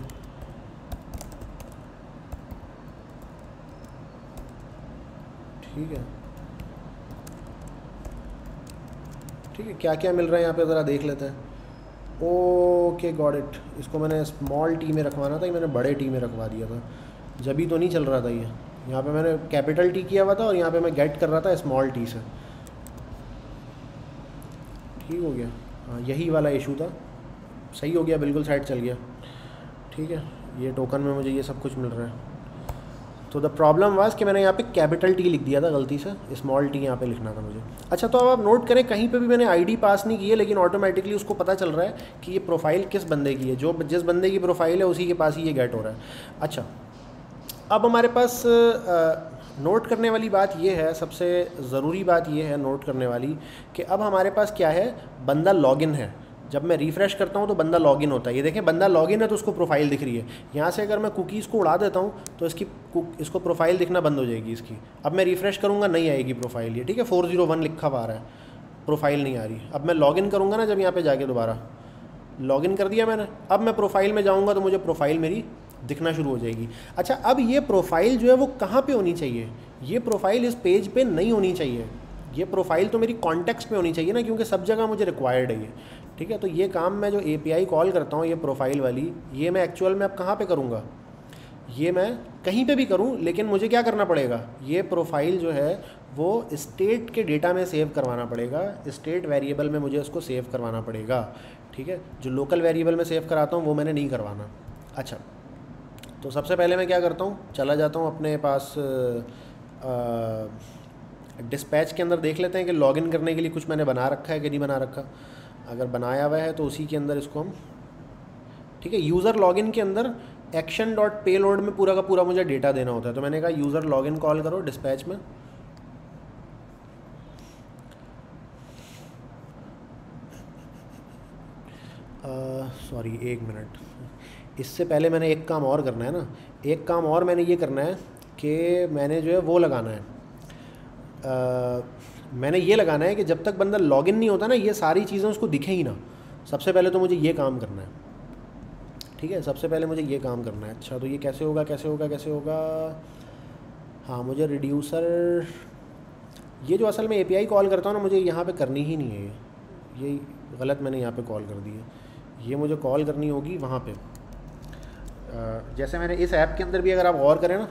[SPEAKER 2] ठीक है। ठीक है क्या क्या मिल रहा है यहाँ पे ज़रा देख लेते हैं। ओके गॉड इट इसको मैंने स्मॉल टी में रखवाना था, ये मैंने बड़े टी में रखवा दिया था। जब तो नहीं चल रहा था ये। यहाँ पे मैंने कैपिटल टी किया हुआ था और यहाँ पे मैं गेट कर रहा था स्मॉल टी से। ठीक हो गया। हाँ यही वाला इशू था। सही हो गया, बिल्कुल साइड चल गया। ठीक है, ये टोकन में मुझे ये सब कुछ मिल रहा है। तो द प्रॉब्लम वाज कि मैंने यहाँ पे कैपिटल टी लिख दिया था गलती से। स्मॉल टी यहाँ पे लिखना था मुझे। अच्छा तो अब आप नोट करें कहीं पे भी मैंने आईडी पास नहीं की है लेकिन ऑटोमेटिकली उसको पता चल रहा है कि ये प्रोफ़ाइल किस बंदे की है। जो जिस बंदे की प्रोफ़ाइल है उसी के पास ही ये गेट हो रहा है। अच्छा अब हमारे पास आ, नोट करने वाली बात ये है सबसे ज़रूरी बात ये है नोट करने वाली कि अब हमारे पास क्या है? बंदा लॉगिन है। जब मैं रिफ़्रेश करता हूँ तो बंदा लॉगिन होता है। ये देखें, बंदा लॉगिन है तो उसको प्रोफ़ाइल दिख रही है। यहाँ से अगर मैं कुकीज़ को उड़ा देता हूँ तो इसकी इसको प्रोफ़ाइल दिखना बंद हो जाएगी इसकी। अब मैं रिफ़्रेश करूँगा, नहीं आएगी प्रोफ़ाइल ये, ठीक है? फोर ज़ीरो वन लिखा हुआ रहा है। प्रोफ़ाइल नहीं आ रही। अब मैं लॉगिन करूँगा ना जब यहाँ पर जाके दोबारा। लॉगिन कर दिया मैंने। अब मैं प्रोफ़ाइल में जाऊँगा तो मुझे प्रोफ़ाइल मेरी दिखना शुरू हो जाएगी। अच्छा अब ये प्रोफ़ाइल जो है वो कहाँ पे होनी चाहिए? ये प्रोफ़ाइल इस पेज पे नहीं होनी चाहिए। ये प्रोफ़ाइल तो मेरी कॉन्टेक्स्ट में होनी चाहिए ना, क्योंकि सब जगह मुझे रिक्वायर्ड है ये। ठीक है? तो ये काम मैं जो एपीआई कॉल करता हूँ, ये प्रोफ़ाइल वाली, ये मैं एक्चुअल में अब कहाँ पर करूँगा? ये मैं कहीं पे भी करूँ, लेकिन मुझे क्या करना पड़ेगा? ये प्रोफ़ाइल जो है, वो स्टेट के डेटा में सेव करवाना पड़ेगा। स्टेट वेरिएबल में मुझे उसको सेव करवाना पड़ेगा। ठीक है? जो लोकल वेरिएबल में सेव कराता हूँ, वो मैंने नहीं करवाना। अच्छा तो सबसे पहले मैं क्या करता हूँ? चला जाता हूँ अपने पास डिस्पैच के अंदर देख लेते हैं कि लॉगिन करने के लिए कुछ मैंने बना रखा है कि नहीं बना रखा। अगर बनाया हुआ है तो उसी के अंदर इसको हम ठीक है यूज़र लॉगिन के अंदर एक्शन डॉट पे लोड में पूरा का पूरा मुझे डेटा देना होता है। तो मैंने कहा यूज़र लॉगिन कॉल करो डिस्पैच में। सॉरी uh, एक मिनट इससे पहले मैंने एक काम और करना है ना। एक काम और मैंने ये करना है कि मैंने जो है वो लगाना है। uh, मैंने ये लगाना है कि जब तक बंदा लॉगिन नहीं होता ना, ये सारी चीज़ें उसको दिखे ही ना। सबसे पहले तो मुझे ये काम करना है। ठीक है? सबसे पहले मुझे ये काम करना है। अच्छा तो ये कैसे होगा कैसे होगा कैसे होगा? हाँ मुझे रिड्यूसर ये जो असल में एपीआई कॉल करता हूँ ना, मुझे यहाँ पे करनी ही नहीं है ये। ये गलत मैंने यहाँ पे कॉल कर दी है। ये मुझे कॉल करनी होगी वहाँ पे। जैसे मैंने इस ऐप के अंदर भी अगर आप गौर करें ना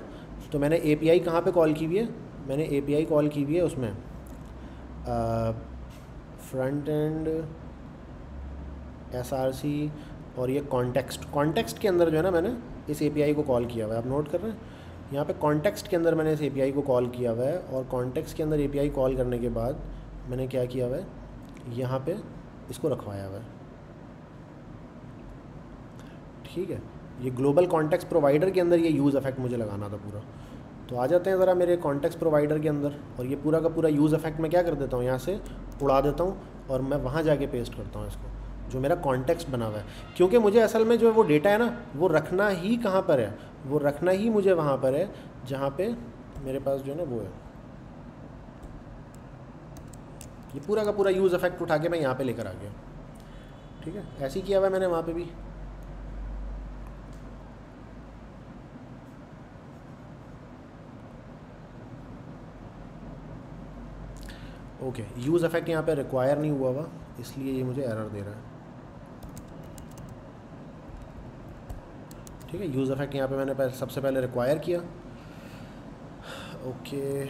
[SPEAKER 2] तो मैंने ए पी आई कहाँ पर कॉल की हुई है? मैंने ए पी आई कॉल की हुई है उसमें। Front end S R C और ये कॉन्टेक्स्ट कॉन्टेक्स्ट के अंदर जो है ना मैंने इस ए पी आई को कॉल किया हुआ है। आप नोट कर रहे हैं? यहाँ पे कॉन्टेक्स्ट के अंदर मैंने इस एपीआई को कॉल किया हुआ है और कॉन्टेक्स्ट के अंदर एपीआई कॉल करने के बाद मैंने क्या किया हुआ है? यहाँ पे इसको रखवाया हुआ है। ठीक है? ये ग्लोबल कॉन्टेक्स्ट प्रोवाइडर के अंदर ये यूज़ इफ़ेक्ट मुझे लगाना था पूरा। तो आ जाते हैं ज़रा मेरे कॉन्टेक्स्ट प्रोवाइडर के अंदर और ये पूरा का पूरा यूज़ इफ़ेक्ट मैं क्या कर देता हूँ? यहाँ से उड़ा देता हूँ और मैं वहाँ जाके पेस्ट करता हूँ इसको, जो मेरा कॉन्टेक्स्ट बना हुआ है। क्योंकि मुझे असल में जो है वो डेटा है ना, वो रखना ही कहाँ पर है? वो रखना ही मुझे वहाँ पर है, जहाँ पे मेरे पास जो है ना वो है। ये पूरा का पूरा यूज़ इफ़ेक्ट उठा के मैं यहाँ पे लेकर आ गया। ठीक है? ऐसे ही किया हुआ है मैंने वहाँ पे भी। ओके यूज़ इफ़ेक्ट यहाँ पे रिक्वायर नहीं हुआ हुआ, इसलिए ये मुझे एरर दे रहा है। ठीक है यूज़ इफ़ेक्ट यहाँ पे मैंने पहले सबसे पहले रिक्वायर किया। ओके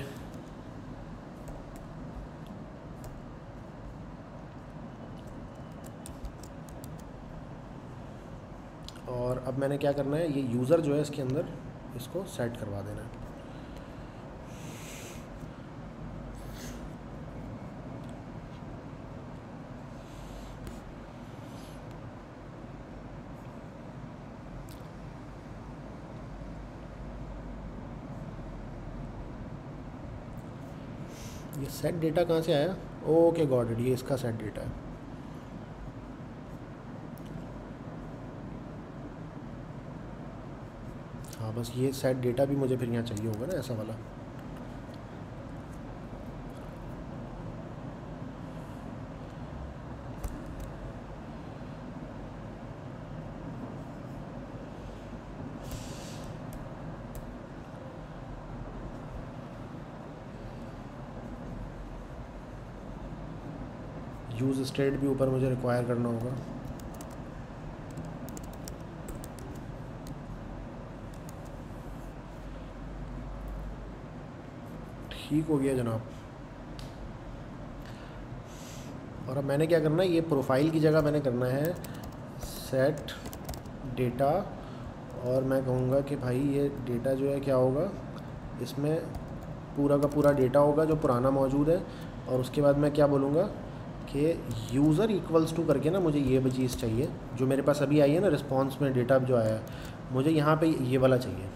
[SPEAKER 2] और अब मैंने क्या करना है, ये यूज़र जो है इसके अंदर इसको सेट करवा देना है। सेट डेटा कहाँ से आया? ओके गॉड इट ये इसका सेट डेटा है। हाँ बस ये सेट डेटा भी मुझे फिर यहाँ चाहिए होगा ना, ऐसा वाला यूज़ स्टेट भी ऊपर मुझे रिक्वायर करना होगा। ठीक हो गया जनाब। और अब मैंने क्या करना है, ये प्रोफ़ाइल की जगह मैंने करना है सेट डेटा और मैं कहूँगा कि भाई ये डेटा जो है क्या होगा, इसमें पूरा का पूरा डेटा होगा जो पुराना मौजूद है और उसके बाद मैं क्या बोलूँगा कि यूज़र इक्वल्स टू करके ना मुझे ये चीज़ चाहिए, जो मेरे पास अभी आई है ना रिस्पॉन्स में डेटा जो आया है, मुझे यहाँ पे ये वाला चाहिए।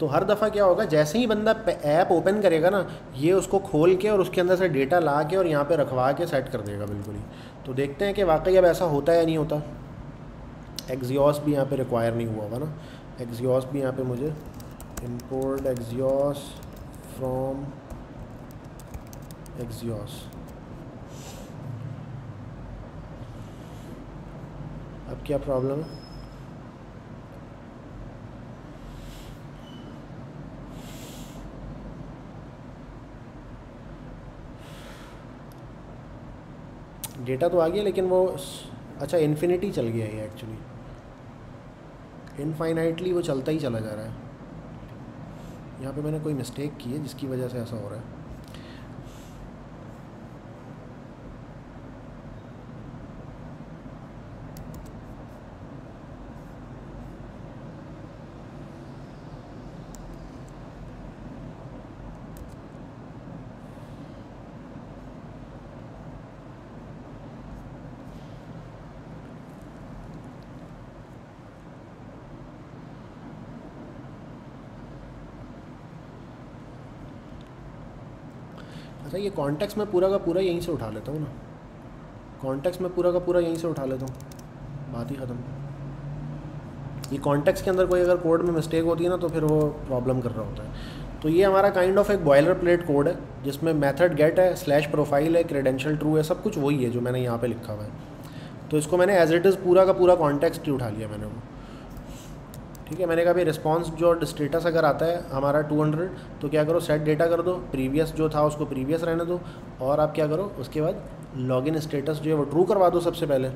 [SPEAKER 2] तो हर दफ़ा क्या होगा, जैसे ही बंदा ऐप ओपन करेगा ना, ये उसको खोल के और उसके अंदर से डेटा ला के और यहाँ पे रखवा के सेट कर देगा बिल्कुल ही। तो देखते हैं कि वाकई अब ऐसा होता है या नहीं होता। एग्जियोस भी यहाँ पे रिक्वायर नहीं हुआ होगा ना। एग्जियोस भी यहाँ पे मुझे इम्पोर्ट एग्जियोस फ्रॉम एग्जियोस क्या प्रॉब्लम है? डेटा तो आ गया, लेकिन वो अच्छा इन्फिनिटी चल गया ये एक्चुअली इनफाइनाइटली वो चलता ही चला जा रहा है. यहाँ पे मैंने कोई मिस्टेक की है जिसकी वजह से ऐसा हो रहा है. ये कॉन्टेक्स में पूरा का पूरा यहीं से उठा लेता हूँ ना। कॉन्टेक्स में पूरा का पूरा यहीं से उठा लेता हूँ। बात ही ख़त्म। ये कॉन्टेक्स्ट के अंदर कोई अगर कोड में मिस्टेक होती है ना तो फिर वो प्रॉब्लम कर रहा होता है। तो ये हमारा काइंड ऑफ़ एक बॉयलर प्लेट कोड है, जिसमें मेथड गेट है स्लैश प्रोफ़ाइल है क्रेडेंशियल ट्रू है, सब कुछ वही है जो मैंने यहाँ पे लिखा हुआ है। तो इसको मैंने एज इट इज़ पूरा का पूरा कॉन्टेक्स्ट ही उठा लिया मैंने वो। ठीक है? मैंने कहा भाई रिस्पॉन्स जो स्टेटस अगर आता है हमारा 200 तो क्या करो? सेट डेटा कर दो। प्रीवियस जो था उसको प्रीवियस रहने दो। और आप क्या करो? उसके बाद लॉगिन स्टेटस जो है वो ट्रू करवा दो सबसे पहले।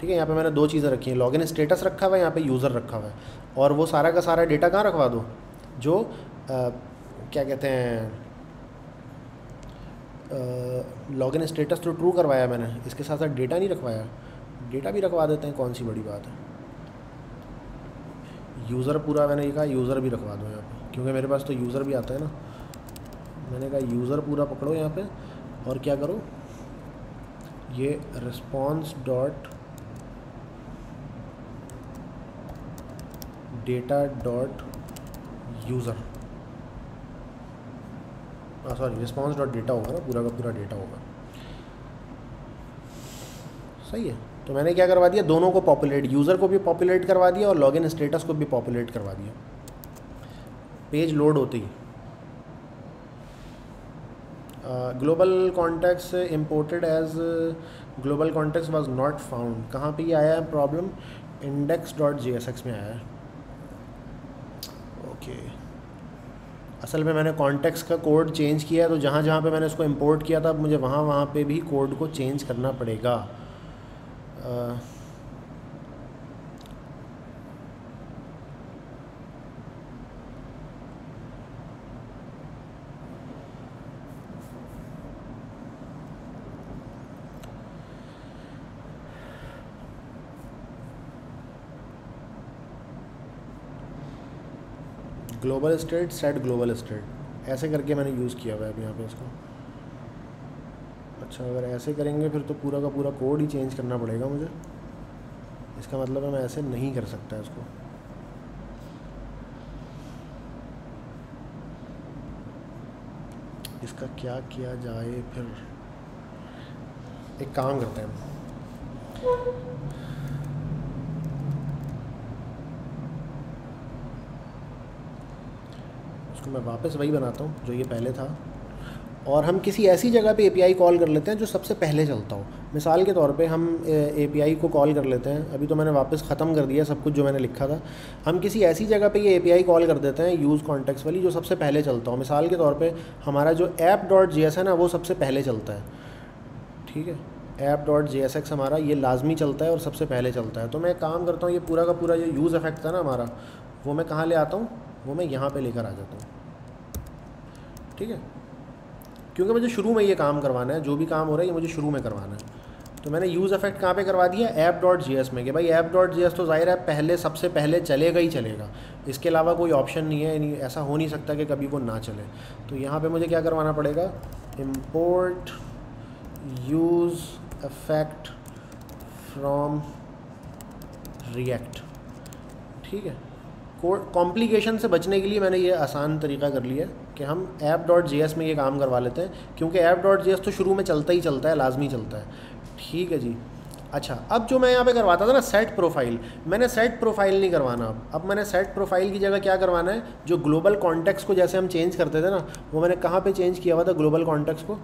[SPEAKER 2] ठीक है? यहाँ पे मैंने दो चीज़ें रखी हैं। लॉगिन स्टेटस रखा हुआ है यहाँ पे यूज़र रखा हुआ है। और वो सारा का सारा डेटा कहाँ रखवा दो? जो आ, क्या कहते हैं लॉगिन स्टेटस तो ट्रू करवाया मैंने। इसके साथ साथ डेटा नहीं रखवाया। डेटा भी रखवा देते हैं कौन सी बड़ी बात है? यूज़र पूरा मैंने कहा, यूज़र भी रखवा दो यहाँ पे। क्योंकि मेरे पास तो यूज़र भी आता है ना। मैंने कहा, यूज़र पूरा पकड़ो यहाँ पे। और क्या करो? ये response dot data dot user sorry response dot data होगा ना, पूरा का पूरा डेटा होगा। सही है। तो मैंने क्या करवा दिया? दोनों को पॉपुलेट यूज़र को भी पॉपुलेट करवा दिया और लॉगिन स्टेटस को भी पॉपुलेट करवा दिया। पेज लोड होती ही। Global context imported as global context was not found कहाँ पे ये आया है problem index dot J S X में आया है। ओके असल में मैंने कॉन्टेक्स का कोड चेंज किया है तो जहाँ जहाँ पे मैंने इसको इंपोर्ट किया था मुझे वहाँ वहाँ पे भी कोड को चेंज करना पड़ेगा। Global state, set global state. ऐसे करके मैंने यूज़ किया हुआ है अभी यहाँ पे इसको। अच्छा अगर ऐसे करेंगे फिर तो पूरा का पूरा कोड ही चेंज करना पड़ेगा मुझे। इसका मतलब है मैं ऐसे नहीं कर सकता इसको। इसका क्या किया जाए फिर? एक काम करते हैं उसको मैं वापस वही बनाता हूँ, जो ये पहले था। और हम किसी ऐसी जगह पे एपीआई कॉल कर लेते हैं जो सबसे पहले चलता हो। मिसाल के तौर पे हम एपीआई को कॉल कर लेते हैं। अभी तो मैंने वापस ख़त्म कर दिया, सब कुछ जो मैंने लिखा था। हम किसी ऐसी जगह पे ये एपीआई कॉल कर देते हैं यूज़ कॉन्टेक्स वाली, जो सबसे पहले चलता हो। मिसाल के तौर पे हमारा जो ऐप डॉट जी है ना, वो सबसे पहले चलता है। ठीक है? App dot J S X हमारा ये लाजमी चलता है और सबसे पहले चलता है। तो मैं काम करता हूँ, ये पूरा का पूरा जो यूज़ इफ़ेक्ट था ना हमारा, वो मैं कहाँ ले आता हूँ? वो मैं यहाँ पर लेकर आ जाता हूँ। ठीक है? क्योंकि मुझे शुरू में ये काम करवाना है, जो भी काम हो रहा है, ये मुझे शुरू में करवाना है। तो मैंने यूज़ इफ़ेक्ट कहाँ पे करवा दिया ऐप डॉट जी एस में कि भाई ऐप डॉट जी एस तो ज़ाहिर है पहले, सबसे पहले चलेगा ही चलेगा। इसके अलावा कोई ऑप्शन नहीं है ऐसा हो नहीं सकता कि कभी वो ना चले। तो यहाँ पे मुझे क्या करवाना पड़ेगा? Import use effect from React ठीक है? कॉम्प्लिकेशन से बचने के लिए मैंने ये आसान तरीका कर लिया कि हम ऐप डॉट जी में ये काम करवा लेते हैं, क्योंकि ऐप डॉट जी तो शुरू में चलता ही चलता है, लाजमी चलता है। ठीक है जी। अच्छा अब जो मैं यहाँ पे करवाता था ना सेट प्रोफ़ाइल मैंने सेट प्रोफ़ाइल नहीं करवाना अब। अब मैंने सेट प्रोफ़ाइल की जगह क्या करवाना है? जो ग्लोबल कॉन्टेक्स को जैसे हम चेंज करते थे ना, वो मैंने कहाँ पे चेंज किया हुआ था ग्लोबल कॉन्टेक्स को?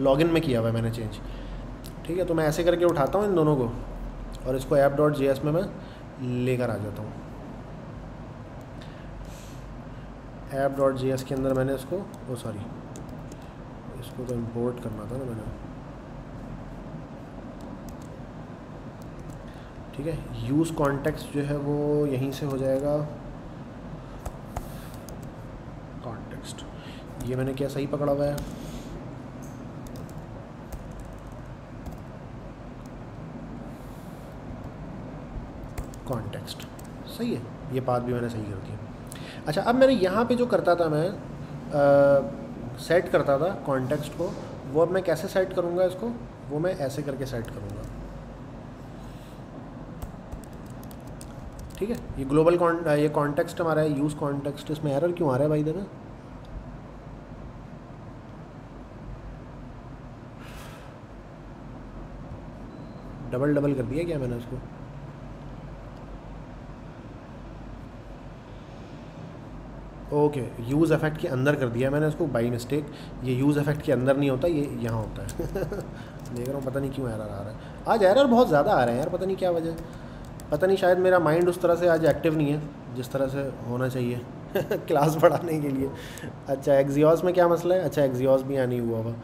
[SPEAKER 2] लॉगिन में किया हुआ है मैंने चेंज ठीक है तो मैं ऐसे करके उठाता हूँ इन दोनों को, और इसको ऐप डॉट जी में मैं लेकर आ जाता हूँ। ऐप डॉट जी के अंदर मैंने इसको, ओ सॉरी इसको तो इम्पोर्ट करना था ना मैंने। ठीक है यूज़ कॉन्टेक्स्ट जो है वो यहीं से हो जाएगा। कॉन्टेक्स्ट ये मैंने क्या सही पकड़ा हुआ है। कॉन्टेक्स्ट सही है ये बात भी मैंने सही कर दी। अच्छा अब मैंने यहाँ पे जो करता था मैं आ, सेट करता था कॉन्टेक्स्ट को वो अब मैं कैसे सेट करूँगा इसको? वो मैं ऐसे करके सेट करूँगा। ठीक है ये ग्लोबल ये कॉन्टेक्स्ट हमारा है यूज़ कॉन्टेक्स्ट इसमें एरर क्यों आ रहा है भाई देना? डबल डबल कर दिया क्या मैंने उसको? ओके यूज़ इफ़ेक्ट के अंदर कर दिया मैंने उसको बाई मिस्टेक ये यूज़ इफ़ेक्ट के अंदर नहीं होता, ये यहाँ होता है। देख रहा हूँ, पता नहीं क्यों एरर आ रहा है। आज एरर बहुत ज़्यादा आ रहे हैं यार, पता नहीं क्या वजह। पता नहीं, शायद मेरा माइंड उस तरह से आज एक्टिव नहीं है, जिस तरह से होना चाहिए क्लास बढ़ाने के लिए। अच्छा एग्जियोस में क्या मसला है? अच्छा एग्जियोस भी यहाँ नहीं हुआ हुआ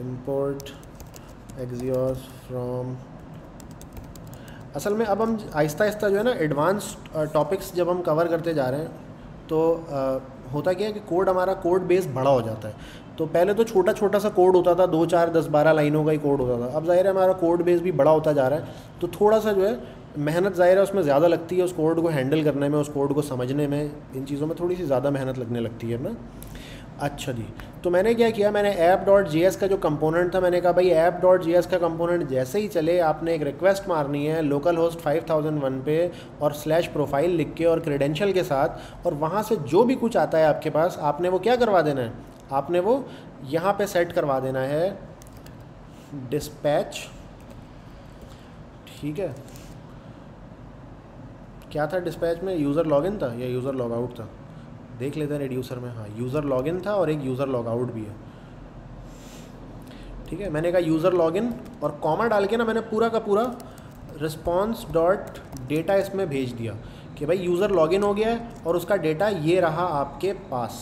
[SPEAKER 2] इम्पोर्ट एग्जियोस फ्रॉम असल में अब हम आहिस्ता आहिस्ता जो है ना एडवांस टॉपिक्स जब हम कवर करते जा रहे हैं तो होता क्या है कि कोड हमारा कोड बेस बड़ा हो जाता है। तो पहले तो छोटा छोटा सा कोड होता था, दो, चार, दस, बारह लाइनों का ही कोड होता था। अब ज़ाहिर है हमारा कोड बेस भी बड़ा होता जा रहा है। तो थोड़ा सा जो है, मेहनत ज़ाहिर है उसमें ज़्यादा लगती है, उस कोड को हैंडल करने में, उस कोड को समझने में, इन चीज़ों में थोड़ी सी ज़्यादा मेहनत लगने लगती है ना। अच्छा जी। तो मैंने क्या किया, मैंने ऐप डॉट जी का जो कंपोनेंट था, मैंने कहा, भाई ऐप डॉट जी का कंपोनेंट जैसे ही चले, आपने एक रिक्वेस्ट मारनी है लोकल होस्ट 5001 पे और स्लैश प्रोफ़ाइल लिख के और क्रेडेंशियल के साथ और वहाँ से जो भी कुछ आता है आपके पास, आपने वो क्या करवा देना है? आपने वो यहाँ पे सेट करवा देना है डिस्पैच ठीक है? क्या था डिस्पैच में? यूज़र लॉगिन था या यूज़र लॉग आउट था? देख लेते हैं रेड्यूसर में। हाँ यूज़र लॉगिन था और एक यूज़र लॉग आउट भी है। ठीक है, मैंने कहा यूज़र लॉगिन और कॉमा डाल के ना मैंने पूरा का पूरा रिस्पॉन्स डॉट डेटा इसमें भेज दिया कि भाई यूज़र लॉगिन हो गया है और उसका डेटा ये रहा आपके पास।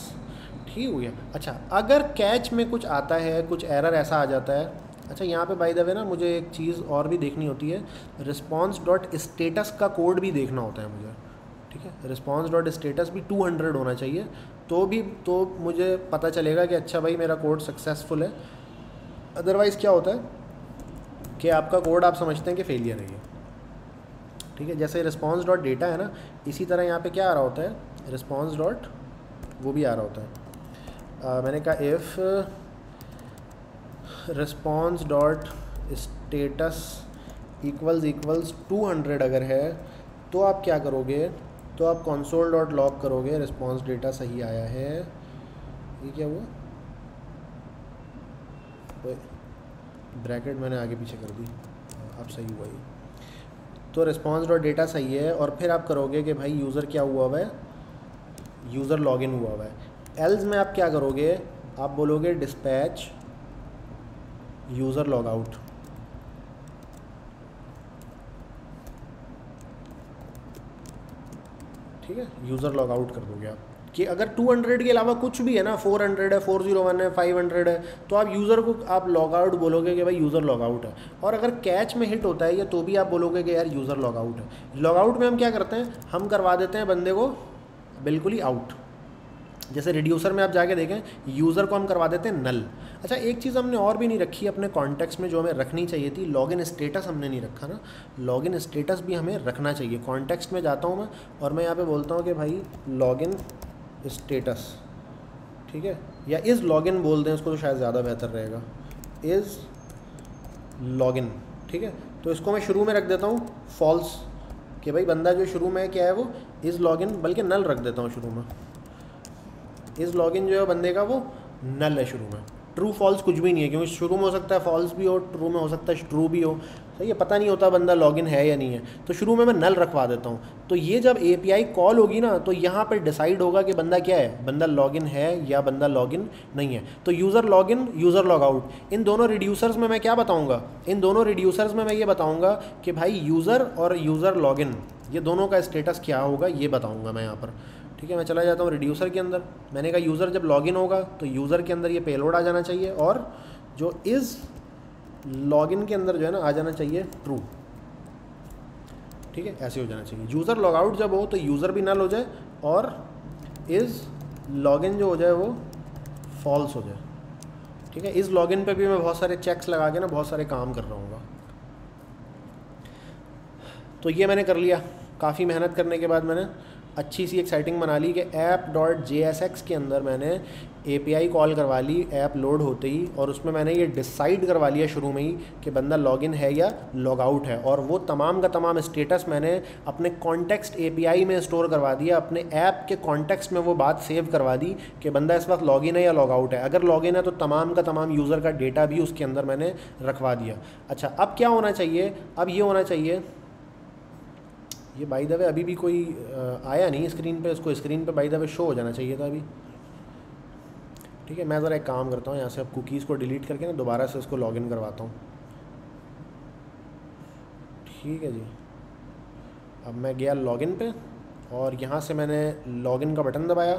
[SPEAKER 2] ठीक हो गया। अच्छा अगर कैच में कुछ आता है, कुछ एरर ऐसा आ जाता है अच्छा यहाँ पे बाय द वे ना मुझे एक चीज़ और भी देखनी होती है। रिस्पॉन्स डॉट स्टेटस का कोड भी देखना होता है मुझे। ठीक है? रिस्पॉन्स डॉट स्टेटस भी 200 होना चाहिए। तो भी तो मुझे पता चलेगा कि अच्छा भाई मेरा कोड सक्सेसफुल है। अदरवाइज़ क्या होता है कि आपका कोड आप समझते हैं कि फेलियर है ठीक है? जैसे रिस्पॉन्स डॉट डेटा है ना इसी तरह यहाँ पे क्या आ रहा होता है? रिस्पॉन्स डॉट वो भी आ रहा होता है। आ, मैंने कहा if response dot status equals equals to hundred अगर है तो आप क्या करोगे? तो आप कंसोल डॉट लॉग करोगे रिस्पॉन्स डेटा सही आया है। ये क्या हुआ? ब्रैकेट मैंने आगे पीछे कर दी। अब सही हुआ ये। तो रिस्पॉन्स डॉट डेटा सही है और फिर आप करोगे कि भाई यूज़र क्या हुआ हुआ है? यूज़र लॉगिन हुआ हुआ है। एल्स में आप क्या करोगे? आप बोलोगे डिस्पैच यूज़र लॉग आउट ठीक है? यूज़र लॉग आउट कर दोगे आप। कि अगर 200 के अलावा कुछ भी है ना 400 है 401 है 500 है तो आप यूज़र को आप लॉग आउट बोलोगे कि भाई यूज़र लॉग आउट है। और अगर कैच में हिट होता है या तो भी आप बोलोगे कि यार यूज़र लॉग आउट है। लॉग आउट में हम क्या करते हैं? हम करवा देते हैं बंदे को बिल्कुल ही आउट जैसे रिड्यूसर में आप जाके देखें यूज़र को हम करवा देते हैं नल अच्छा एक चीज़ हमने और भी नहीं रखी अपने कॉन्टेक्स्ट में जो हमें रखनी चाहिए थी लॉगिन स्टेटस हमने नहीं रखा ना। लॉगिन स्टेटस भी हमें रखना चाहिए। कॉन्टेक्स्ट में जाता हूँ मैं और मैं यहाँ पे बोलता हूँ कि भाई लॉगिन स्टेटस ठीक है? या इज़ लॉगिन बोल दें, उसको तो शायद ज़्यादा बेहतर रहेगा। इज़ लॉगिन ठीक है? तो इसको मैं शुरू में रख देता हूँ फॉल्स कि भाई बंदा जो शुरू में क्या है वो? इज़ लॉगिन बल्कि नल रख देता हूँ शुरू में। इस लॉगिन जो है बंदे का वो नल है शुरू में। ट्रू फॉल्स कुछ भी नहीं है, क्योंकि शुरू में हो सकता है फॉल्स भी हो ट्रू में हो सकता है ट्रू भी हो। तो ये पता नहीं होता बंदा लॉगिन है या नहीं है। तो शुरू में मैं नल रखवा देता हूँ। तो ये जब एपीआई कॉल होगी ना तो यहाँ पर डिसाइड होगा कि बंदा क्या है? बंदा लॉगिन है या बंदा लॉगिन नहीं है। तो user login user log out इन दोनों रिड्यूसर्स में मैं क्या बताऊँगा? इन दोनों रिड्यूसर्स में मैं ये बताऊँगा कि भाई यूज़र और यूज़र लॉगिन ये दोनों का स्टेटस क्या होगा, ये बताऊँगा मैं यहाँ पर। ठीक है, मैं चला जाता हूँ रिड्यूसर के अंदर। मैंने कहा यूज़र जब लॉगिन होगा तो यूज़र के अंदर ये पेलोड आ जाना चाहिए और जो इज़ लॉगिन के अंदर जो है ना, आ जाना चाहिए ट्रू ठीक है, ऐसे हो जाना चाहिए। यूज़र लॉग आउट जब हो तो यूज़र भी नल हो जाए और इज़ लॉगिन जो हो जाए, वो फॉल्स हो जाए। ठीक है इस लॉगिन पे भी मैं बहुत सारे चेक्स लगा के ना, बहुत सारे काम कर रहा हूँ तो ये मैंने कर लिया। काफ़ी मेहनत करने के बाद मैंने अच्छी सी एक्साइटिंग बना ली कि app dot J S X के अंदर मैंने ए पी आई कॉल करवा ली ऐप लोड होते ही और उसमें मैंने ये डिसाइड करवा लिया शुरू में ही कि बंदा लॉगिन है या लॉग आउट है। और वो तमाम का तमाम स्टेटस मैंने अपने कॉन्टेक्स्ट ए पी आई में स्टोर करवा दिया, अपने ऐप के कॉन्टेक्स्ट में वो बात सेव करवा दी कि बंदा इस वक्त लॉगिन है या लॉग आउट है। अगर लॉगिन है तो तमाम का तमाम यूज़र का डेटा भी उसके अंदर मैंने रखवा दिया। अच्छा अब क्या होना चाहिए? अब ये होना चाहिए ये बाई द वे अभी भी कोई आया नहीं स्क्रीन पे इसको स्क्रीन पे बाई द वे शो हो जाना चाहिए था अभी। ठीक है, मैं ज़रा एक काम करता हूँ, यहाँ से अब कुकीज़ को डिलीट करके ना दोबारा से उसको लॉगिन करवाता हूँ। ठीक है जी। अब मैं गया लॉगिन पे और यहाँ से मैंने लॉगिन का बटन दबाया।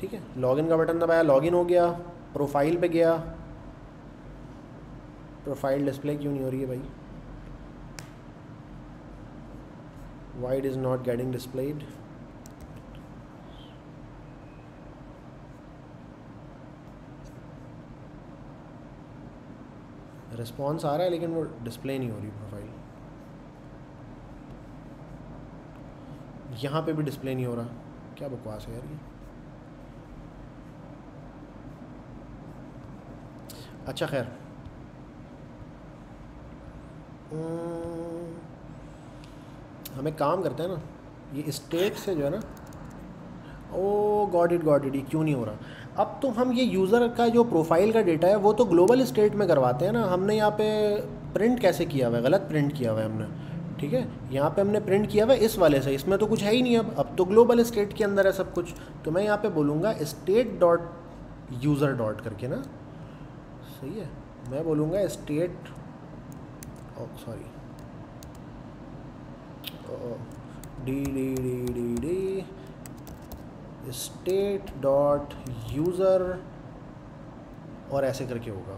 [SPEAKER 2] ठीक है लॉगिन का बटन दबाया लॉगिन हो गया प्रोफ़ाइल पे गया। प्रोफ़ाइल डिस्प्ले क्यों नहीं हो रही है भाई? Why it is not getting displayed. Response आ रहा है, लेकिन वो डिस्प्ले नहीं हो रही प्रोफ़ाइल यहाँ पे भी डिस्प्ले नहीं हो रहा. क्या बकवास है यार ये? अच्छा खैर. हम काम करते हैं ना, ये स्टेट से जो है ना oh got it got it ये क्यों नहीं हो रहा? अब तो हम ये यूज़र का जो प्रोफ़ाइल का डेटा है, वो तो ग्लोबल स्टेट में करवाते हैं ना। हमने यहाँ पे प्रिंट कैसे किया हुआ है? गलत प्रिंट किया हुआ है हमने। ठीक है? यहाँ पे हमने प्रिंट किया हुआ है इस वाले से। इसमें तो कुछ है ही नहीं अब। अब तो ग्लोबल स्टेट के अंदर है सब कुछ। तो मैं यहाँ पे बोलूँगा स्टेट डॉट यूज़र डॉट करके ना। सही है? मैं बोलूँगा state sorry D D D D D. State dot user और ऐसे करके होगा।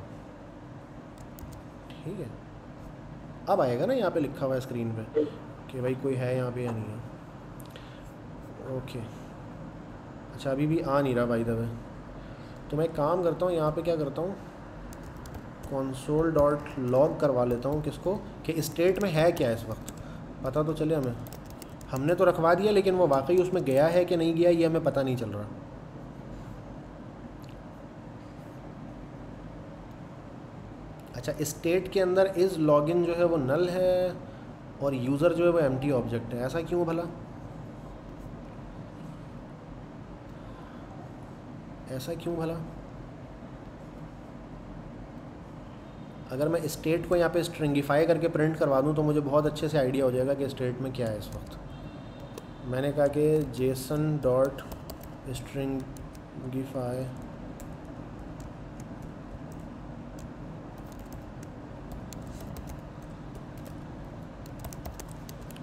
[SPEAKER 2] ठीक है। अब आएगा ना यहाँ पे लिखा हुआ है स्क्रीन पे कि भाई कोई है यहाँ पे या नहीं है। ओके अच्छा अभी भी आ नहीं रहा भाई दबे तो मैं काम करता हूँ, यहाँ पे क्या करता हूँ? कॉन्सोल डॉट लॉग करवा लेता हूँ किसको? कि स्टेट में है क्या इस वक्त? पता तो चले हमें। हमने तो रखवा दिया, लेकिन वो वाकई उसमें गया है कि नहीं गया, ये हमें पता नहीं चल रहा। अच्छा स्टेट के अंदर इज़ लॉगिन जो है वो नल है और यूज़र जो है वो एम्प्टी ऑब्जेक्ट है। ऐसा क्यों भला? ऐसा क्यों भला? अगर मैं स्टेट को यहाँ पे स्ट्रिंगिफाई करके प्रिंट करवा दूँ तो मुझे बहुत अच्छे से आइडिया हो जाएगा कि स्टेट में क्या है इस वक्त। मैंने कहा कि जेसन डॉट स्ट्रिंगिफाई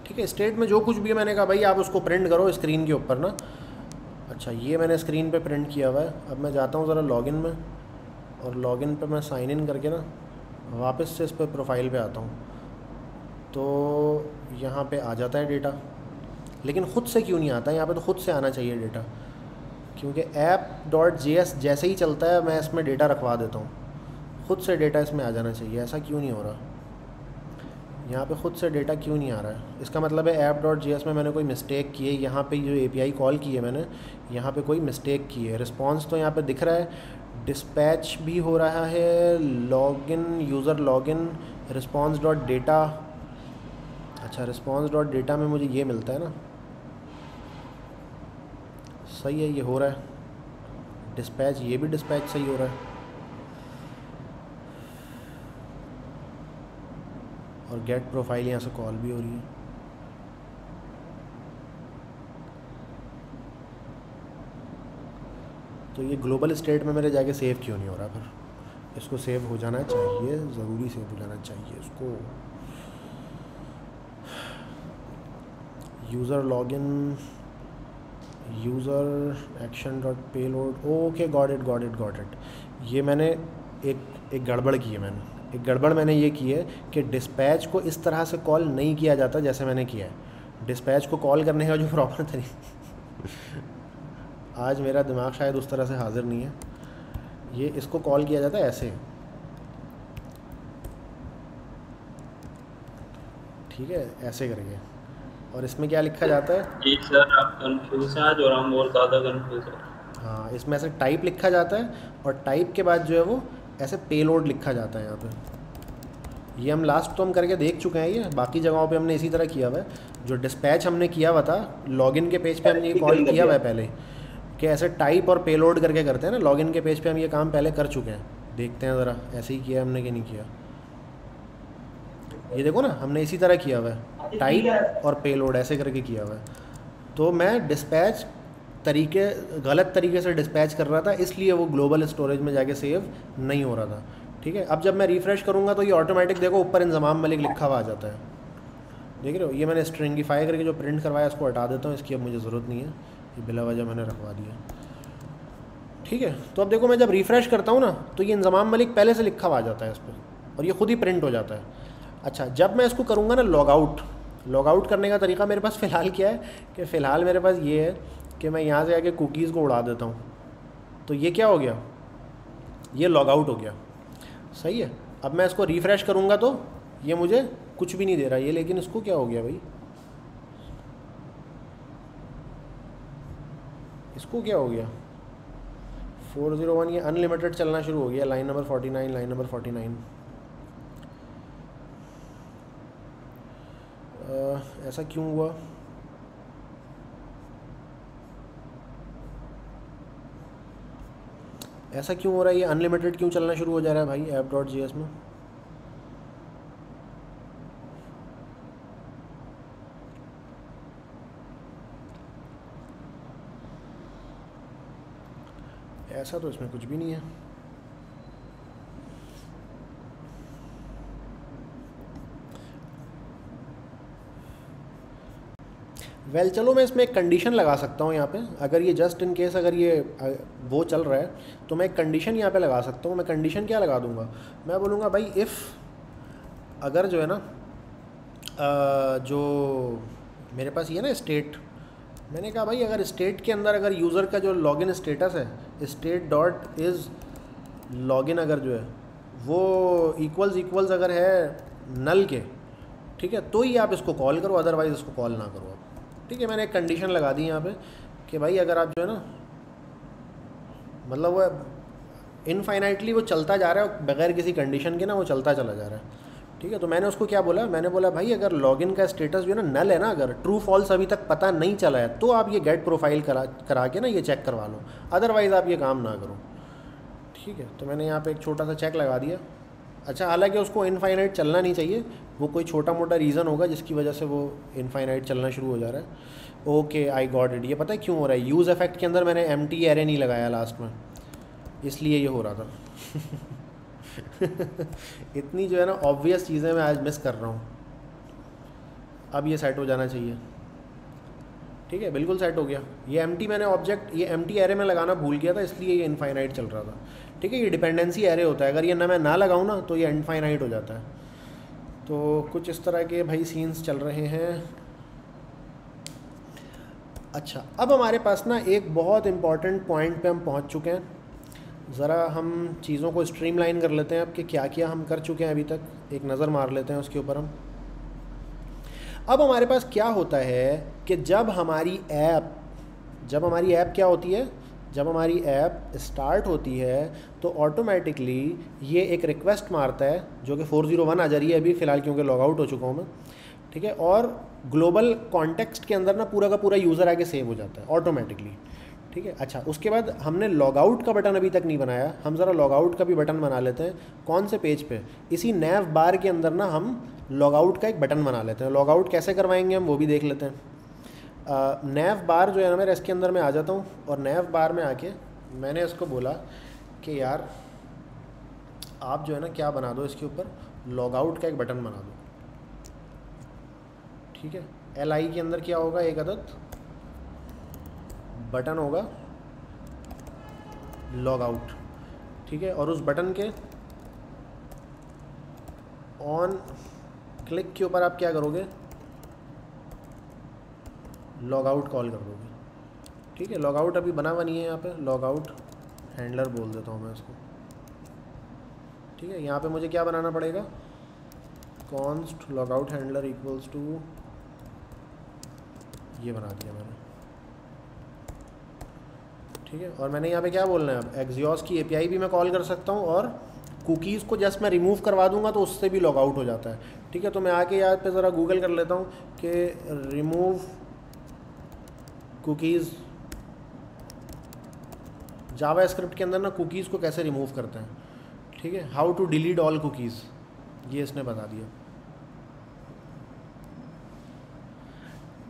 [SPEAKER 2] ठीक है स्टेट में जो कुछ भी है, मैंने कहा भाई आप उसको प्रिंट करो स्क्रीन के ऊपर ना। अच्छा ये मैंने स्क्रीन पे प्रिंट किया हुआ है। अब मैं जाता हूँ ज़रा लॉगिन में और लॉगिन पे मैं साइन इन करके ना वापस से इस पर प्रोफ़ाइल पे आता हूँ। तो यहाँ पे आ जाता है डेटा लेकिन ख़ुद से क्यों नहीं आता? यहाँ पे तो ख़ुद से आना चाहिए डेटा क्योंकि ऐप डॉट जी एस जैसे ही चलता है, मैं इसमें डेटा रखवा देता हूँ। ख़ुद से डेटा इसमें आ जाना चाहिए, ऐसा क्यों नहीं हो रहा? यहाँ पे ख़ुद से डेटा क्यों नहीं आ रहा है? इसका मतलब है ऐप डॉट जी एस में मैंने कोई मिस्टेक की है? यहाँ पे जो ए पी आई कॉल की है मैंने, यहाँ पे कोई मिस्टेक की है। रिस्पॉन्स तो यहाँ पे दिख रहा है डिस्पैच भी हो रहा है login user login response dot data अच्छा रिस्पॉन्स डॉट डेटा में मुझे ये मिलता है ना। सही है, ये हो रहा है। डिस्पैच, ये भी डिस्पैच सही हो रहा है। और गेट प्रोफ़ाइल यहाँ से कॉल भी हो रही है। तो ये ग्लोबल स्टेट में मेरे जाके सेव क्यों नहीं हो रहा फिर? इसको सेव हो जाना चाहिए, ज़रूरी सेव हो जाना चाहिए इसको। User login user action dot payload okay got it got it got it ये मैंने एक एक गड़बड़ की है मैंने। एक गड़बड़ मैंने ये की है कि डिस्पैच को इस तरह से कॉल नहीं किया जाता जैसे मैंने किया है। डिस्पैच को कॉल करने का जो प्रॉपर तरीका आज मेरा दिमाग शायद उस तरह से हाज़िर नहीं है। ये इसको कॉल किया जाता है ऐसे। ठीक है ऐसे करके और इसमें क्या लिखा जाता है?
[SPEAKER 6] सर आप कंफ्यूज हैं आज और हम बहुत ज़्यादा कंफ्यूज हैं।
[SPEAKER 2] हाँ इसमें ऐसे टाइप लिखा जाता है और टाइप के बाद जो है वो ऐसे पेलोड लिखा जाता है यहाँ पे। ये हम लास्ट तो हम करके देख चुके हैं ये बाकी जगहों पे हमने इसी तरह किया हुआ है। जो डिस्पैच हमने किया हुआ था लॉगिन के पेज पे हमने ये कॉल किया हुआ है पहले। कि ऐसे टाइप और पेलोड करके करते हैं ना लॉगिन के पेज पे हम ये काम पहले कर चुके हैं। देखते हैं ज़रा ऐसे ही किया हमने कि नहीं किया। ये देखो ना हमने इसी तरह किया हुआ है। टाइप और पेलोड ऐसे करके किया हुआ है। तो मैं डिस्पैच तरीके गलत तरीके से डिस्पैच कर रहा था इसलिए वो ग्लोबल स्टोरेज में जाके सेव नहीं हो रहा था। ठीक है? अब जब मैं रिफ़्रेश करूँगा तो ये ऑटोमेटिक देखो ऊपर इंजमाम मलिक लिखा हुआ आ जाता है। देख रहे हो? ये मैंने स्ट्रिंगिफाई करके जो प्रिंट करवाया उसको हटा देता हूँ इसकी अब मुझे ज़रूरत नहीं है। ये बिला वजह मैंने रखवा दिया। ठीक है तो अब देखो मैं जब रिफ़्रेश करता हूँ ना तो ये इंजमाम मलिक पहले से लिखा हुआ जाता है इस पर, और ये खुद ही प्रिंट हो जाता है। अच्छा जब मैं इसको करूँगा ना लॉग आउट लॉग आउट करने का तरीका मेरे पास फ़िलहाल क्या है कि फ़िलहाल मेरे पास ये है कि मैं यहाँ से आके कुकीज़ को उड़ा देता हूँ। तो ये क्या हो गया? ये लॉग आउट हो गया। सही है? अब मैं इसको रिफ़्रेश करूँगा तो ये मुझे कुछ भी नहीं दे रहा, ये लेकिन इसको क्या हो गया भाई? इसको क्या हो गया? फोर ज़ीरो वन ये अनलिमिटेड चलना शुरू हो गया line number forty nine line number forty nine ऐसा क्यों हुआ? ऐसा क्यों हो रहा है ये अनलिमिटेड क्यों चलना शुरू हो जा रहा है भाई ऐप डॉट जी में? ऐसा तो इसमें कुछ भी नहीं है। वेल well, चलो मैं इसमें एक कंडीशन लगा सकता हूँ यहाँ पे। अगर ये जस्ट इन केस अगर ये वो चल रहा है तो मैं एक कंडीशन यहाँ पे लगा सकता हूँ। मैं कंडीशन क्या लगा दूँगा? मैं बोलूँगा भाई इफ़ अगर जो है ना जो मेरे पास ये ना स्टेट मैंने कहा, भाई, अगर स्टेट के अंदर अगर यूज़र का जो लॉगिन स्टेटस है स्टेट डॉट इज़ लॉगिन अगर जो है, वो इक्वल्स इक्वल्स अगर है नल के, ठीक है तो ही आप इसको कॉल करो अदरवाइज़ इसको कॉल ना करो आप. ठीक है, मैंने एक कंडीशन लगा दी यहाँ पे कि भाई, अगर आप जो है ना मतलब वो इनफाइनाइटली वो चलता जा रहा है, बगैर किसी कंडीशन के ना, वो चलता चला जा रहा है। ठीक है तो मैंने उसको क्या बोला? मैंने बोला, भाई, अगर लॉगिन का स्टेटस जो है ना नल है ना, अगर ट्रू फॉल्स अभी तक पता नहीं चला है तो आप ये गेट प्रोफ़ाइल करा करा के ना ये चेक करवा लो। अदरवाइज़ आप ये काम ना करो। ठीक है तो मैंने यहाँ पे एक छोटा सा चेक लगा दिया। अच्छा हालाँकि उसको इनफाइनाइट चलना नहीं चाहिए, वो कोई छोटा मोटा रीज़न होगा जिसकी वजह से वो इनफाइनाइट चलना शुरू हो जा रहा है। ओके आई गॉड इट ये पता है क्यों हो रहा है? यूज़ इफ़ेक्ट के अंदर मैंने एम टी नहीं लगाया लास्ट में, इसलिए ये हो रहा था। इतनी जो है ना ऑब्वियस चीज़ें मैं आज मिस कर रहा हूँ। अब ये सेट हो जाना चाहिए। ठीक है? बिल्कुल सेट हो गया। ये एम मैंने ऑब्जेक्ट ये एम एरे में लगाना भूल गया था, इसलिए ये इनफाइनाइट चल रहा था। ठीक है? ये डिपेंडेंसी एरे होता है। अगर ये ना मैं ना लगाऊँ ना तो ये इनफाइनाइट हो जाता है। तो कुछ इस तरह के भाई सीन्स चल रहे हैं। अच्छा अब हमारे पास ना एक बहुत इंपॉर्टेंट पॉइंट पे हम पहुँच चुके हैं। ज़रा हम चीज़ों को स्ट्रीमलाइन कर लेते हैं अब कि क्या क्या हम कर चुके हैं अभी तक। एक नज़र मार लेते हैं उसके ऊपर हम। अब हमारे पास क्या होता है कि जब हमारी ऐप, जब हमारी ऐप क्या होती है? जब हमारी ऐप स्टार्ट होती है तो ऑटोमेटिकली ये एक रिक्वेस्ट मारता है, जो कि 401 आ जा रही है अभी, फ़िलहाल क्योंकि लॉग आउट हो चुका हूँ मैं। ठीक है? और ग्लोबल कॉन्टेक्स्ट के अंदर ना पूरा का पूरा यूज़र आगे सेव हो जाता है ऑटोमेटिकली ठीक है? अच्छा उसके बाद हमने लॉग आउट का बटन अभी तक नहीं बनाया। हम ज़रा लॉग आउट का भी बटन बना लेते हैं। कौन से पेज पे? इसी नैव बार के अंदर ना हम लॉग आउट का एक बटन बना लेते हैं। लॉग आउट कैसे करवाएँगे हम वो भी देख लेते हैं। नैव बार जो है ना मेरा, इसके अंदर मैं आ जाता हूँ और नैव बार में आके मैंने इसको बोला कि यार, आप जो है ना क्या बना दो इसके ऊपर? लॉग आउट का एक बटन बना दो। ठीक है? एल आई के अंदर क्या होगा? एक अदद बटन होगा, लॉग आउट, ठीक है? और उस बटन के ऑन क्लिक के ऊपर आप क्या करोगे? लॉग आउट कॉल कर दोगे, ठीक है? लॉग आउट अभी बना हुआ नहीं है यहाँ पे, लॉग आउट हैंडलर बोल देता हूँ मैं इसको, ठीक है? यहाँ पे मुझे क्या बनाना पड़ेगा? Const log out handler equals to ये बना दिया मैंने। ठीक है? और मैंने यहाँ पे क्या बोलना है? अब एक्जियोस की एपीआई भी मैं कॉल कर सकता हूँ और कुकीज़ को जस्ट मैं रिमूव करवा दूँगा तो उससे भी लॉग आउट हो जाता है। ठीक है? तो मैं आके यहाँ पे ज़रा गूगल कर लेता हूँ कि रिमूव कुकीज़ जावा स्क्रिप्ट के अंदर ना कुकीज़ को कैसे रिमूव करते हैं? ठीक है? How to delete all cookies ये इसने बता दिया।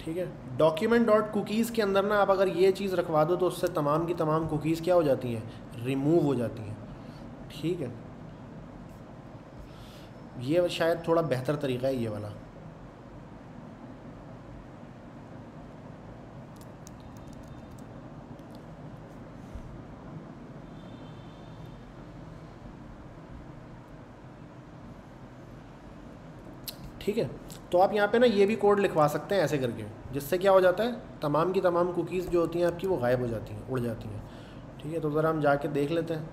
[SPEAKER 2] ठीक है? डॉक्यूमेंट डॉट कुकीज़ के अंदर ना आप अगर ये चीज़ रखवा दो तो उससे तमाम की तमाम कुकीज़ क्या हो जाती हैं? रिमूव हो जाती हैं। ठीक है? ये शायद थोड़ा बेहतर तरीका है ये वाला। ठीक है? तो आप यहाँ पे ना ये भी कोड लिखवा सकते हैं ऐसे करके, जिससे क्या हो जाता है, तमाम की तमाम कुकीज़ जो होती हैं आपकी वो गायब हो जाती हैं, उड़ जाती हैं। ठीक है? तो ज़रा हम जाके देख लेते हैं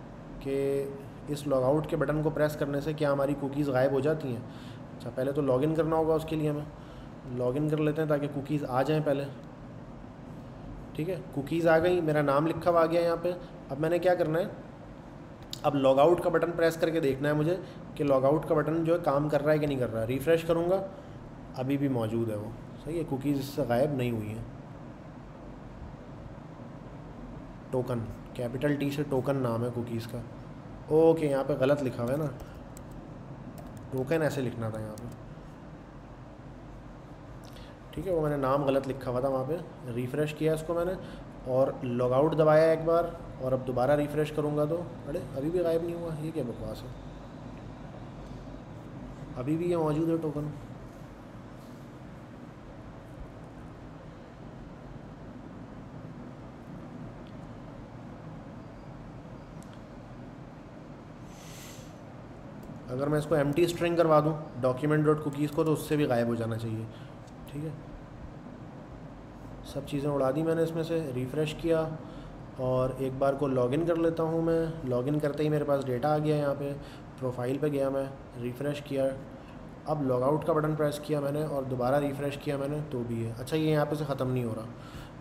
[SPEAKER 2] कि इस लॉग आउट के बटन को प्रेस करने से क्या हमारी कुकीज़ गायब हो जाती हैं। अच्छा पहले तो लॉगिन करना होगा उसके लिए हमें। लॉगिन कर लेते हैं ताकि कुकीज़ आ जाएँ पहले। ठीक है? कुकीज़ आ गई, मेरा नाम लिखा हुआ आ गया यहाँ पर अब मैंने क्या करना है? अब लॉग आउट का बटन प्रेस करके देखना है मुझे कि लॉग आउट का बटन जो है काम कर रहा है कि नहीं कर रहा है। रिफ़्रेश करूँगा, अभी भी मौजूद है वो। सही है कुकीज़ इससे गायब नहीं हुई हैं। टोकन कैपिटल टी से टोकन नाम है कुकीज़ का। ओके यहाँ पे गलत लिखा हुआ है ना। टोकन ऐसे लिखना था यहाँ पे। ठीक है, वो मैंने नाम गलत लिखा हुआ था वहाँ पे। रिफ़्रेश किया इसको मैंने और लॉग आउट दबाया एक बार। और अब दोबारा रिफ़्रेश करूँगा तो अरे, अभी भी गायब नहीं हुआ, ये क्या बकवास है? अभी भी ये मौजूद है टोकन अगर मैं इसको एम टी स्ट्रिंग करवा दूँ डॉक्यूमेंट डॉट कुकीज़ को तो उससे भी गायब हो जाना चाहिए। ठीक है? सब चीज़ें उड़ा दी मैंने इसमें से रिफ़्रेश किया और एक बार को लॉगिन कर लेता हूँ मैं। लॉगिन करते ही मेरे पास डेटा आ गया यहाँ पे। प्रोफ़ाइल पे गया मैं। रिफ़्रेश किया। अब लॉग आउट का बटन प्रेस किया मैंने और दोबारा रिफ़्रेश किया मैंने तो भी है। अच्छा ये यहाँ पे से ख़त्म नहीं हो रहा।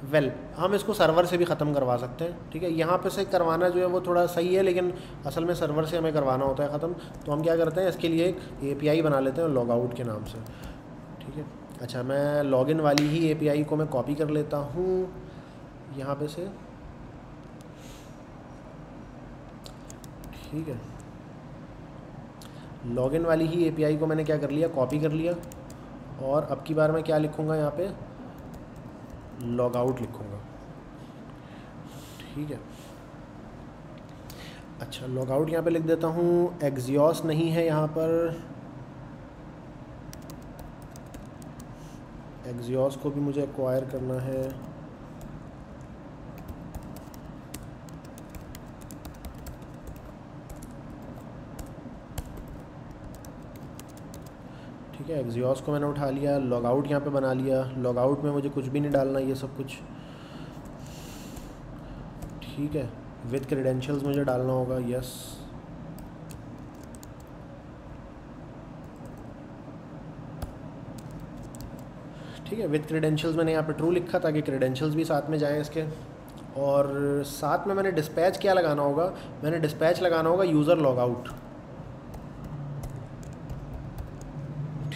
[SPEAKER 2] वेल well, हम इसको सर्वर से भी ख़त्म करवा सकते हैं ठीक है? यहाँ पे से करवाना जो है वो थोड़ा सही है लेकिन असल में सर्वर से हमें करवाना होता है ख़त्म। तो हम क्या करते हैं इसके लिए एक एपीआई बना लेते हैं लॉग आउट के नाम से ठीक है? अच्छा मैं लॉगिन वाली ही एपीआई को मैं कॉपी कर लेता हूँ। यहाँ पे से ठीक है। लॉगिन वाली ही एपीआई को मैंने क्या कर लिया? कॉपी कर लिया। और अब की बार मैं क्या लिखूँगा यहाँ पे? लॉग आउट लिखूँगा। ठीक है। अच्छा लॉग आउट यहाँ पे लिख देता हूँ। एग्जियोस नहीं है यहाँ पर। एग्जियोस को भी मुझे एक्वायर करना है। ठीक है एग्जियोस को मैंने उठा लिया लॉग आउट यहाँ पे बना लिया। लॉग आउट में मुझे कुछ भी नहीं डालना, ये सब कुछ। ठीक है विद क्रेडेंशियल्स मुझे डालना होगा यस ठीक है विद क्रेडेंशियल्स मैंने यहाँ पे ट्रू लिखा ताकि क्रेडेंशियल्स भी साथ में जाएँ इसके। और साथ में मैंने डिस्पैच क्या लगाना होगा? मैंने डिस्पैच लगाना होगा यूज़र लॉग आउट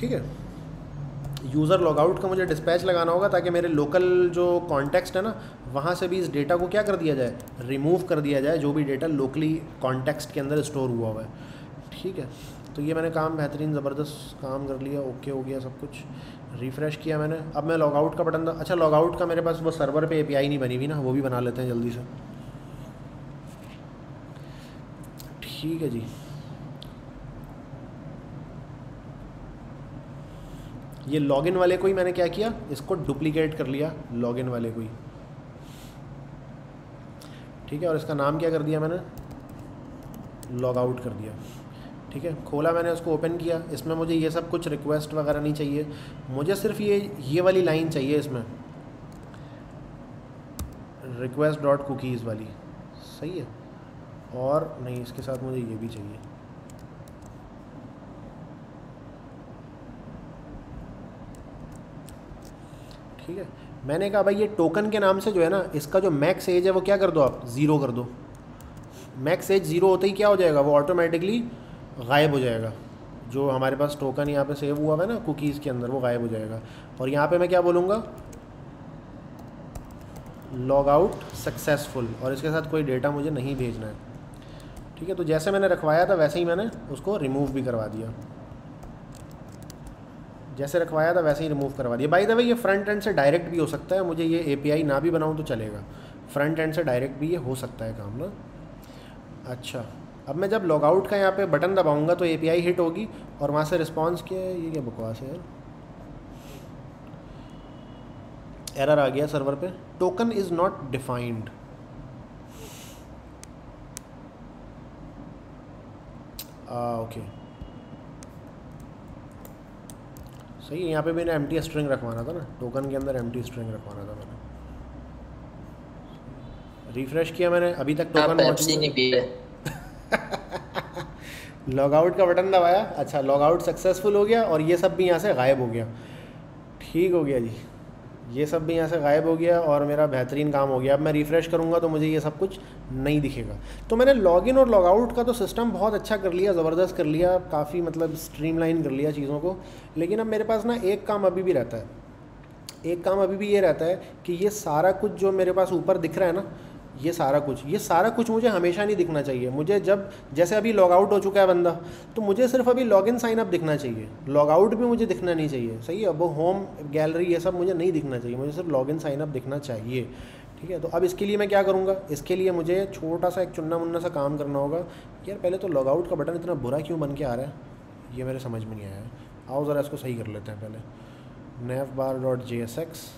[SPEAKER 2] ठीक है? यूज़र लॉगआउट का मुझे डिस्पैच लगाना होगा ताकि मेरे लोकल जो कॉन्टेक्स्ट है ना, वहाँ से भी इस डेटा को क्या कर दिया जाए? रिमूव कर दिया जाए, जो भी डेटा लोकली कॉन्टेक्स्ट के अंदर स्टोर हुआ हुआ है। ठीक है? तो ये मैंने काम बेहतरीन ज़बरदस्त काम कर लिया ओके हो गया सब कुछ। रिफ़्रेश किया मैंने। अब मैं लॉग आउट का बटन अच्छा लॉगआउट का मेरे पास वो सर्वर पे एपीआई नहीं बनी हुई ना, वो भी बना लेते हैं जल्दी से। ठीक है जी। ये लॉगिन वाले को ही मैंने क्या किया? इसको डुप्लीकेट कर लिया लॉगिन वाले को ही। ठीक है, और इसका नाम क्या कर दिया मैंने? लॉग आउट कर दिया। ठीक है, खोला मैंने, उसको ओपन किया। इसमें मुझे ये सब कुछ रिक्वेस्ट वगैरह नहीं चाहिए। मुझे सिर्फ़ ये ये वाली लाइन चाहिए इसमें। रिक्वेस्ट डॉट कुकीज़ वाली। सही है? और नहीं, इसके साथ मुझे ये भी चाहिए। ठीक है? मैंने कहा, भाई, ये टोकन के नाम से जो है ना, इसका जो मैक्स एज है वो क्या कर दो आप? ज़ीरो कर दो। मैक्स एज ज़ीरो होते ही क्या हो जाएगा? वो ऑटोमेटिकली गायब हो जाएगा। जो हमारे पास टोकन यहाँ पे सेव हुआ है ना कुकीज़ के अंदर, वो गायब हो जाएगा। और यहाँ पे मैं क्या बोलूँगा? लॉग आउट सक्सेसफुल और इसके साथ कोई डेटा मुझे नहीं भेजना है। ठीक है? तो जैसे मैंने रखवाया था, वैसे ही मैंने उसको रिमूव भी करवा दिया। जैसे रखवाया था वैसे ही रिमूव करवा दिया। बाई द वे ये फ्रंट एंड से डायरेक्ट भी हो सकता है, मुझे ये एपीआई ना भी बनाऊँ तो चलेगा। फ्रंट एंड से डायरेक्ट भी ये हो सकता है काम ना। अच्छा अब मैं जब लॉगआउट का यहाँ पे बटन दबाऊँगा तो एपीआई हिट होगी और वहाँ से रिस्पॉन्स क्या है। ये क्या बकवास है यार? एरर आ गया सर्वर पे। Token is not defined okay सही है यहाँ पे मैंने एम टी स्ट्रिंग रखवाना था ना टोकन के अंदर एम टी स्ट्रिंग रखवाना था मैंने। रिफ्रेश किया मैंने अभी तक टोकन
[SPEAKER 5] नहीं।
[SPEAKER 2] लॉग आउट का बटन दबाया अच्छा लॉग आउट सक्सेसफुल हो गया और ये सब भी यहाँ से गायब हो गया। ठीक हो गया जी। ये सब भी यहाँ से गायब हो गया और मेरा बेहतरीन काम हो गया। अब मैं रिफ़्रेश करूँगा तो मुझे ये सब कुछ नहीं दिखेगा। तो मैंने लॉगिन और लॉग आउट का तो सिस्टम बहुत अच्छा कर लिया, ज़बरदस्त कर लिया, काफ़ी मतलब स्ट्रीमलाइन कर लिया चीज़ों को। लेकिन अब मेरे पास ना एक काम अभी भी रहता है। एक काम अभी भी ये रहता है कि ये सारा कुछ जो मेरे पास ऊपर दिख रहा है ना ये सारा कुछ, ये सारा कुछ मुझे हमेशा नहीं दिखना चाहिए। मुझे जब, जैसे अभी लॉग आउट हो चुका है बंदा तो मुझे सिर्फ़ अभी लॉग इन साइन अप दिखना चाहिए। लॉग आउट भी मुझे दिखना नहीं चाहिए। सही है वो होम गैलरी ये सब मुझे नहीं दिखना चाहिए। मुझे सिर्फ़ लॉग इन साइन अप दिखना चाहिए। ठीक है तो अब इसके लिए मैं क्या करूँगा? इसके लिए मुझे छोटा सा एक चुन्ना मुन्ना सा काम करना होगा। यार, पहले तो लॉग आउट का बटन इतना बुरा क्यों बन के आ रहा है? ये मेरे समझ में नहीं आया। आओ ज़रा इसको सही कर लेते हैं पहले। Navbar dot J S X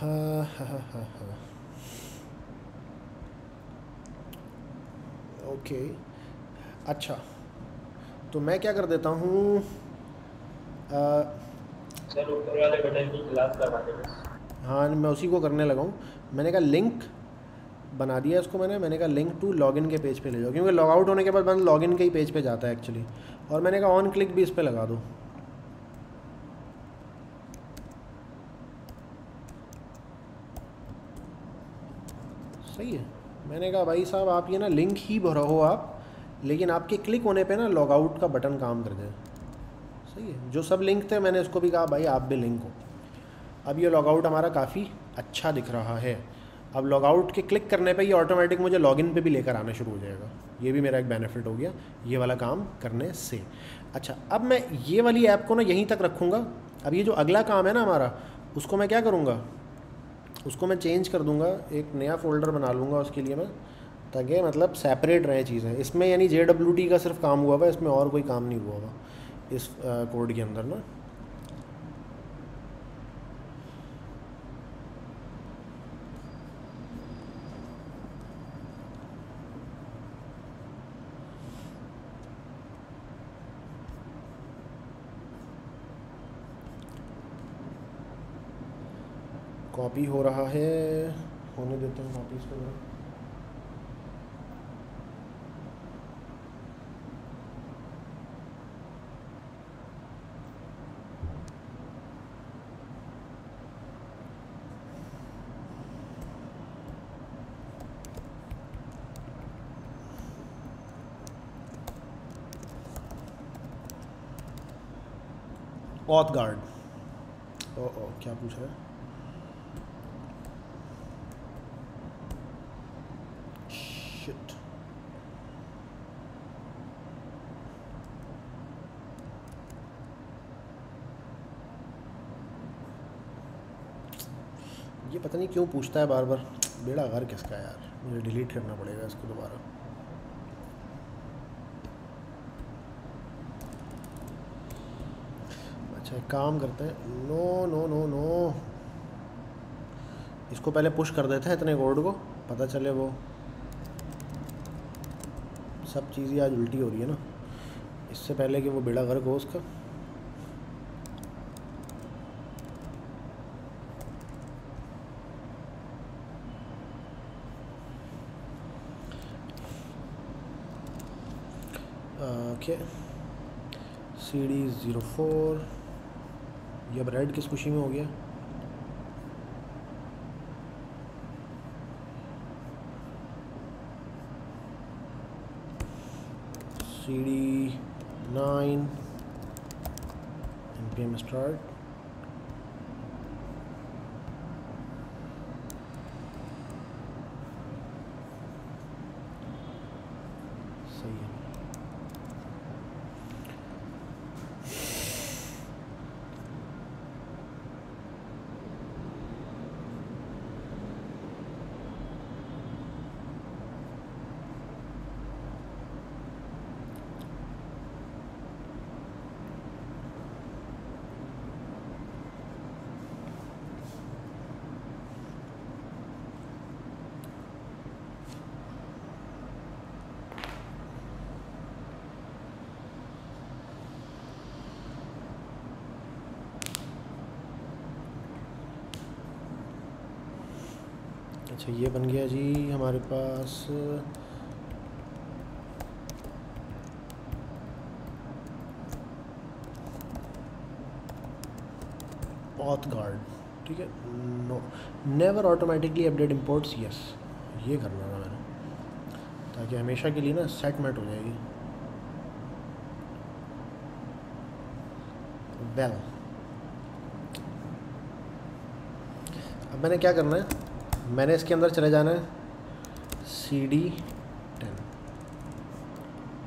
[SPEAKER 2] हाँ हाँ हाँ हाँ। ओके। अच्छा तो मैं क्या कर देता हूँ? हाँ मैं उसी को करने लगा हूँ। मैंने कहा लिंक बना दिया इसको मैंने। मैंने कहा लिंक टू लॉगिन के पेज पे ले जाओ क्योंकि लॉग आउट होने के बाद बंद लॉगिन के ही पेज पे जाता है एक्चुअली और मैंने कहा ऑन क्लिक भी इस पर लगा दो। सही है? मैंने कहा, भाई साहब, आप ये ना लिंक ही भरो हो आप, लेकिन आपके क्लिक होने पे ना लॉग आउट का बटन काम कर जाए। सही है, जो सब लिंक थे, मैंने उसको भी कहा, भाई, आप भी लिंक हो। अब ये लॉग आउट हमारा काफ़ी अच्छा दिख रहा है। अब लॉग आउट के क्लिक करने पे ये ऑटोमेटिक मुझे लॉगिन पे भी लेकर आना शुरू हो जाएगा। ये भी मेरा एक बेनिफिट हो गया, ये वाला काम करने से। अच्छा अब मैं ये वाली ऐप को ना यहीं तक रखूँगा। अब ये जो अगला काम है ना हमारा, उसको मैं क्या करूँगा? उसको मैं चेंज कर दूँगा, एक नया फ़ोल्डर बना लूँगा उसके लिए मैं, ताकि मतलब सेपरेट रहे चीज़ें। इसमें यानी जे डब्ल्यू टी का सिर्फ़ काम हुआ हुआ इसमें और कोई काम नहीं हुआ हुआ, इस कोड के अंदर ना। कॉपी हो रहा है। होने देते हैं कॉपी इसको ऑथ गार्ड ओ ओ, क्या पूछ रहा है ये पता नहीं क्यों पूछता है बार बार? बेड़ा घर किसका यार? मुझे डिलीट करना पड़ेगा इसको दोबारा। अच्छा काम करते हैं। नो नो नो नो इसको पहले पुश कर देते हैं इतने कोड को, पता चले वो। सब चीज़ें आज उल्टी हो रही है ना। इससे पहले कि वो बेड़ा गर्क हो उसका। Okay cd 04 ये अब रेड किस खुशी में हो गया? C D nine M P M start अच्छा ये बन गया जी हमारे पास। ऑथ गार्ड ठीक है? No never automatically update imports yes ये करना था मैंने। ताकि हमेशा के लिए ना सेटमेंट हो जाएगी। Well well. अब मैंने क्या करना है? मैंने इसके अंदर चले जाना है। C D